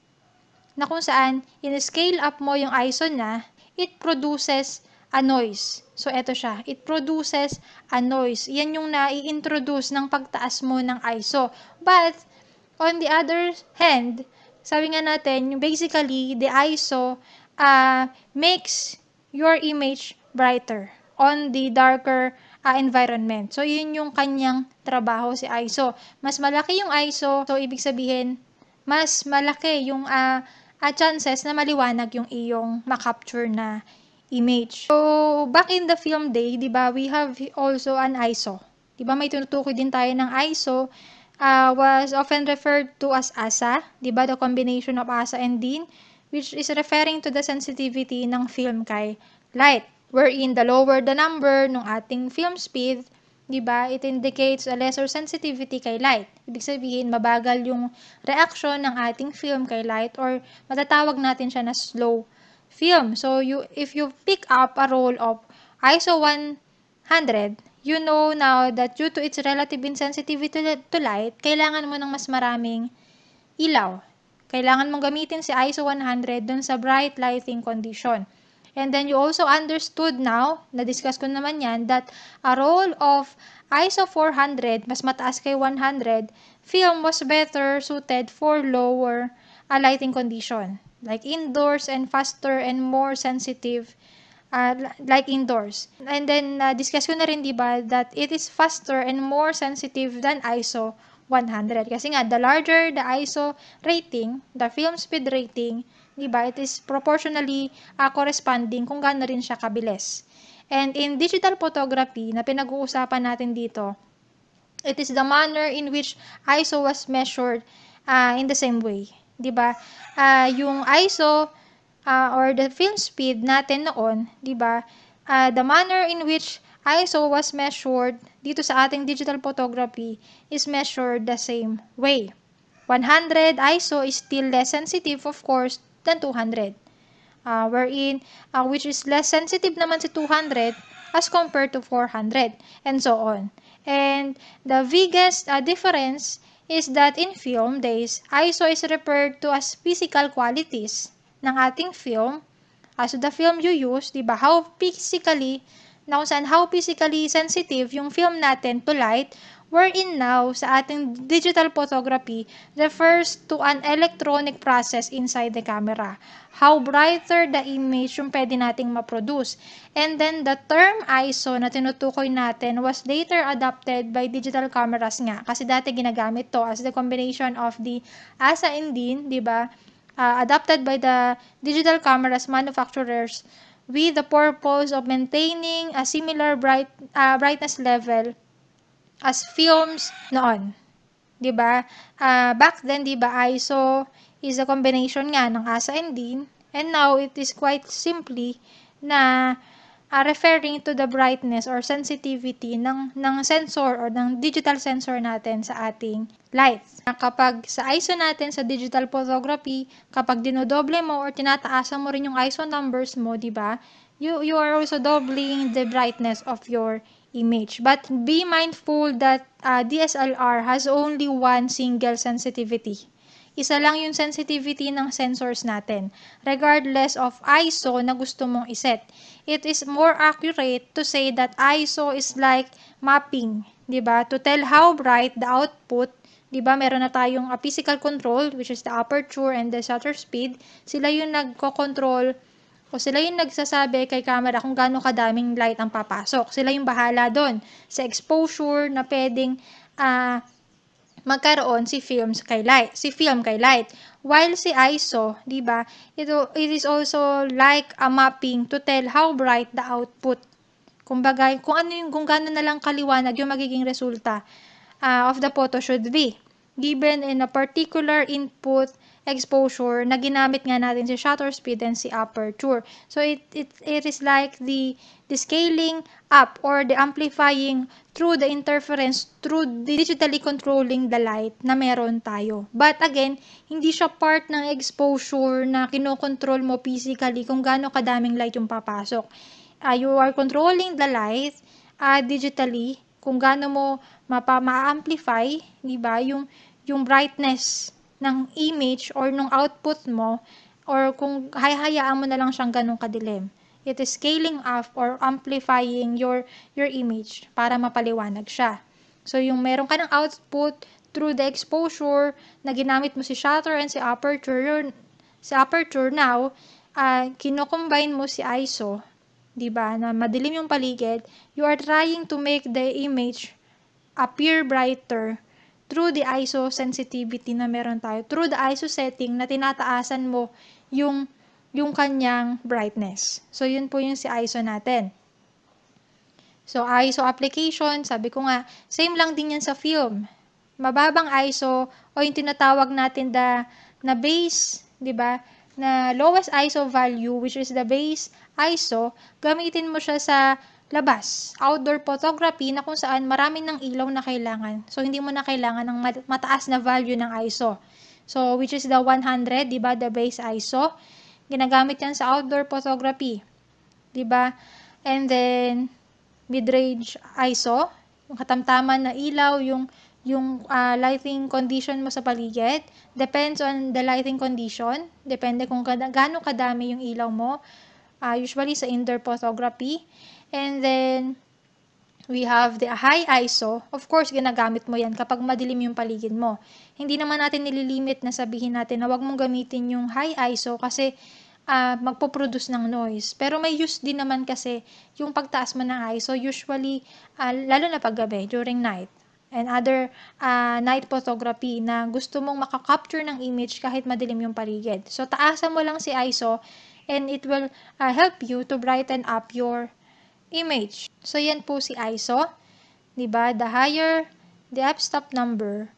na kung saan, in-scale up mo yung ISO na, it produces a noise. So, eto siya. It produces a noise. Yan yung nai-introduce ng pagtaas mo ng ISO. But, on the other hand, sabi nga natin, basically, the ISO uh, makes your image brighter on the darker uh, environment. So, yun yung kanyang trabaho si ISO. Mas malaki yung ISO, so ibig sabihin, mas malaki yung uh, uh, chances na maliwanag yung iyong makapture na image. So, back in the film day, di ba, we have also an ISO. Di ba, may tinutukoy din tayo ng ISO uh, was often referred to as ASA, di ba, the combination of ASA and DIN, which is referring to the sensitivity ng film kay light wherein the lower the number ng ating film speed, 'di ba? It indicates a lesser sensitivity kay light. Ibig sabihin, mabagal yung reaction ng ating film kay light or matatawag natin siya na slow film. So, you if you pick up a roll of ISO 100, you know now that due to its relative insensitivity to, light, kailangan mo ng mas maraming ilaw. Kailangan mong gamitin si ISO 100 dun sa bright lighting condition. And then you also understood now, na-discuss ko naman yan, that a roll of ISO 400, mas mataas kay 100, film was better suited for lower uh, lighting condition. Like indoors and faster and more sensitive uh, like indoors. And then, uh, discuss ko na rin, di ba, that it is faster and more sensitive than ISO 100. Kasi nga, the larger the ISO rating, the film speed rating, di ba, it is proportionally uh, corresponding kung gaano rin siya kabilis. And in digital photography, na pinag-uusapan natin dito, it is the manner in which ISO was measured uh, in the same way. Di ba? Uh, yung ISO uh, or the film speed natin noon, di ba? Uh, the manner in which ISO was measured dito sa ating digital photography is measured the same way. 100 ISO is still less sensitive, of course, than 200. Uh, wherein, uh, which is less sensitive naman si 200 as compared to 400 and so on. And the biggest uh, difference is that in film days, ISO is referred to as physical qualities ng ating film. Uh, the film you use, di ba, how physically, na kung saan how physically sensitive yung film natin to light wherein now sa ating digital photography refers to an electronic process inside the camera. How brighter the image yung pwede nating ma-produce. And then the term ISO na tinutukoy natin was later adopted by digital cameras nga. Kasi dati ginagamit to as the combination of the ASA and DIN, di ba? Uh, adopted by the digital cameras manufacturers with the purpose of maintaining a similar bright, uh, brightness level as films noon. 'Di ba? Uh, back then, 'di ba, ISO is a combination nga ng ASA and DIN and now it is quite simply na uh, referring to the brightness or sensitivity ng ng sensor or ng digital sensor natin sa ating lights. Kapag sa ISO natin sa digital photography, kapag dinodoble mo or tinataasan mo rin yung ISO numbers mo, 'di ba? You you are also doubling the brightness of your image. But be mindful that uh, DSLR has only one single sensitivity. Isa lang yung sensitivity ng sensors natin, regardless of ISO na gusto mong iset. It is more accurate to say that ISO is like mapping, 'di ba? To tell how bright the output 'di ba? Meron na tayong a physical control which is the aperture and the shutter speed. Sila yung nagko-control o sila yung nagsasabi kay camera kung gaano kadaming light ang papasok. Sila yung bahala doon sa exposure na pwedeng uh, magkaroon si films kay light, si film kay light. While si ISO, 'di ba? Ito it is also like a mapping to tell how bright the output. Kumbaga, kung ano yung kung gaano na lang kaliwanag yung magiging resulta uh, of the photo should be given in a particular input exposure na ginamit nga natin si shutter speed and si aperture. So it, it, it is like the, the scaling up or the amplifying through the interference through digitally controlling the light na meron tayo. But again, hindi siya part ng exposure na kinokontrol mo physically kung gaano kadaming light yung papasok. Uh, you are controlling the light uh, digitally kung gaano mo ma-amplify, di ba, yung, yung brightness ng image or nung output mo or kung hayahayaan mo na lang siyang ganun kadilim. it is scaling up or amplifying your your image para mapaliwanag siya. So yung meron ka ng output through the exposure na ginamit mo si shutter and si aperture, yun, si aperture now, uh, kino-combine mo si ISO, 'di ba? Na madilim yung paligid, you are trying to make the image appear brighter through the ISO sensitivity na meron tayo, through the ISO setting na tinataasan mo yung yung kanyang brightness. So, yun po yung si ISO natin. So, ISO application, sabi ko nga, same lang din yan sa film. Mababang ISO o yung tinatawag natin the, na base, di ba? Na lowest ISO value, which is the base ISO, gamitin mo siya sa labas, outdoor photography na kung saan marami ng ilaw na kailangan. So, hindi mo na kailangan ng mataas na value ng ISO. So, which is the 100, di ba, the base ISO. Ginagamit yan sa outdoor photography. 'Di ba? And then mid-range ISO, yung katamtaman na ilaw, yung yung uh, lighting condition mo sa paligid. Depends on the lighting condition. Depende kung kada, gaano kadami yung ilaw mo. Uh, usually sa indoor photography. And then, we have the high ISO. Of course, ginagamit mo yan kapag madilim yung paligid mo. Hindi naman natin nililimit na sabihin natin na wag mong gamitin yung high ISO kasi uh, magpo-produce ng noise. Pero may use din naman kasi yung pagtaas mo ng ISO, usually, uh, lalo na paggabi, during night and other uh, night photography na gusto mong makakapture ng image kahit madilim yung paligid. So, taasan mo lang si ISO and it will uh, help you to brighten up your image. So, yan po si ISO. Diba? The higher the f-stop number,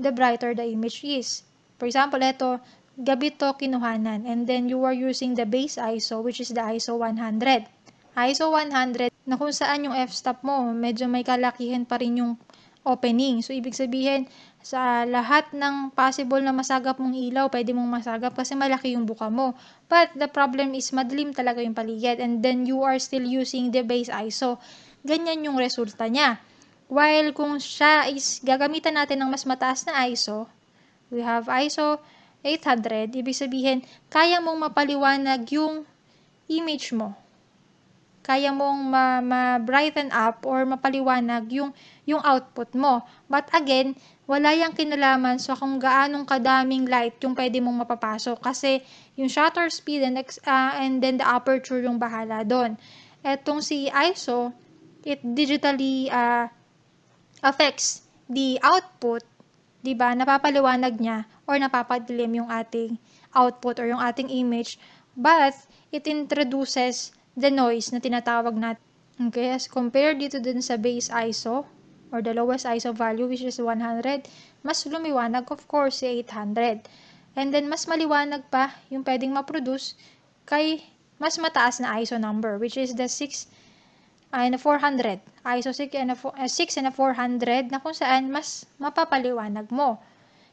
the brighter the image is. For example, ito, gabi to kinuhanan. And then, you are using the base ISO, which is the ISO 100. ISO 100, na kung saan yung f-stop mo, medyo may kalakihan pa rin yung opening. So, ibig sabihin, sa lahat ng possible na masagap mong ilaw, pwede mong masagap kasi malaki yung buka mo. But, the problem is, madilim talaga yung paligid. And then, you are still using the base ISO. Ganyan yung resulta niya. While kung siya is gagamitan natin ng mas mataas na ISO, we have ISO 800, ibig sabihin, kaya mong mapaliwanag yung image mo kaya mong ma-brighten ma up or mapaliwanag yung, yung output mo. But again, wala yung kinalaman sa kung gaanong kadaming light yung pwede mong mapapasok kasi yung shutter speed and, uh, and then the aperture yung bahala doon. Etong si ISO, it digitally uh, affects the output, 'di ba? Napapaliwanag niya or napapadilim yung ating output or yung ating image, but it introduces the noise na tinatawag natin. Okay, as compared dito dun sa base ISO or the lowest ISO value which is 100, mas lumiwanag of course si 800. And then mas maliwanag pa yung pwedeng ma-produce kay mas mataas na ISO number which is the 6 and 400. ISO 6 and, a, uh, 6 and a 400 na kung saan mas mapapaliwanag mo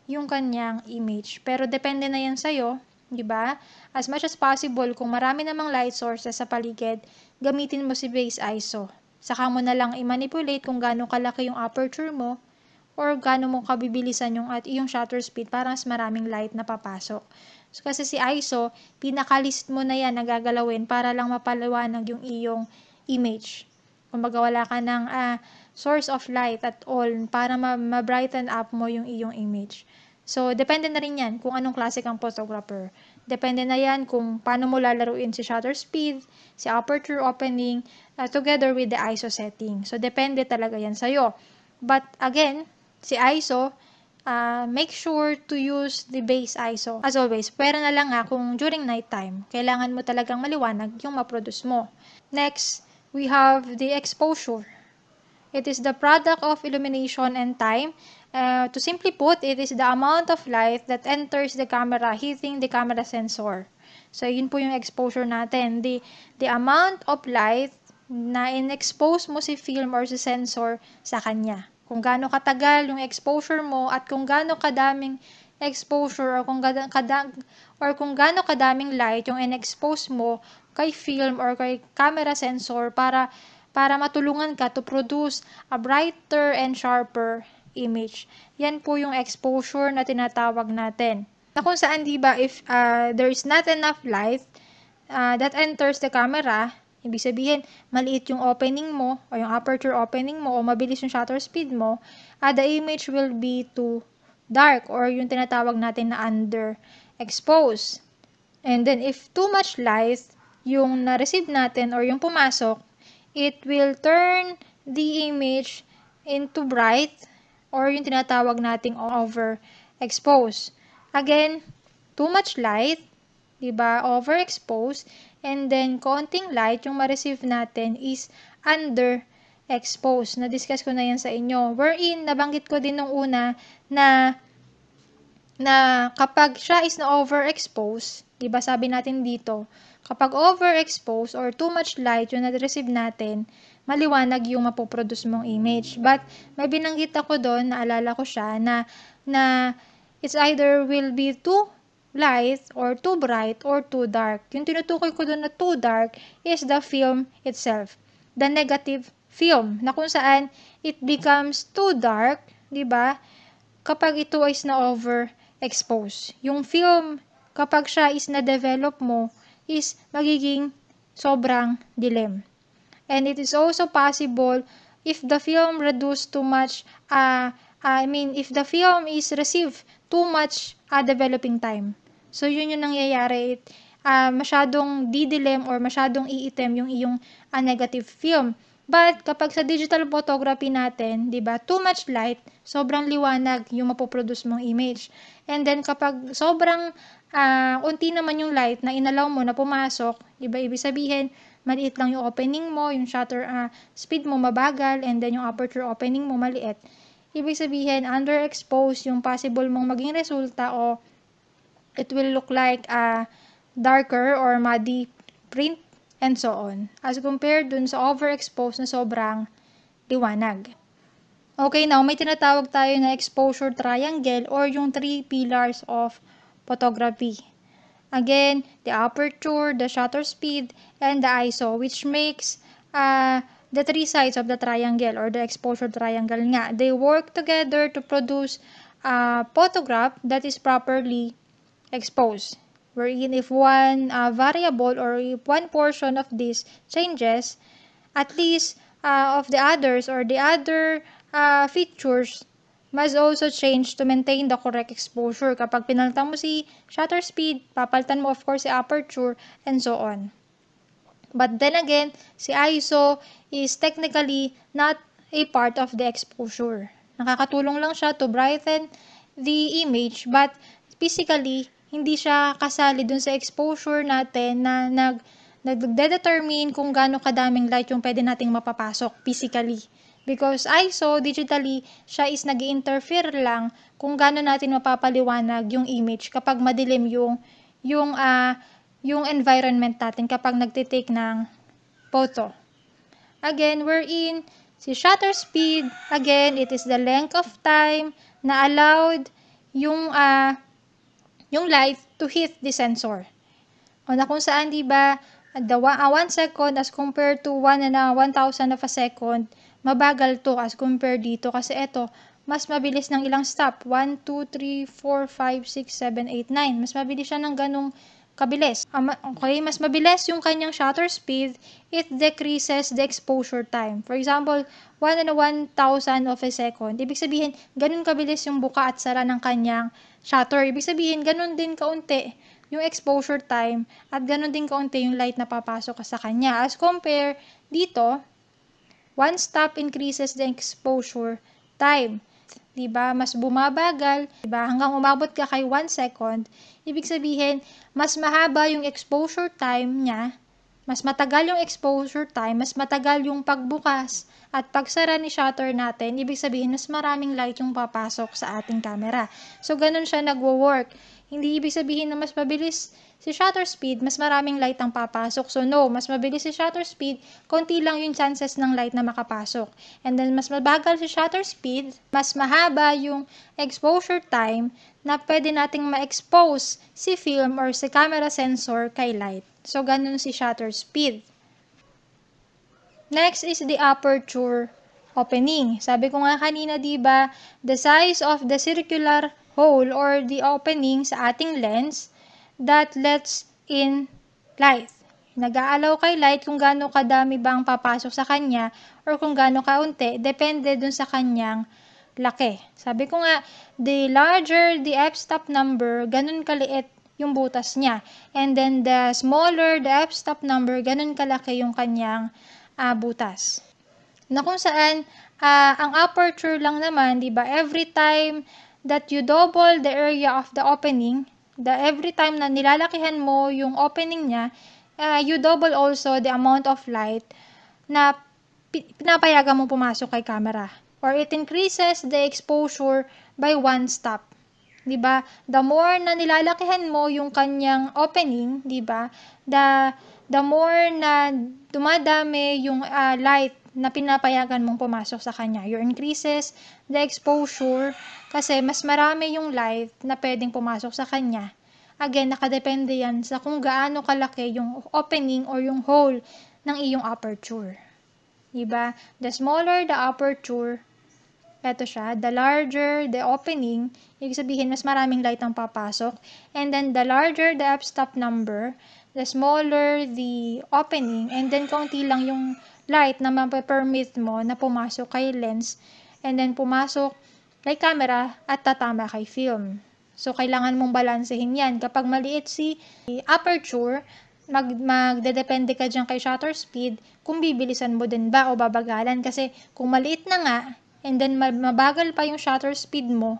yung kanyang image. Pero depende na yan sa'yo 'di ba? As much as possible, kung marami namang light sources sa paligid, gamitin mo si base ISO. Saka mo na lang i-manipulate kung gaano kalaki yung aperture mo or gaano mo kabibilisan yung at yung shutter speed para mas maraming light na papasok. So, kasi si ISO, pinakalist mo na yan na gagalawin para lang mapaliwanag yung iyong image. Kung wala ka ng uh, source of light at all para ma-brighten up mo yung iyong image. So, depende na rin yan kung anong klase kang photographer. Depende na yan kung paano mo lalaruin si shutter speed, si aperture opening, uh, together with the ISO setting. So, depende talaga yan sa'yo. But, again, si ISO, uh, make sure to use the base ISO. As always, pwera na lang nga kung during nighttime, kailangan mo talagang maliwanag yung ma-produce mo. Next, we have the exposure. It is the product of illumination and time Uh, to simply put, it is the amount of light that enters the camera hitting the camera sensor. So, yun po yung exposure natin. The, the amount of light na in-expose mo si film or si sensor sa kanya. Kung gaano katagal yung exposure mo at kung gaano kadaming exposure or kung gada, kada, or kung gaano kadaming light yung in-expose mo kay film or kay camera sensor para para matulungan ka to produce a brighter and sharper image. Yan po yung exposure na tinatawag natin. Na kung saan, di ba, if uh, there is not enough light uh, that enters the camera, ibig sabihin, maliit yung opening mo, o yung aperture opening mo, o mabilis yung shutter speed mo, uh, the image will be too dark, or yung tinatawag natin na underexposed. And then, if too much light yung na-receive natin, or yung pumasok, it will turn the image into bright, or yung tinatawag nating overexposed. Again, too much light, 'di ba? Overexposed and then konting light yung ma-receive natin is underexposed. Na-discuss ko na 'yan sa inyo. Wherein nabanggit ko din nung una na na kapag siya is na overexposed, 'di ba? Sabi natin dito, kapag overexposed or too much light yung na-receive natin, maliwanag yung mapoproduce mong image. But may binanggit ako doon, naalala ko siya na na it's either will be too light or too bright or too dark. Yung tinutukoy ko doon na too dark is the film itself. The negative film na kung saan it becomes too dark, 'di ba? Kapag ito is na overexpose. Yung film kapag siya is na develop mo is magiging sobrang dilim. And it is also possible if the film reduce too much uh, I mean if the film is receive too much uh, developing time. So, yun yung nangyayari. Uh, masyadong didilim or masyadong iitim yung iyong uh, negative film. But, kapag sa digital photography natin, di ba, too much light, sobrang liwanag yung mapoproduce mong image. And then, kapag sobrang uh, unti naman yung light na inalaw mo na pumasok, di ba, ibig sabihin, maliit lang yung opening mo, yung shutter uh, speed mo mabagal, and then yung aperture opening mo maliit. Ibig sabihin, underexposed yung possible mong maging resulta o it will look like a darker or muddy print and so on. As compared dun sa overexposed na sobrang liwanag. Okay, now may tinatawag tayo na exposure triangle or yung three pillars of photography. Again, the aperture, the shutter speed, and the ISO which makes uh, the three sides of the triangle or the exposure triangle nga. They work together to produce a photograph that is properly exposed. Wherein if one uh, variable or if one portion of this changes, at least uh, of the others or the other uh, features must also change to maintain the correct exposure. Kapag pinalitan mo si shutter speed, papalitan mo of course si aperture, and so on. But then again, si ISO is technically not a part of the exposure. Nakakatulong lang siya to brighten the image, but physically, hindi siya kasali dun sa exposure natin na nag nagde-determine kung gaano kadaming light yung pwede nating mapapasok physically. Because ISO, digitally, siya is nag interfere lang kung gaano natin mapapaliwanag yung image kapag madilim yung, yung, uh, yung environment natin kapag nagtitake ng photo. Again, we're in si shutter speed. Again, it is the length of time na allowed yung uh, yung light to hit the sensor. O na kung saan, di ba, the 1 uh, one second as compared to 1 and a 1,000 of a second, mabagal to as compared dito. Kasi ito, mas mabilis ng ilang stop. 1, 2, 3, 4, 5, 6, 7, 8, 9. Mas mabilis siya ng ganong kabilis. Okay, mas mabilis yung kanyang shutter speed, it decreases the exposure time. For example, 1 and 1,000 of a second. Ibig sabihin, ganun kabilis yung buka at sara ng kanyang shutter. Ibig sabihin, ganun din kaunti yung exposure time at ganun din kaunti yung light na papasok sa kanya. As compare dito, one stop increases the exposure time. 'di ba? Mas bumabagal, 'di ba? Hanggang umabot ka kay 1 second, ibig sabihin, mas mahaba yung exposure time niya, mas matagal yung exposure time, mas matagal yung pagbukas at pagsara ni shutter natin, ibig sabihin, mas maraming light yung papasok sa ating camera. So, ganun siya nagwo-work. Hindi ibig sabihin na mas mabilis si shutter speed, mas maraming light ang papasok. So no, mas mabilis si shutter speed, konti lang yung chances ng light na makapasok. And then mas mabagal si shutter speed, mas mahaba yung exposure time na pwede nating ma-expose si film or si camera sensor kay light. So ganun si shutter speed. Next is the aperture opening. Sabi ko nga kanina, 'di ba, the size of the circular hole or the opening sa ating lens that lets in light. Nag-aalaw kay light kung gaano kadami ba ang papasok sa kanya or kung gaano kaunti, depende dun sa kanyang laki. Sabi ko nga, the larger the f-stop number, ganun kaliit yung butas niya. And then the smaller the f-stop number, ganun kalaki yung kanyang uh, butas. Na kung saan, uh, ang aperture lang naman, di ba, every time that you double the area of the opening, the every time na nilalakihan mo yung opening niya, uh, you double also the amount of light na pinapayagan mo pumasok kay camera. Or it increases the exposure by one stop. 'Di ba? The more na nilalakihan mo yung kanyang opening, 'di ba? The the more na dumadami yung uh, light na pinapayagan mong pumasok sa kanya. Your increases the exposure kasi mas marami yung light na pwedeng pumasok sa kanya Again, nakadepende yan sa kung gaano kalaki yung opening or yung hole ng iyong aperture. Diba? The smaller the aperture, eto siya, the larger the opening, ibig sabihin, mas maraming light ang papasok. And then, the larger the f-stop number, the smaller the opening, and then, kaunti lang yung light na mapapermit mo na pumasok kay lens, and then, pumasok kay camera at tatama kay film. So, kailangan mong balansehin yan. Kapag maliit si aperture, mag, magdedepende ka dyan kay shutter speed kung bibilisan mo din ba o babagalan. Kasi kung maliit na nga, and then mabagal pa yung shutter speed mo,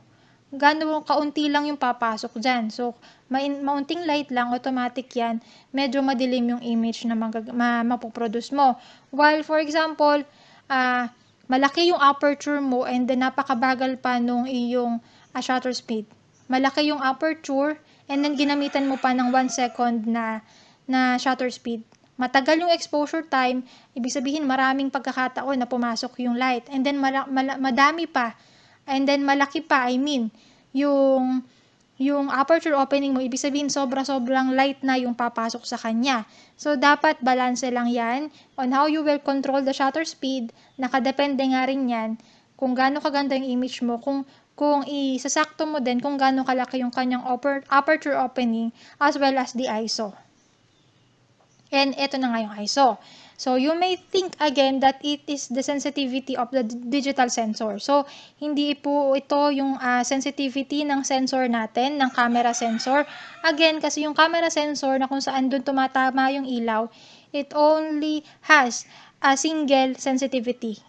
gano'n kaunti lang yung papasok dyan. So, main, maunting light lang, automatic yan, medyo madilim yung image na mag, ma, mapoproduce mo. While, for example, uh, malaki yung aperture mo and then napakabagal pa nung iyong uh, shutter speed malaki yung aperture, and then ginamitan mo pa ng 1 second na, na shutter speed. Matagal yung exposure time, ibig sabihin maraming pagkakataon na pumasok yung light. And then mala, mala, madami pa, and then malaki pa, I mean, yung yung aperture opening mo, ibig sabihin sobra-sobrang light na yung papasok sa kanya. So, dapat balance lang yan on how you will control the shutter speed. Nakadepende nga rin yan kung gaano kaganda yung image mo, kung kung isasakto mo din kung gaano kalaki yung kanyang aperture opening as well as the ISO. And ito na nga yung ISO. So, you may think again that it is the sensitivity of the digital sensor. So, hindi po ito yung uh, sensitivity ng sensor natin, ng camera sensor. Again, kasi yung camera sensor na kung saan doon tumatama yung ilaw, it only has a single sensitivity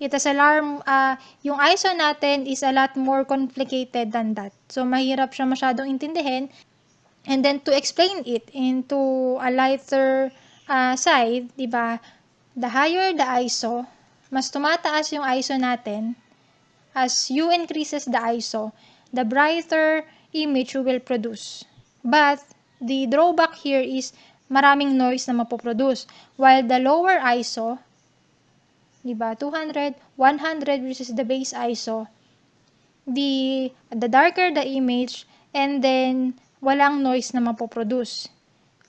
it has alarm, uh, yung ISO natin is a lot more complicated than that. So, mahirap siya masyadong intindihin. And then, to explain it into a lighter uh, side, di ba, the higher the ISO, mas tumataas yung ISO natin. As you increases the ISO, the brighter image you will produce. But, the drawback here is maraming noise na mapoproduce. While the lower ISO, 'di ba? 200, 100 which is the base ISO. The the darker the image and then walang noise na mapoproduce.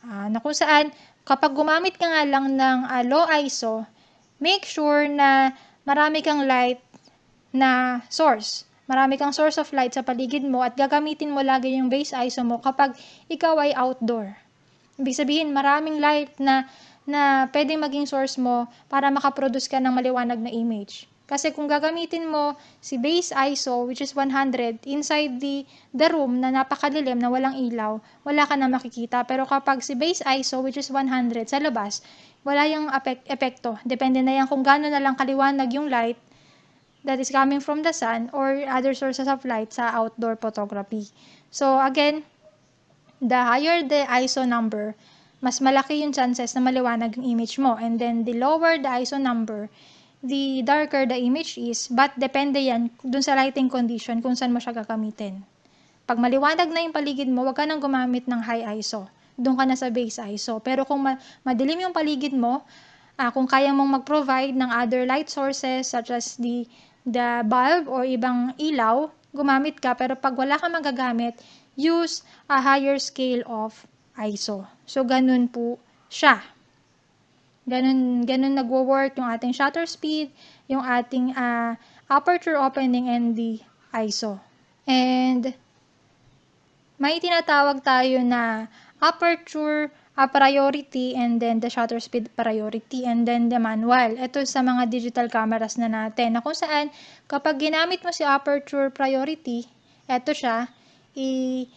Uh, na kung saan kapag gumamit ka nga lang ng uh, low ISO, make sure na marami kang light na source. Marami kang source of light sa paligid mo at gagamitin mo lagi yung base ISO mo kapag ikaw ay outdoor. Ibig sabihin, maraming light na na pwedeng maging source mo para makaproduce ka ng maliwanag na image. Kasi kung gagamitin mo si base ISO, which is 100, inside the, the room na napakadilim na walang ilaw, wala ka na makikita. Pero kapag si base ISO, which is 100, sa labas, wala yung epekto. Depende na yan kung gaano na lang kaliwanag yung light that is coming from the sun or other sources of light sa outdoor photography. So again, the higher the ISO number, mas malaki yung chances na maliwanag yung image mo. And then, the lower the ISO number, the darker the image is, but depende yan dun sa lighting condition kung saan mo siya gagamitin. Pag maliwanag na yung paligid mo, wag ka nang gumamit ng high ISO. Doon ka na sa base ISO. Pero kung ma- madilim yung paligid mo, uh, kung kaya mong mag-provide ng other light sources such as the, the bulb or ibang ilaw, gumamit ka. Pero pag wala ka magagamit, use a higher scale of ISO. So, ganun po siya. Ganun, ganun nagwo-work yung ating shutter speed, yung ating uh, aperture opening and the ISO. And may tinatawag tayo na aperture uh, priority and then the shutter speed priority and then the manual. Ito sa mga digital cameras na natin na kung saan kapag ginamit mo si aperture priority, ito siya, i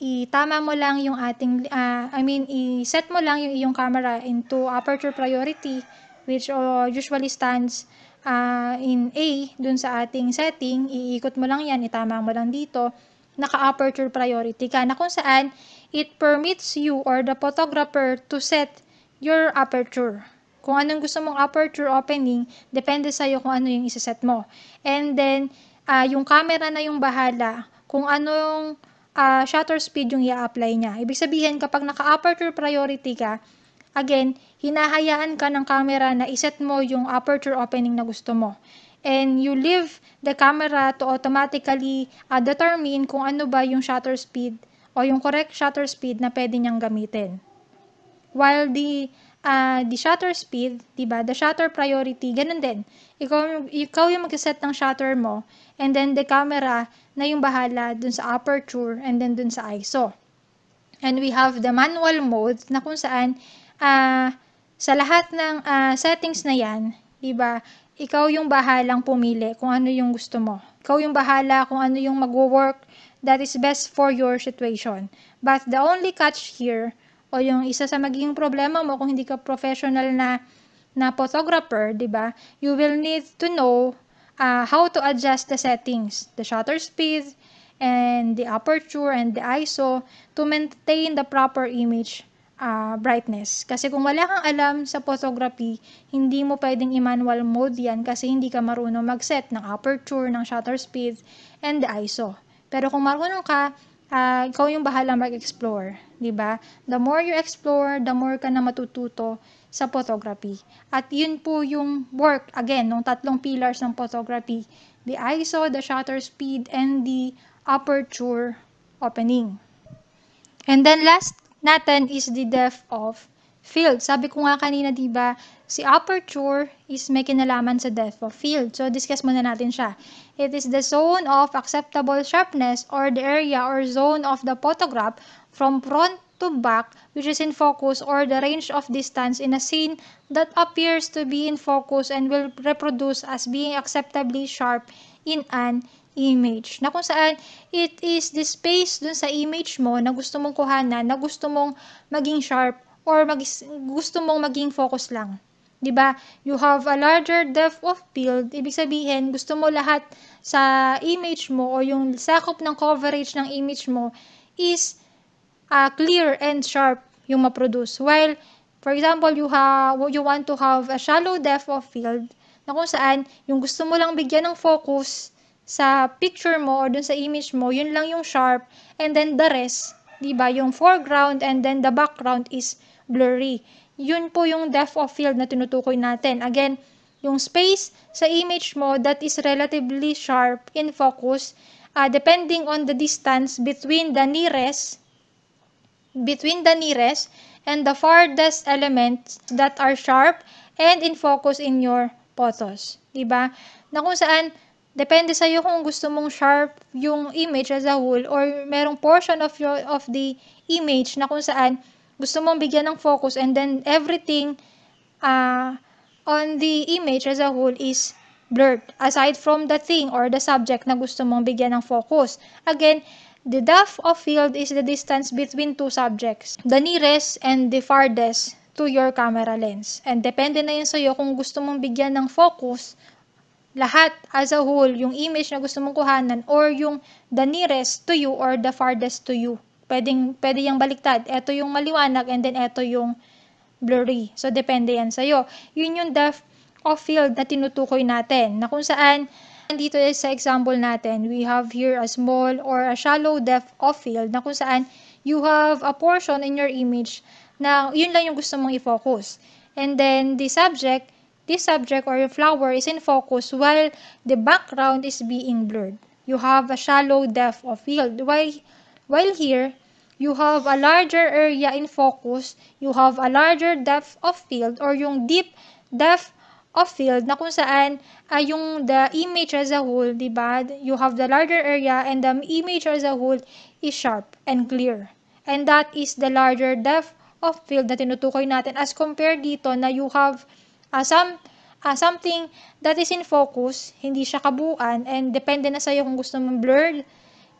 itama mo lang yung ating uh, I mean i-set mo lang yung iyong camera into aperture priority which uh, usually stands uh, in A dun sa ating setting, iikot mo lang yan, itama mo lang dito naka-aperture priority ka na kung saan it permits you or the photographer to set your aperture. Kung anong gusto mong aperture opening, depende sa'yo kung ano yung isa-set mo. And then, uh, yung camera na yung bahala kung anong uh, shutter speed yung i-apply niya. Ibig sabihin, kapag naka-aperture priority ka, again, hinahayaan ka ng camera na iset mo yung aperture opening na gusto mo and you leave the camera to automatically uh, determine kung ano ba yung shutter speed o yung correct shutter speed na pwede niyang gamitin. While the uh, the shutter speed, 'di ba? The shutter priority, ganun din. Ikaw ikaw yung mag-set ng shutter mo and then the camera na yung bahala dun sa aperture and then dun sa ISO. And we have the manual mode na kung saan uh, sa lahat ng uh, settings na 'yan, 'di ba? ikaw yung bahalang pumili kung ano yung gusto mo. Ikaw yung bahala kung ano yung mag-work that is best for your situation. But the only catch here, o yung isa sa magiging problema mo kung hindi ka professional na na photographer, 'di ba? You will need to know uh, how to adjust the settings, the shutter speed and the aperture and the ISO to maintain the proper image uh, brightness. Kasi kung wala kang alam sa photography, hindi mo pwedeng i-manual mode yan kasi hindi ka marunong mag-set ng aperture, ng shutter speed, and the ISO. Pero kung marunong ka, uh, ikaw yung bahala mag-explore, 'di ba? The more you explore, the more ka na matututo sa photography. At yun po yung work again ng tatlong pillars ng photography, the ISO, the shutter speed, and the aperture opening. And then last natin is the depth of field. Sabi ko nga kanina, di ba, si aperture is may kinalaman sa depth of field. So, discuss muna natin siya. It is the zone of acceptable sharpness or the area or zone of the photograph from front to back which is in focus or the range of distance in a scene that appears to be in focus and will reproduce as being acceptably sharp in an image. Na kung saan, it is the space dun sa image mo na gusto mong kuhanan, na gusto mong maging sharp, or mag gusto mong maging focus lang. 'di ba? You have a larger depth of field. Ibig sabihin, gusto mo lahat sa image mo o yung sakop ng coverage ng image mo is uh, clear and sharp yung ma-produce. While for example, you have you want to have a shallow depth of field na kung saan yung gusto mo lang bigyan ng focus sa picture mo or dun sa image mo, yun lang yung sharp and then the rest, 'di ba? Yung foreground and then the background is blurry. Yun po yung depth of field na tinutukoy natin. Again, yung space sa image mo that is relatively sharp in focus uh, depending on the distance between the nearest between the nearest and the farthest elements that are sharp and in focus in your photos. 'Di ba? Na kung saan Depende sa iyo kung gusto mong sharp yung image as a whole or merong portion of your of the image na kung saan gusto mong bigyan ng focus and then everything uh, on the image as a whole is blurred aside from the thing or the subject na gusto mong bigyan ng focus. Again, the depth of field is the distance between two subjects, the nearest and the farthest to your camera lens. And depende na yun sa iyo kung gusto mong bigyan ng focus lahat as a whole, yung image na gusto mong kuhanan or yung the nearest to you or the farthest to you. Pwedeng, pwede yung baliktad. Ito yung maliwanag and then ito yung blurry. So, depende yan sa'yo. Yun yung depth of field na tinutukoy natin. Na kung saan, dito sa example natin, we have here a small or a shallow depth of field na kung saan you have a portion in your image na yun lang yung gusto mong i-focus. And then, the subject, this subject or flower is in focus while the background is being blurred. You have a shallow depth of field. While, while here, you have a larger area in focus, you have a larger depth of field or yung deep depth of field na kung saan uh, yung the image as a whole, di ba? You have the larger area and the image as a whole is sharp and clear. And that is the larger depth of field na tinutukoy natin as compared dito na you have uh, some uh, something that is in focus, hindi siya kabuuan, and depende na sa'yo kung gusto mong blurred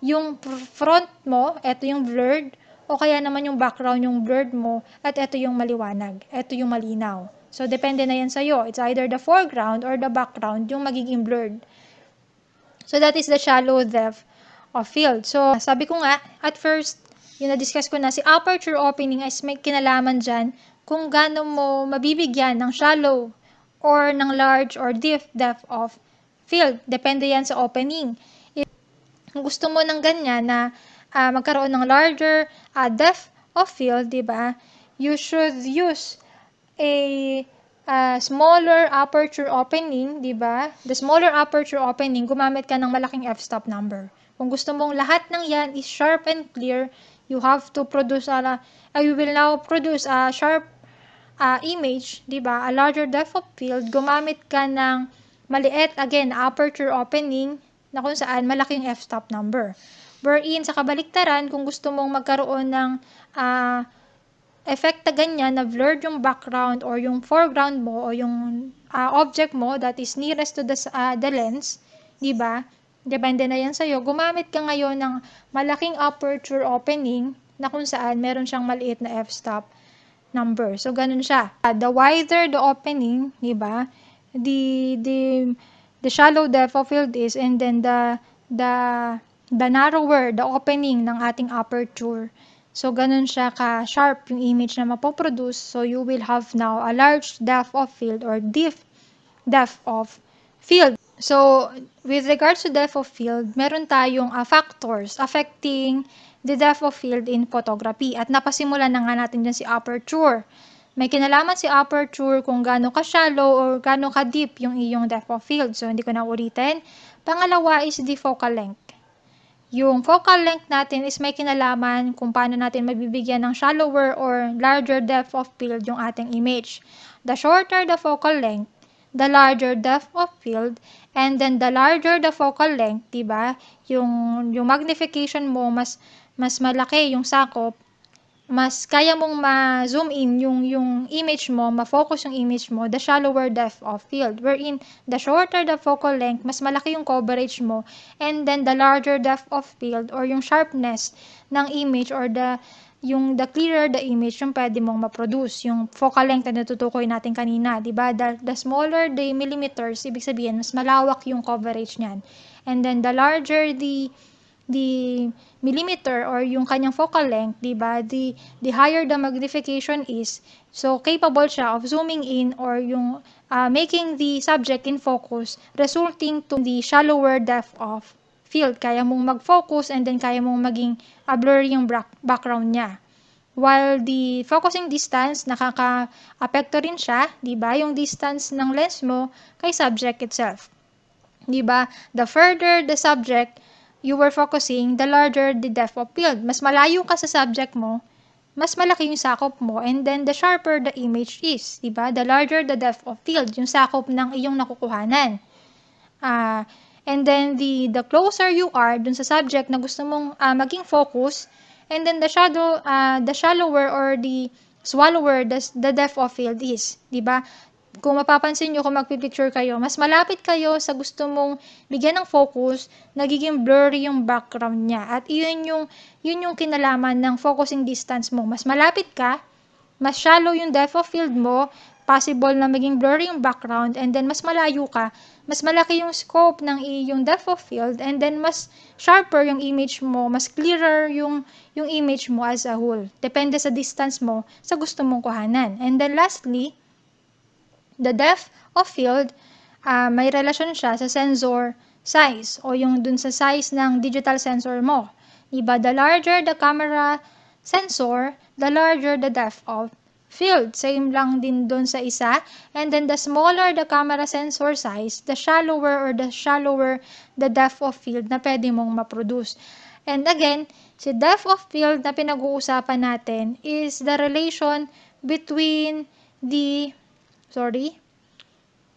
yung front mo, eto yung blurred, o kaya naman yung background yung blurred mo, at eto yung maliwanag, eto yung malinaw. So, depende na yan sa'yo. It's either the foreground or the background yung magiging blurred. So, that is the shallow depth of field. So, sabi ko nga, at first, yung na-discuss ko na, si aperture opening is may kinalaman dyan kung gaano mo mabibigyan ng shallow or ng large or deep depth of field. Depende yan sa opening. If gusto mo ng ganyan na uh, magkaroon ng larger uh, depth of field, di ba? You should use a uh, smaller aperture opening, di ba? The smaller aperture opening, gumamit ka ng malaking f-stop number. Kung gusto mong lahat ng yan is sharp and clear, you have to produce a, uh, you will now produce a sharp uh, image, di ba? A larger depth of field, gumamit ka ng maliit, again, aperture opening, na kung saan malaki yung f-stop number. Wherein, sa kabaliktaran, kung gusto mong magkaroon ng uh, effect na ganyan, na blurred yung background or yung foreground mo o yung uh, object mo that is nearest to the, uh, the lens, di ba? Depende na yan sa'yo. Gumamit ka ngayon ng malaking aperture opening na kung saan meron siyang maliit na f-stop number. So, ganun siya. The wider the opening, di ba? The, the, the shallow depth of field is and then the, the, the narrower the opening ng ating aperture. So, ganun siya ka-sharp yung image na mapoproduce. So, you will have now a large depth of field or deep depth of field. So, with regards to depth of field, meron tayong uh, factors affecting the depth of field in photography. At napasimulan na nga natin dyan si aperture. May kinalaman si aperture kung gaano ka-shallow or gaano ka-deep yung iyong depth of field. So, hindi ko na ulitin. Pangalawa is the focal length. Yung focal length natin is may kinalaman kung paano natin mabibigyan ng shallower or larger depth of field yung ating image. The shorter the focal length, the larger depth of field, and then the larger the focal length, di ba? Yung, yung magnification mo, mas, mas malaki yung sakop, mas kaya mong ma-zoom in yung, yung image mo, ma-focus yung image mo, the shallower depth of field. Wherein, the shorter the focal length, mas malaki yung coverage mo, and then the larger depth of field or yung sharpness ng image or the yung the clearer the image, yung pwede mong ma-produce. Yung focal length na natutukoy natin kanina, di ba? The, the smaller the millimeters, ibig sabihin, mas malawak yung coverage niyan. And then, the larger the the millimeter or yung kanyang focal length, di ba? The, the higher the magnification is, so capable siya of zooming in or yung uh, making the subject in focus, resulting to the shallower depth of field. Kaya mong mag-focus and then kaya mong maging uh, blurry yung background niya. While the focusing distance, nakaka-apekto rin siya, di ba? Yung distance ng lens mo kay subject itself. Di ba? The further the subject you were focusing, the larger the depth of field. Mas malayo ka sa subject mo, mas malaki yung sakop mo, and then the sharper the image is, di ba? The larger the depth of field, yung sakop ng iyong nakukuhanan. Uh, And then the the closer you are dun sa subject na gusto mong uh, maging focus, and then the shadow uh, the shallower or the swallower the, the depth of field is, 'di ba? Kung mapapansin niyo kung magpi-picture kayo, mas malapit kayo sa gusto mong bigyan ng focus, nagiging blurry yung background niya. At iyon yung yun yung kinalaman ng focusing distance mo. Mas malapit ka, mas shallow yung depth of field mo, possible na maging blurry yung background and then mas malayo ka, mas malaki yung scope ng iyong depth of field and then mas sharper yung image mo, mas clearer yung yung image mo as a whole. Depende sa distance mo sa gusto mong kuhanan. And then lastly, the depth of field uh, may relasyon siya sa sensor size o yung dun sa size ng digital sensor mo. Diba? The larger the camera sensor, the larger the depth of field. Same lang din doon sa isa. And then the smaller the camera sensor size, the shallower or the shallower the depth of field na pwede mong ma-produce. And again, si depth of field na pinag-uusapan natin is the relation between the, sorry,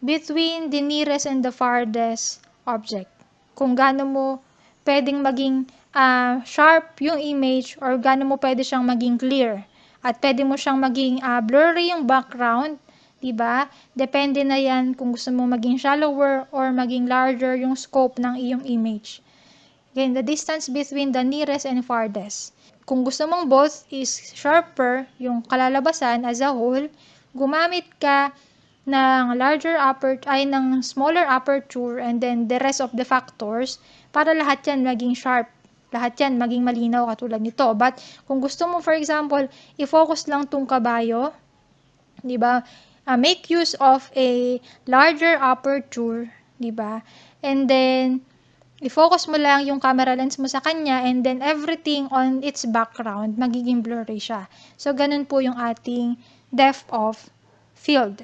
between the nearest and the farthest object. Kung gaano mo pwedeng maging uh, sharp yung image or gaano mo pwede siyang maging clear At pwede mo siyang maging uh, blurry yung background, 'di ba? Depende na 'yan kung gusto mo maging shallower or maging larger yung scope ng iyong image. Again, the distance between the nearest and farthest. Kung gusto mong both is sharper yung kalalabasan as a whole, gumamit ka ng larger aperture ay ng smaller aperture and then the rest of the factors para lahat yan maging sharp lahat yan maging malinaw katulad nito. But kung gusto mo for example i-focus lang tong kabayo di ba uh, make use of a larger aperture di ba and then i-focus mo lang yung camera lens mo sa kanya and then everything on its background magiging blurry siya. So ganun po yung ating depth of field